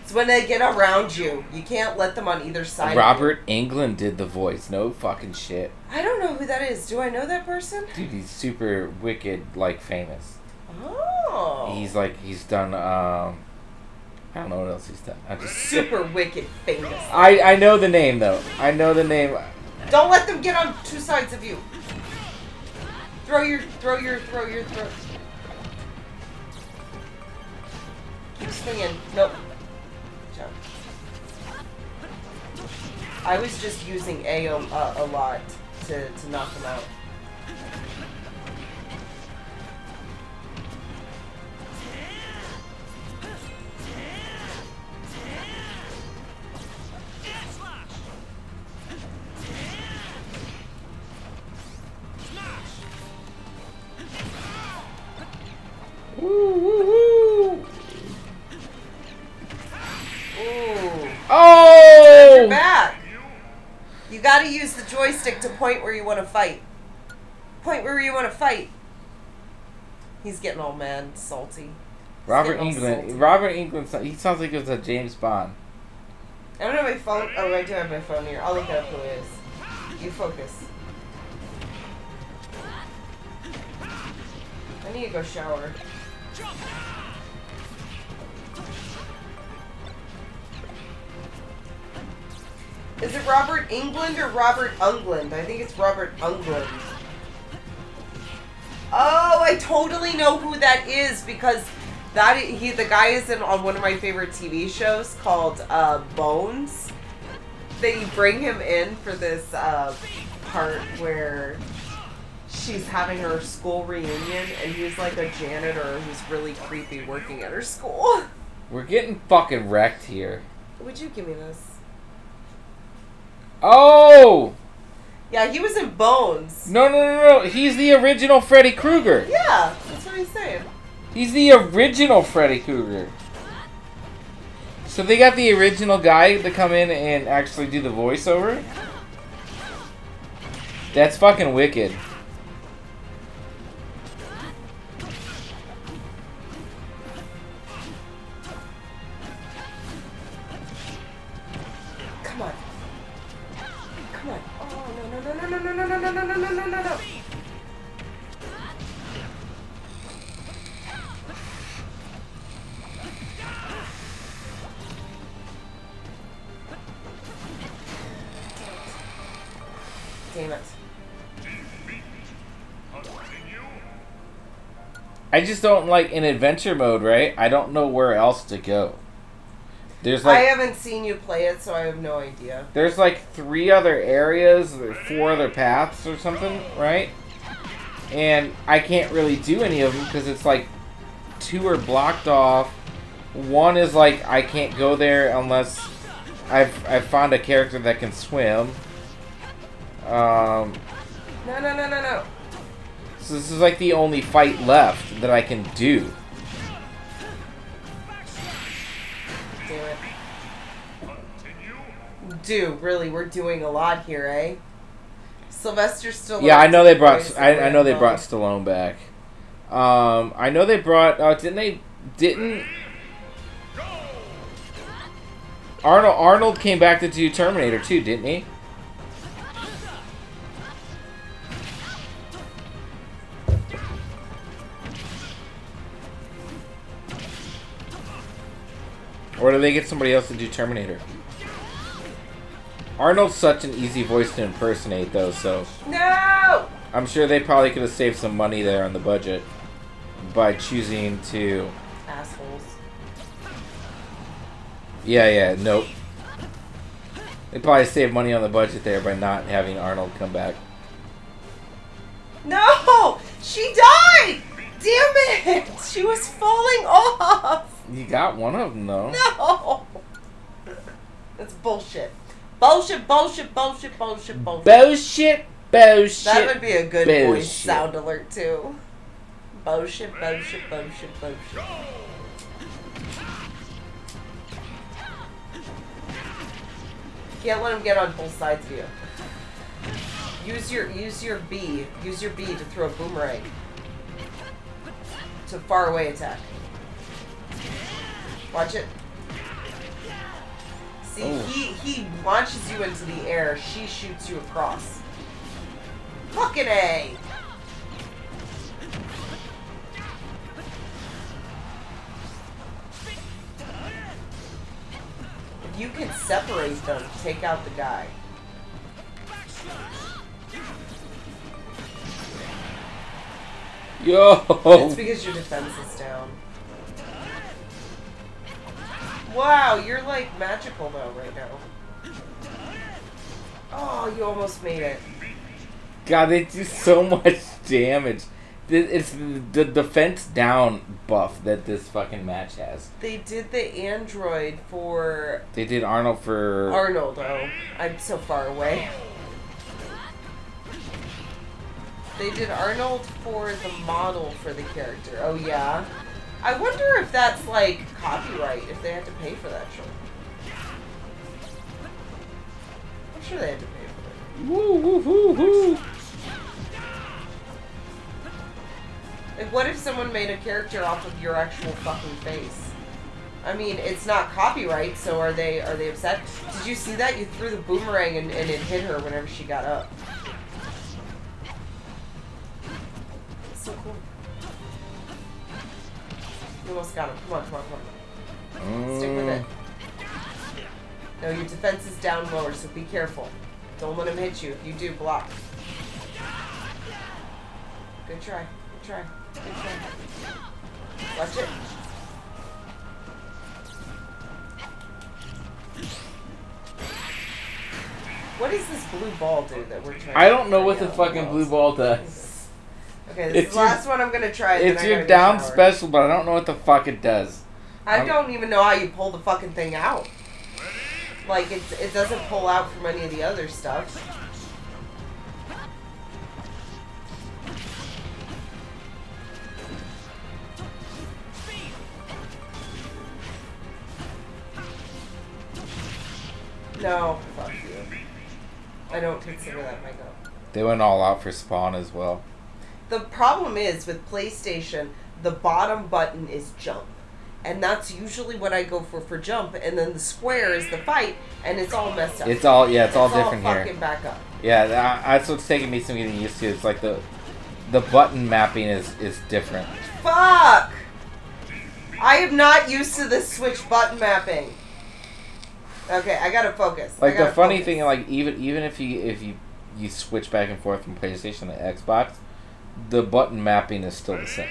Speaker 7: It's when they get around you. You can't let them on either side.
Speaker 1: Robert Englund did the voice. No fucking shit.
Speaker 7: I don't know who that is. Do I know that person?
Speaker 1: Dude, he's super wicked, like famous.
Speaker 7: Oh.
Speaker 1: He's like he's done. um I don't know what else he's done. I just
Speaker 7: super wicked famous.
Speaker 1: I I know the name though. I know the name.
Speaker 7: Don't let them get on two sides of you. Throw your, throw your, throw your, throw. Keep swinging. Nope. Jump. I was just using A a, a, a lot to, to knock them out.
Speaker 1: Woo, woo, woo.
Speaker 7: You're
Speaker 1: Oh!
Speaker 7: back. You gotta use the joystick to point where you want to fight. Point where you want to fight. He's getting all mad, salty. He's
Speaker 1: Robert Englund.
Speaker 7: salty.
Speaker 1: Robert Englund. He sounds like it was a James Bond.
Speaker 7: I don't have my phone. Oh, I do have my phone here. I'll look up who it is. You focus. I need to go shower. Is it Robert England or Robert Ungland? I think it's Robert Ungland. Oh, I totally know who that is because that he the guy is in on one of my favorite TV shows called uh, Bones. They bring him in for this uh, part where she's having her school reunion and he's like a janitor who's really creepy working at her school.
Speaker 1: We're getting fucking wrecked here.
Speaker 7: Would you give me this?
Speaker 1: Oh!
Speaker 7: Yeah, he was in Bones.
Speaker 1: No, no, no, no. He's the original Freddy Krueger.
Speaker 7: Yeah, that's what he's saying.
Speaker 1: He's the original Freddy Krueger. So they got the original guy to come in and actually do the voiceover? That's fucking wicked. I just don't like in adventure mode, right? I don't know where else to go. There's like I
Speaker 7: haven't seen you play it, so I have no idea.
Speaker 1: there's like three other areas, four other paths or something, right? And I can't really do any of them because it's like two are blocked off. One is like I can't go there unless I've I've found a character that can swim. Um,
Speaker 7: No, no, no, no, no.
Speaker 1: So this is like the only fight left that I can do.
Speaker 7: Damn it.
Speaker 4: Continue.
Speaker 7: Dude, really, we're doing a lot here, eh? Sylvester still.
Speaker 1: Yeah, I know they brought. I, I know they brought Stallone back. Um, I know they brought. Uh, didn't they? Didn't Arnold? Arnold came back to do Terminator too, didn't he? Or do they get somebody else to do Terminator? Arnold's such an easy voice to impersonate, though, so.
Speaker 7: No.
Speaker 1: I'm sure they probably could have saved some money there on the budget by choosing to.
Speaker 7: Assholes.
Speaker 1: Yeah, yeah, nope. They probably saved money on the budget there by not having Arnold come back.
Speaker 7: No! She died! Damn it! She was falling off!
Speaker 1: You got one of them though.
Speaker 7: No! That's bullshit. Bullshit, bullshit, bullshit, bullshit, bullshit.
Speaker 1: Bullshit, bullshit.
Speaker 7: that would be a good voice sound alert, too. Bullshit, bullshit, bullshit, bullshit. Can't let him get on both sides of you. Use your use your B. Use your B to throw a boomerang. To far away attack. Watch it. See,
Speaker 1: Oh.
Speaker 7: he he launches you into the air. She shoots you across. Fucking a. If you can separate them, take out the guy.
Speaker 1: Yo.
Speaker 7: It's because your defense is down. Wow, you're like magical though right now. Oh, you almost made it.
Speaker 1: God, they do so much damage. It's the defense down buff that this fucking match has.
Speaker 7: They did the android for
Speaker 1: They did Arnold for.
Speaker 7: Arnold. Oh, I'm so far away. They did Arnold for the model for the character. Oh yeah. I wonder if that's like copyright. If they had to pay for that shit. I'm sure they had to pay for it.
Speaker 1: Woo, woo, woo, woo.
Speaker 7: Like, what if someone made a character off of your actual fucking face? I mean, it's not copyright, so are they are they upset? Did you see that? You threw the boomerang and, and it hit her whenever she got up. So cool. You almost got him. Come on, come on, come on. Stick with it. Oh. No, your defense is down lower, so be careful. Don't let him hit you. If you do, block. Good try. Good try. Good try. Watch it. What does this blue ball do that we're trying?
Speaker 1: I don't know what the fucking
Speaker 7: balls?
Speaker 1: blue ball does.
Speaker 7: Okay, this
Speaker 1: It's
Speaker 7: is the
Speaker 1: your-
Speaker 7: last one I'm gonna try.
Speaker 1: It's your down special, but I don't know what the fuck it does.
Speaker 7: I
Speaker 1: I'm-
Speaker 7: don't even know how you pull the fucking thing out. Like it, it doesn't pull out from any of the other stuff. No, fuck you. I don't consider that my go.
Speaker 1: They went all out for Spawn as well.
Speaker 7: The problem is with PlayStation, the bottom button is jump. And that's usually what I go for for jump, and then the square is the fight, and it's all messed up.
Speaker 1: It's all yeah, it's all different
Speaker 7: all
Speaker 1: here.
Speaker 7: fucking back up.
Speaker 1: Yeah, that's what's taking me some getting used to. It's like the the button mapping is is different.
Speaker 7: Fuck! I am not used to this switch button mapping. Okay, I gotta focus.
Speaker 1: Like the
Speaker 7: gotta
Speaker 1: funny
Speaker 7: focus.
Speaker 1: thing, like even even if you if you you switch back and forth from PlayStation to Xbox, the button mapping is still the same.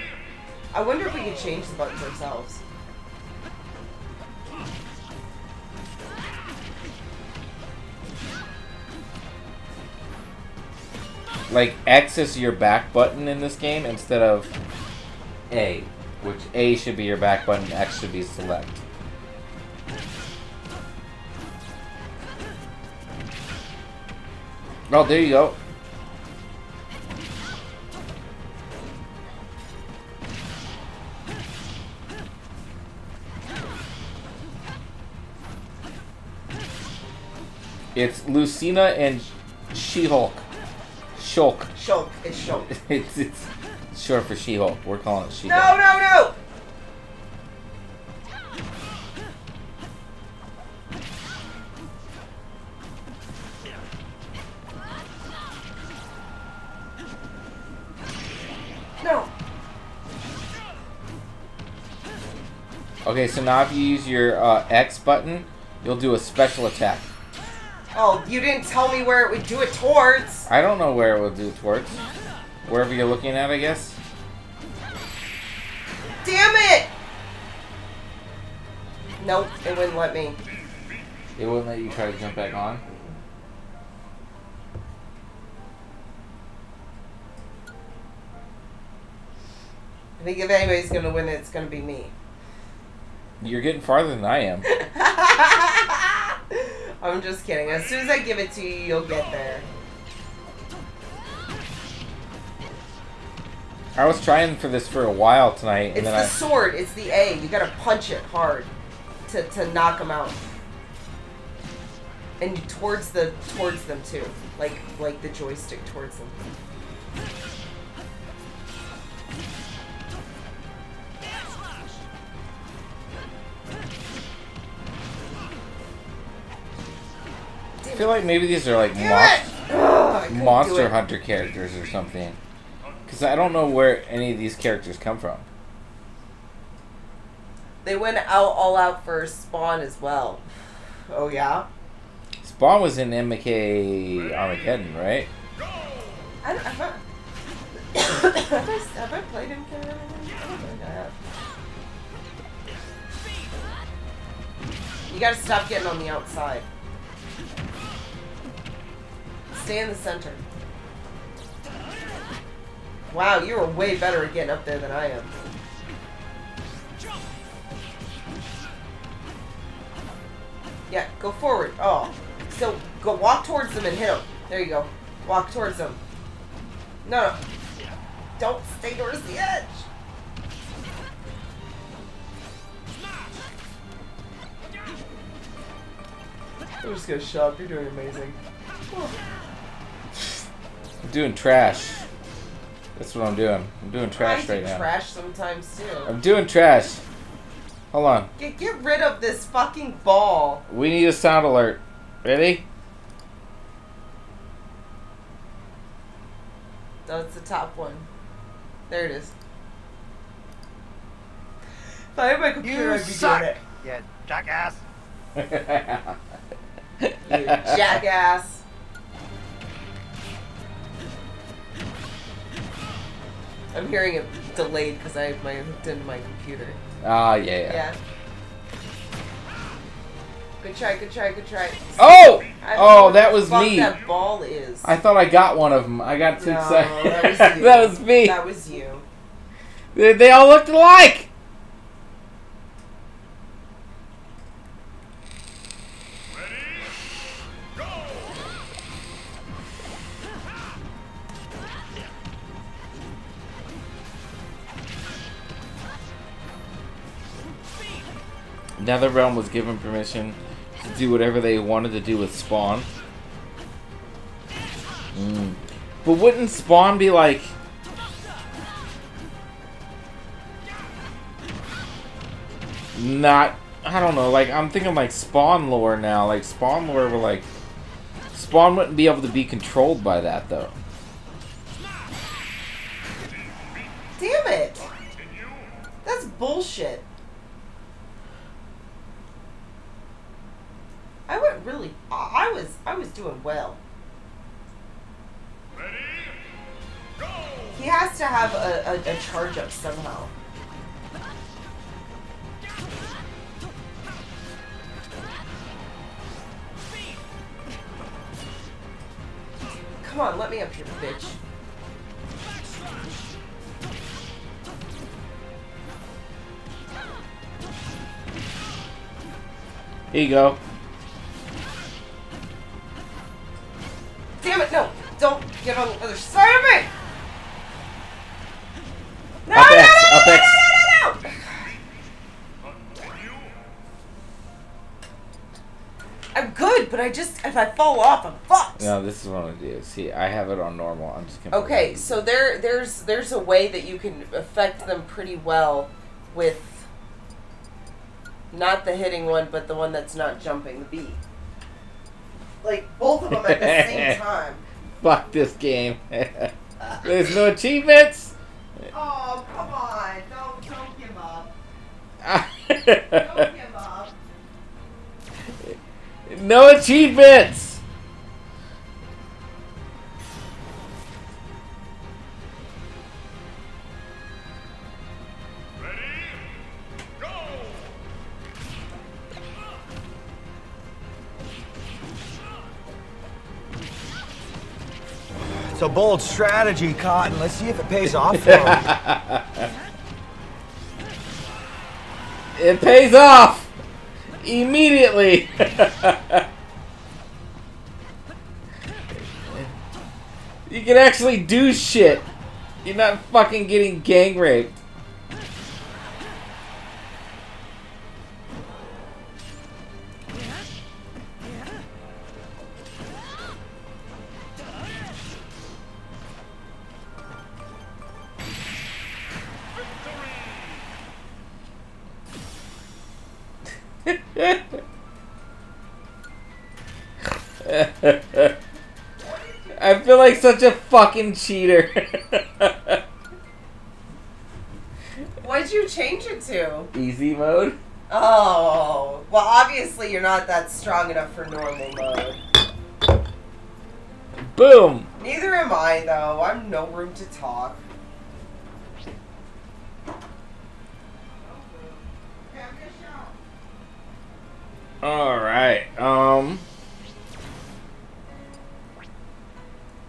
Speaker 7: I wonder if we could change the buttons ourselves.
Speaker 1: Like X is your back button in this game instead of A, which A should be your back button, X should be select. Oh, there you go. It's Lucina and She-Hulk. Shulk.
Speaker 7: Shulk. It's Shulk.
Speaker 1: It's, it's short for She-Hulk. We're calling it She-Hulk.
Speaker 7: No, no, no! No.
Speaker 1: Okay, so now if you use your uh, X button, you'll do a special attack.
Speaker 7: Oh, you didn't tell me where it would do it towards.
Speaker 1: I don't know where it will do towards. Wherever you're looking at, I guess.
Speaker 7: Damn it! Nope, it wouldn't let me.
Speaker 1: It wouldn't let you try to jump back on.
Speaker 7: I think if anybody's gonna win it, it's gonna be me.
Speaker 1: You're getting farther than I am.
Speaker 7: I'm just kidding. As soon as I give it to you, you'll get there.
Speaker 1: I was trying for this for a while tonight, and
Speaker 7: It's the
Speaker 1: I.
Speaker 7: sword. It's the A. You gotta punch it hard to, to knock them out. And towards the towards them too, like like the joystick towards them.
Speaker 1: Feel like maybe these are like
Speaker 7: Damn! Ugh, I couldn't do
Speaker 1: Monster. Hunter characters or something. Because I don't know where any of these characters come from.
Speaker 7: They went out all out for Spawn as well. Oh yeah.
Speaker 1: Spawn was in MK Armageddon, right?
Speaker 7: I don't, have, I, have, I, have I played him? I don't think I have. You gotta stop getting on the outside. Stay in the center. Wow, you are way better at getting up there than I am. Yeah, go forward. Oh. So, go walk towards them and hit them. There you go. Walk towards them. No, no. Don't stay towards the edge. I'm just gonna shove. You're doing amazing.
Speaker 1: I'm doing trash. That's what I'm doing. I'm doing
Speaker 7: I
Speaker 1: trash
Speaker 7: do
Speaker 1: right now.
Speaker 7: I do trash sometimes too.
Speaker 1: I'm doing trash. Hold on.
Speaker 7: Get, get rid of this fucking ball.
Speaker 1: We need a sound alert. Ready?
Speaker 7: That's the top one. There it is. If I had my computer,
Speaker 6: You
Speaker 7: I'd be
Speaker 6: suck,
Speaker 7: doing it.
Speaker 6: you jackass.
Speaker 7: You jackass. I'm hearing it delayed because I have my hooked into my computer.
Speaker 1: Ah, yeah, yeah.
Speaker 7: Yeah. Good try, good try, good try.
Speaker 1: Oh!
Speaker 7: Don't know
Speaker 1: Oh, that was me.
Speaker 7: That ball is.
Speaker 1: I thought I got one of them. I got too
Speaker 7: no,
Speaker 1: excited.
Speaker 7: that was you.
Speaker 1: that was me.
Speaker 7: That was you.
Speaker 1: They, they all looked alike. NetherRealm was given permission to do whatever they wanted to do with Spawn. Mm. But wouldn't Spawn be like not I don't know, like I'm thinking like Spawn lore now. Like Spawn lore were like Spawn wouldn't be able to be controlled by that though.
Speaker 7: Damn it! That's bullshit. I went really. I was. I was doing well. Ready, go. He has to have a, a, a charge up somehow. Come on, let me up here, bitch.
Speaker 1: Here you go.
Speaker 7: Damn it, no! Don't get on the other side of me! No,
Speaker 1: Up
Speaker 7: no,
Speaker 1: X,
Speaker 7: no,
Speaker 1: up
Speaker 7: no,
Speaker 1: X.
Speaker 7: no, no, no. I'm good, but I just, if I fall off, I'm fucked.
Speaker 1: No, this is what I'm do. See, I have it on normal. I'm just gonna.
Speaker 7: Okay, so there, there's, there's a way that you can affect them pretty well with not the hitting one, but the one that's not jumping, the B. Like both of them at the same time.
Speaker 1: Fuck this game. There's no achievements.
Speaker 7: Oh, come on! Don't, don't give up. Don't give up.
Speaker 1: no achievements.
Speaker 8: It's a bold strategy, Cotton. Let's see if it pays off for him.
Speaker 1: It pays off immediately. you can actually do shit. You're not fucking getting gang raped. I feel like such a fucking cheater.
Speaker 7: What'd you change it to?
Speaker 1: Easy mode.
Speaker 7: Oh, well, obviously you're not that strong enough for normal mode.
Speaker 1: Boom.
Speaker 7: Neither am I, though. I'm no room to talk.
Speaker 1: All right. Um.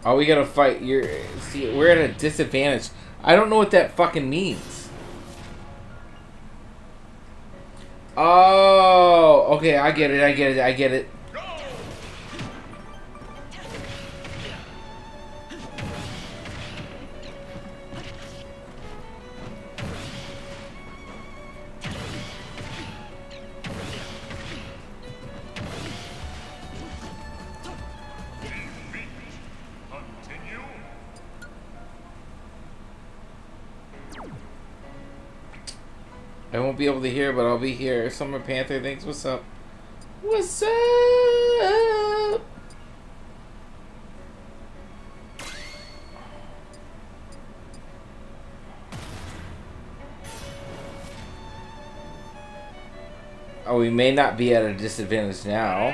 Speaker 1: Oh, we gotta fight. You're see, we're at a disadvantage. I don't know what that fucking means. Oh, okay. I get it. I get it. I get it. Won't be able to hear, but I'll be here. Summer Panther thinks, what's up? What's up? Oh, we may not be at a disadvantage now.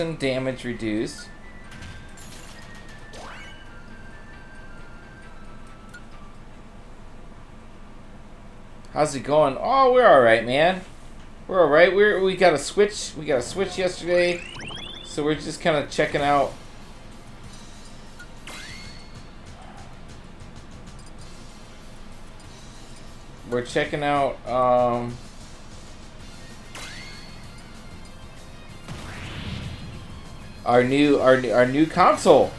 Speaker 1: Poison damage reduced. How's it going? Oh, we're all right, man. We're all right. We're we got a switch. We got a switch yesterday, so we're just kind of checking out. We're checking out. Um, our new our our new console.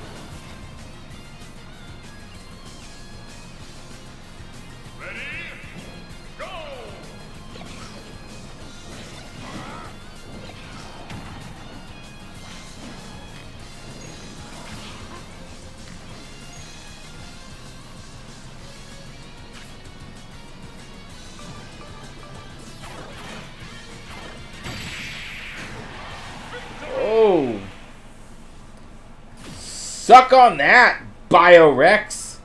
Speaker 1: Suck on that, Biorex.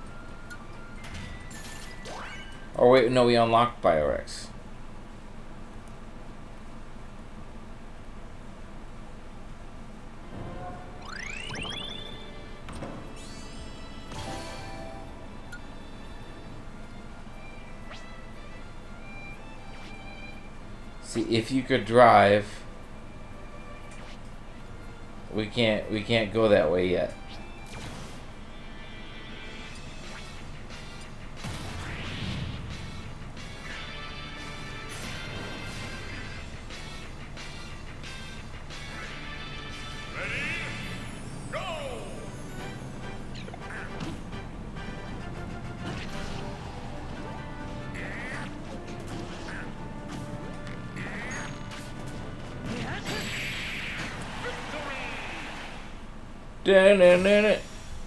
Speaker 1: Or wait, no, we unlocked Biorex. See, if you could drive, we can't we can't go that way yet.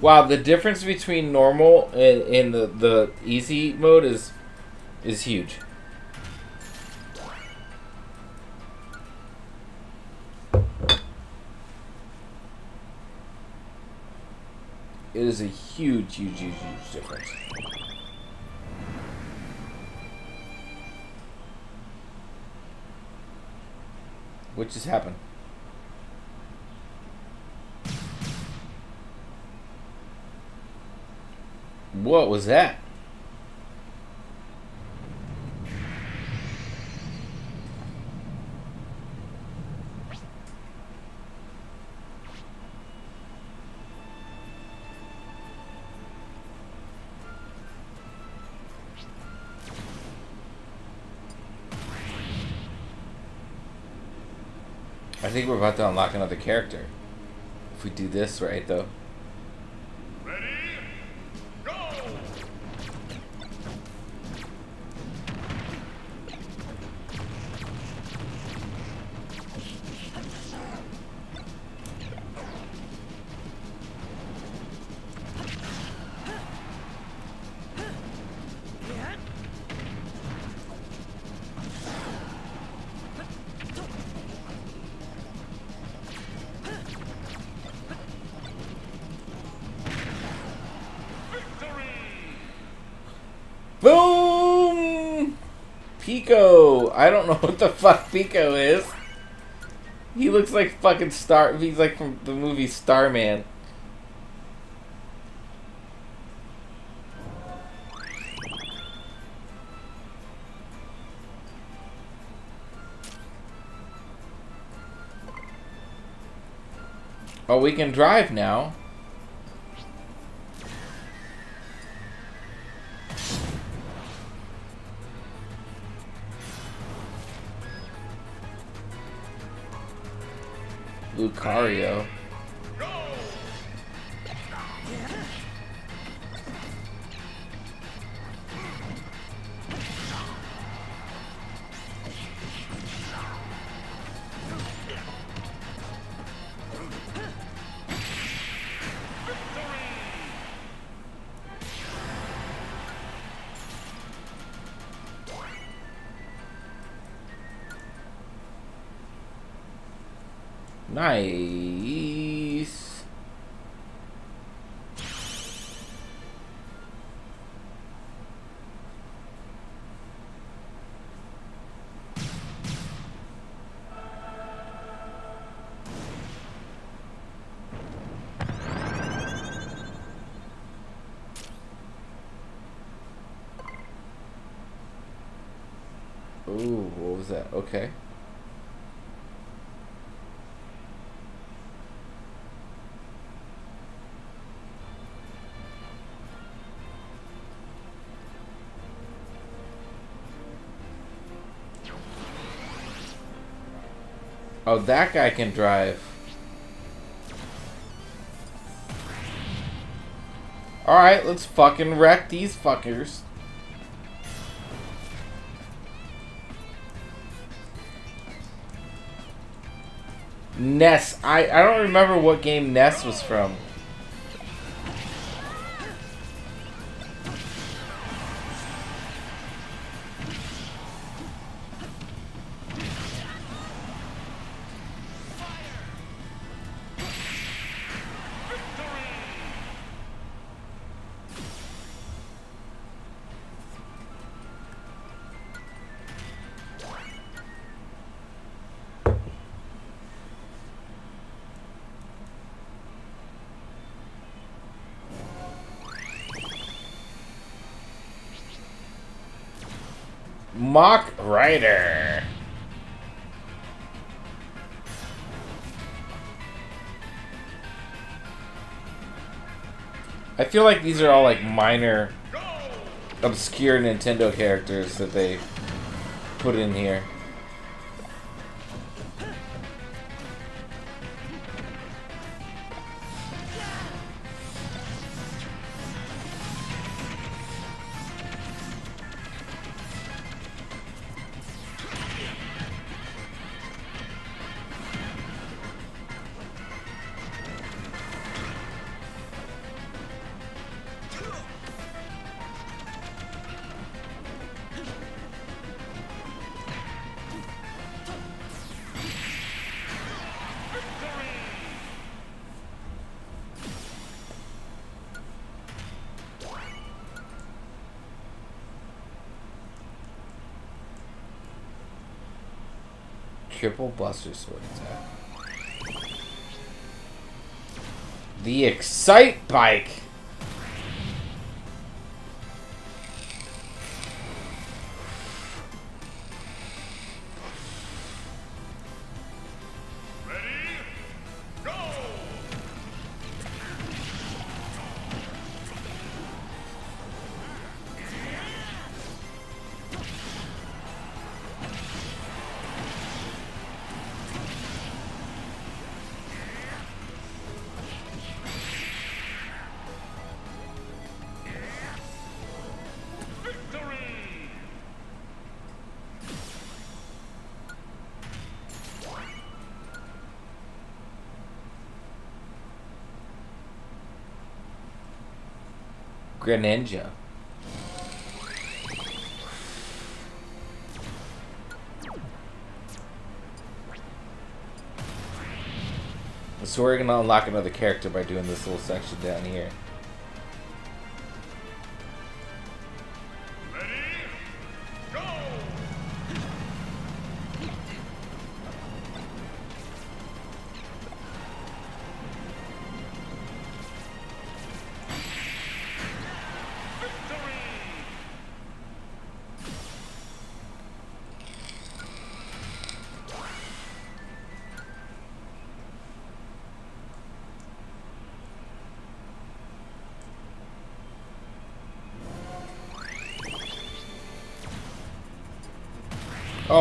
Speaker 1: Wow, the difference between normal and, and the, the easy mode is is huge. It is a huge, huge, huge, huge difference. What just happened? What was that? I think we're about to unlock another character. If we do this right, though. Know what the fuck Pico is. He looks like fucking Star. He's like from the movie Starman. Oh, we can drive now. Lucario. That? Okay. Oh, that guy can drive. Alright, let's fucking wreck these fuckers. Ness. I, I don't remember what game Ness was from. Mach Rider. I feel like these are all like minor, obscure Nintendo characters that they put in here. Triple Buster Sword attack. The
Speaker 4: Excitebike.
Speaker 1: Greninja. So we're gonna unlock another character by doing this little section down here.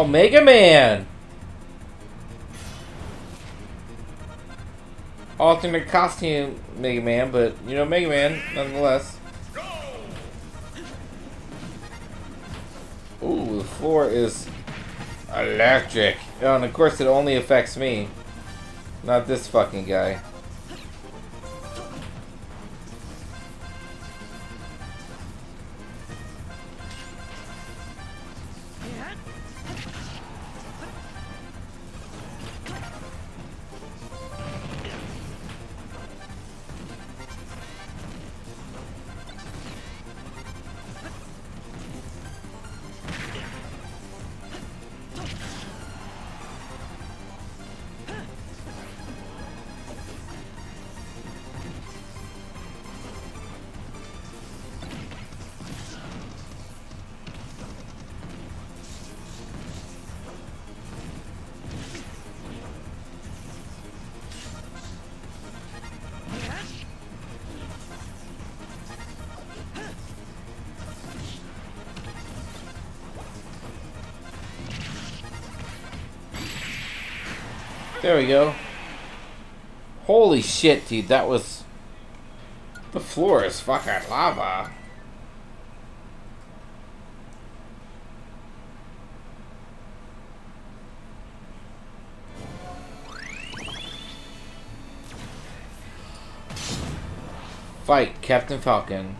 Speaker 1: Mega Man! Alternate costume Mega Man, but you know Mega Man nonetheless. Ooh, the floor is electric. Oh, and of course it only affects me. Not this fucking guy. There we go. Holy shit, dude, that was... The floor is fucking lava. Fight, Captain Falcon.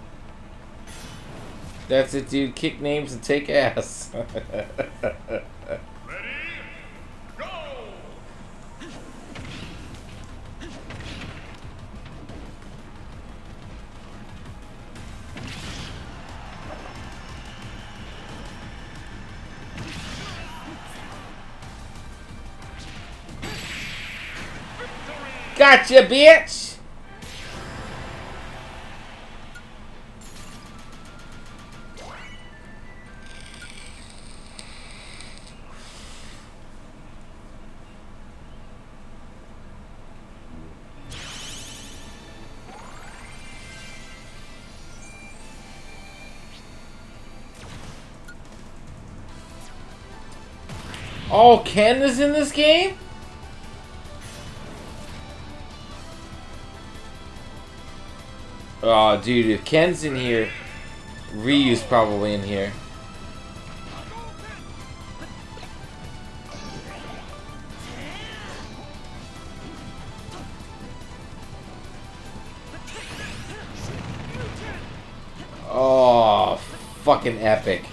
Speaker 1: That's it, dude. Kick names and take ass. Gotcha, bitch! Oh, Ken is in this game? Oh, dude, if Ken's in here, Ryu's probably in here. Oh, fucking epic.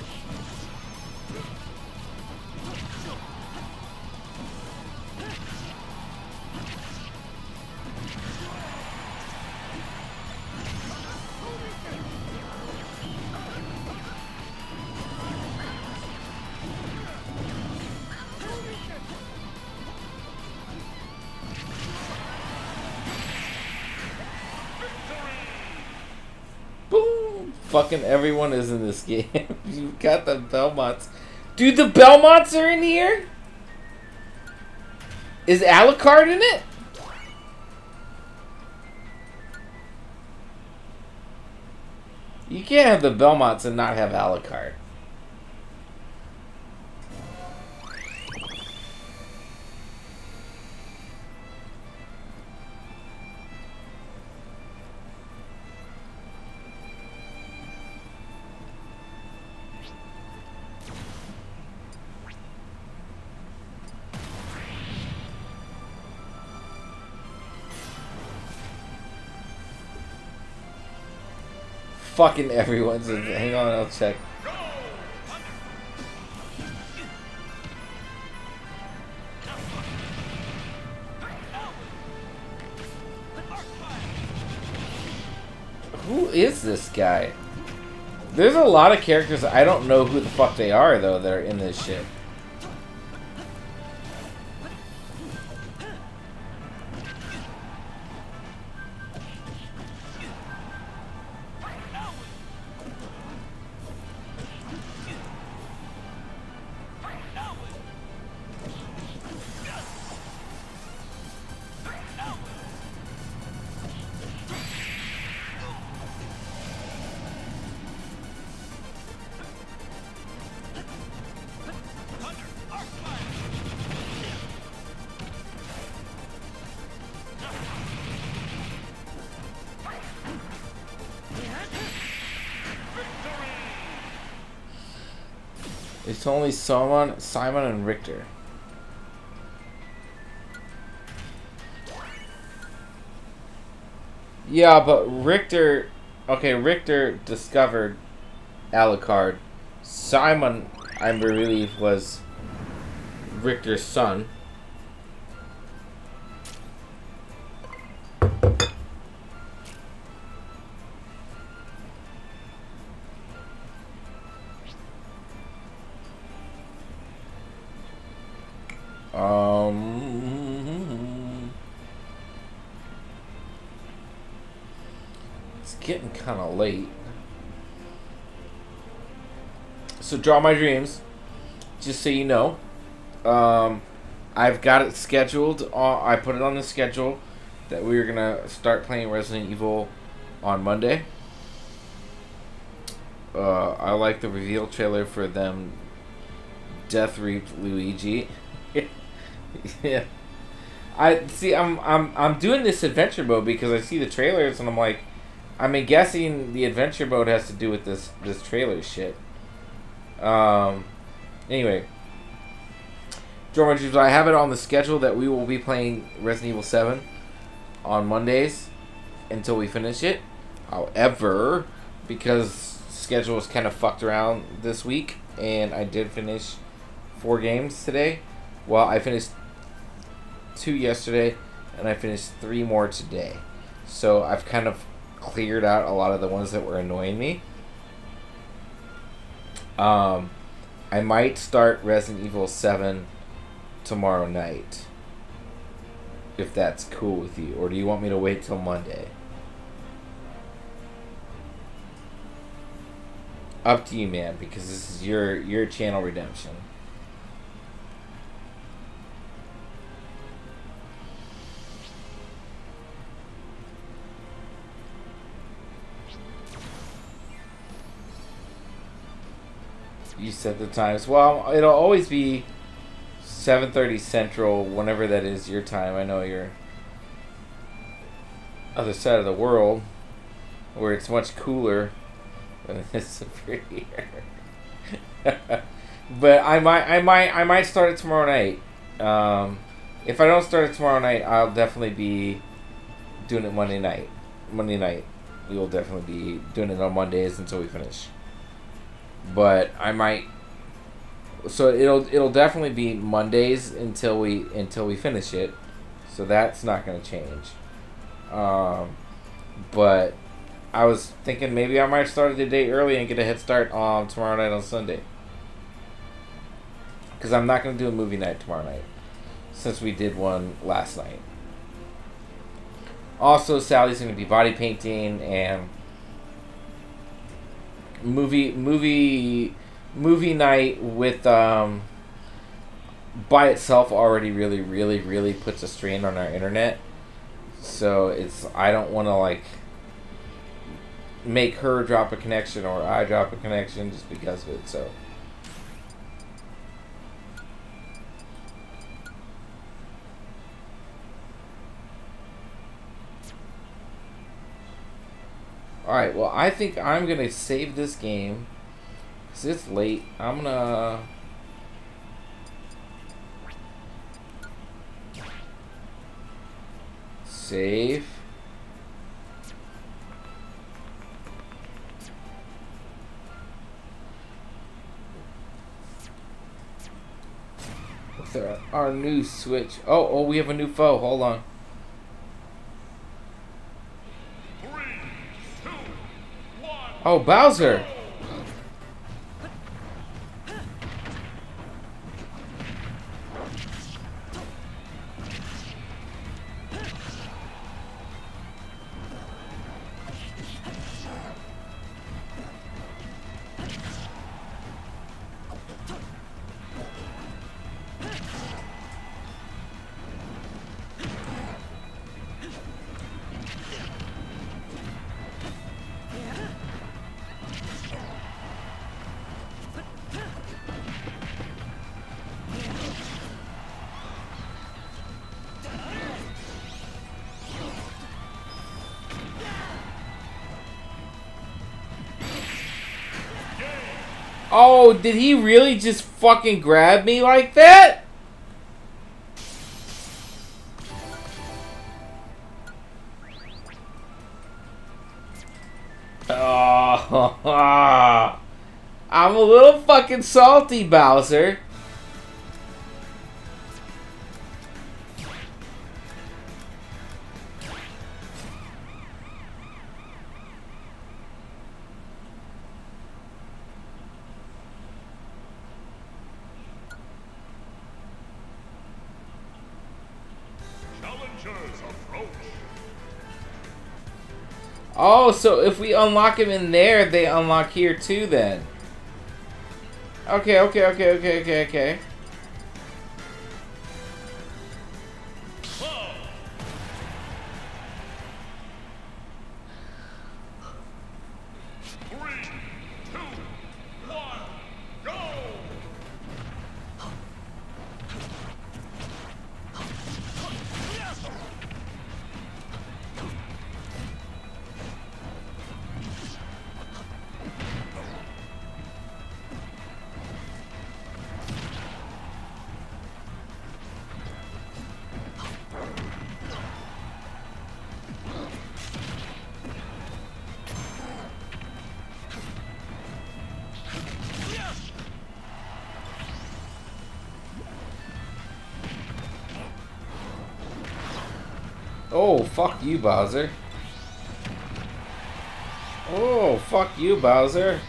Speaker 1: Fucking everyone is in this game. You've got the Belmonts. Dude, the Belmonts are in here? Is Alucard in it? You can't have the Belmonts and not have Alucard. Fucking everyone's in. Hang on, I'll check. Who is this guy? There's a lot of characters I don't know who the fuck they are though that are in this shit. It's only Simon, Simon and Richter. Yeah, but Richter, okay, Richter discovered Alucard. Simon, I believe, was Richter's son. Draw my dreams. Just so you know, um, I've got it scheduled. On, I put it on the schedule that we were gonna start playing Resident Evil on Monday. Uh, I like the reveal trailer for them Death Reap Luigi. yeah. I see. I'm I'm I'm doing this adventure mode because I see the trailers and I'm like, I'm guessing the adventure mode has to do with this this trailer shit. Um. Anyway, Dreams, I have it on the schedule that we will be playing Resident Evil Seven on Mondays until we finish it. However, because schedule was kind of fucked around this week, and I did finish four games today. Well, I finished two yesterday, and I finished three more today. So I've kind of cleared out a lot of the ones that were annoying me. Um, I might start Resident Evil 7 tomorrow night. If that's cool with you. Or do you want me to wait till Monday? Up to you, man, because this is your your channel redemption. You set the times. Well, it'll always be 7:30 Central, whenever that is your time. I know you're other side of the world, where it's much cooler than it is over here. but I might, I might, I might start it tomorrow night. Um, if I don't start it tomorrow night, I'll definitely be doing it Monday night. Monday night, we will definitely be doing it on Mondays until we finish. But I might. So it'll it'll definitely be Mondays until we until we finish it. So that's not gonna change. Um, but I was thinking maybe I might start a day early and get a head start on tomorrow night on Sunday. Because I'm not going to do a movie night tomorrow night. Since we did one last night. Also, Sally's going to be body painting and movie movie movie night with um by itself already really really really puts a strain on our internet so it's I don't want to like make her drop a connection or I drop a connection just because of it. So Alright, well, I think I'm going to save this game. Because it's late. I'm going to... Save. With our, our new switch. Oh, oh, we have a new foe. Hold on.
Speaker 4: Three, two, one.
Speaker 1: Oh, Bowser. Oh, did he really just fucking grab me like that? Oh, I'm a little fucking salty, Bowser. Oh, so if we unlock him in there, they unlock here too then. Okay, okay, okay, okay, okay, okay. Oh, fuck you, Bowser. Oh, fuck you, Bowser.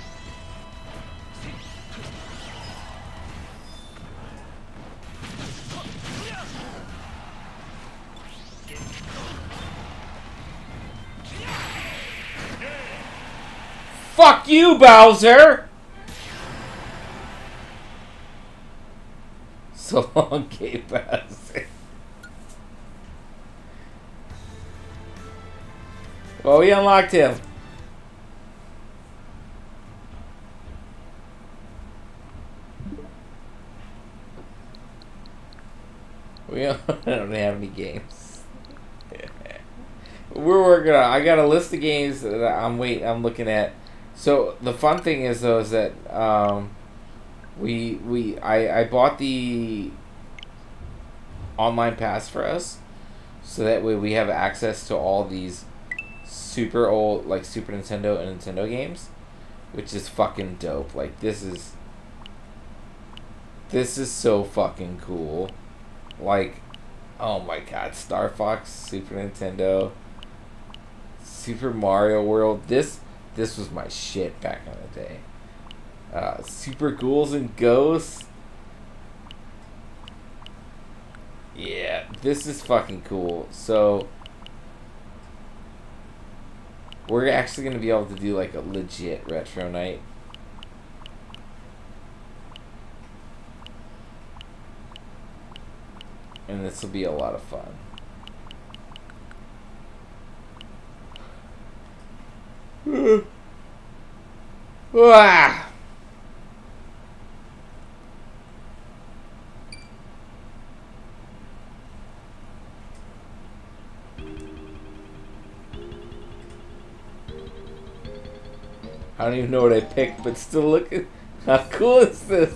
Speaker 1: Fuck you, Bowser! So we unlocked him. We don't, have any games. We're working on. I got a list of games that I'm wait. I'm looking at. So the fun thing is though is that um, we we I I bought the online pass for us, so that way we have access to all these super old like Super Nintendo and Nintendo games, which is fucking dope. Like this is this is so fucking cool. Like, oh my god, Star Fox, Super Nintendo, Super Mario World. This this was my shit back in the day. Uh, Super Ghouls and Ghosts. Yeah, this is fucking cool. So we're actually gonna be able to do like a legit retro night. And this will be a lot of fun. Ah! I don't even know what I picked, but still look at how cool is this?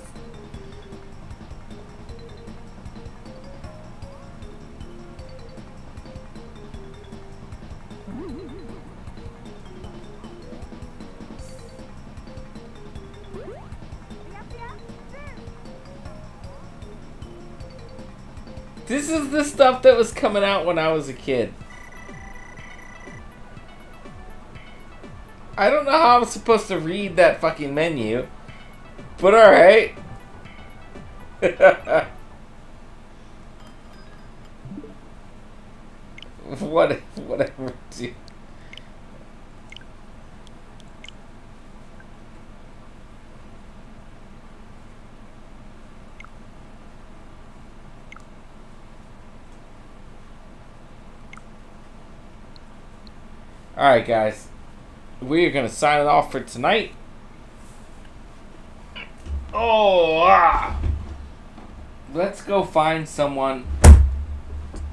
Speaker 1: This is the stuff that was coming out when I was a kid. I don't know how I'm supposed to read that fucking menu. But alright. what whatever dude. Alright guys. We are gonna sign it off for tonight. Oh ah. Let's go find someone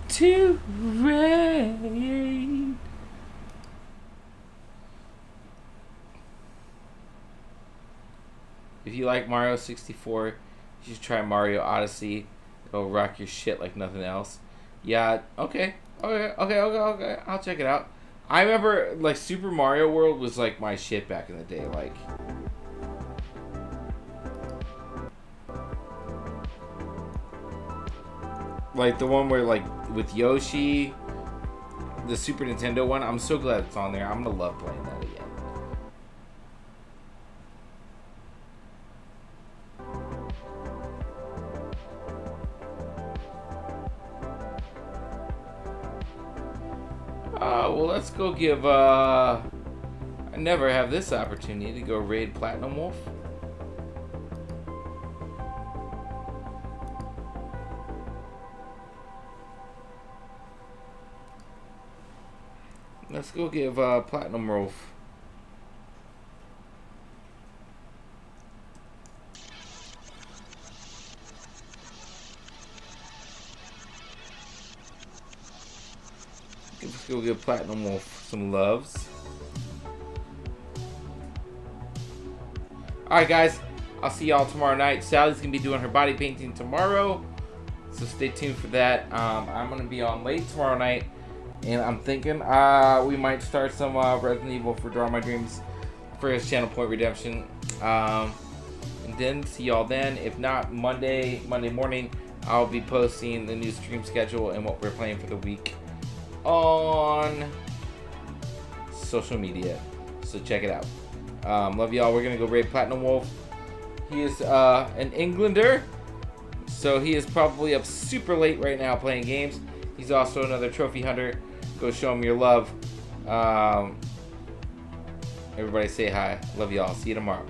Speaker 1: to raid. If you like Mario 64, you should try Mario Odyssey. It'll rock your shit like nothing else. Yeah, okay. Okay, okay, okay, okay. I'll check it out. I remember, like, Super Mario World was, like, my shit back in the day. Like, like the one where, like, with Yoshi, the Super Nintendo one. I'm so glad it's on there. I'm gonna love playing that go give, uh... I never have this opportunity to go raid Platinum Wolf. Let's go give, uh, Platinum Wolf. Give Platinum Wolf some loves. Alright guys, I'll see y'all tomorrow night. Sally's going to be doing her body painting tomorrow. So stay tuned for that. Um, I'm going to be on late tomorrow night. And I'm thinking uh, we might start some uh, Resident Evil for Draw My Dreams for his channel Point Redemption. Um, and then see y'all then. If not, Monday, Monday morning, I'll be posting the new stream schedule and what we're playing for the week on social media. So check it out. Um, love y'all. We're gonna go raid Platinum Wolf. He is uh, an Englander, so he is probably up super late right now playing games. He's also another trophy hunter. Go show him your love. Um, everybody say hi. Love y'all. See you tomorrow.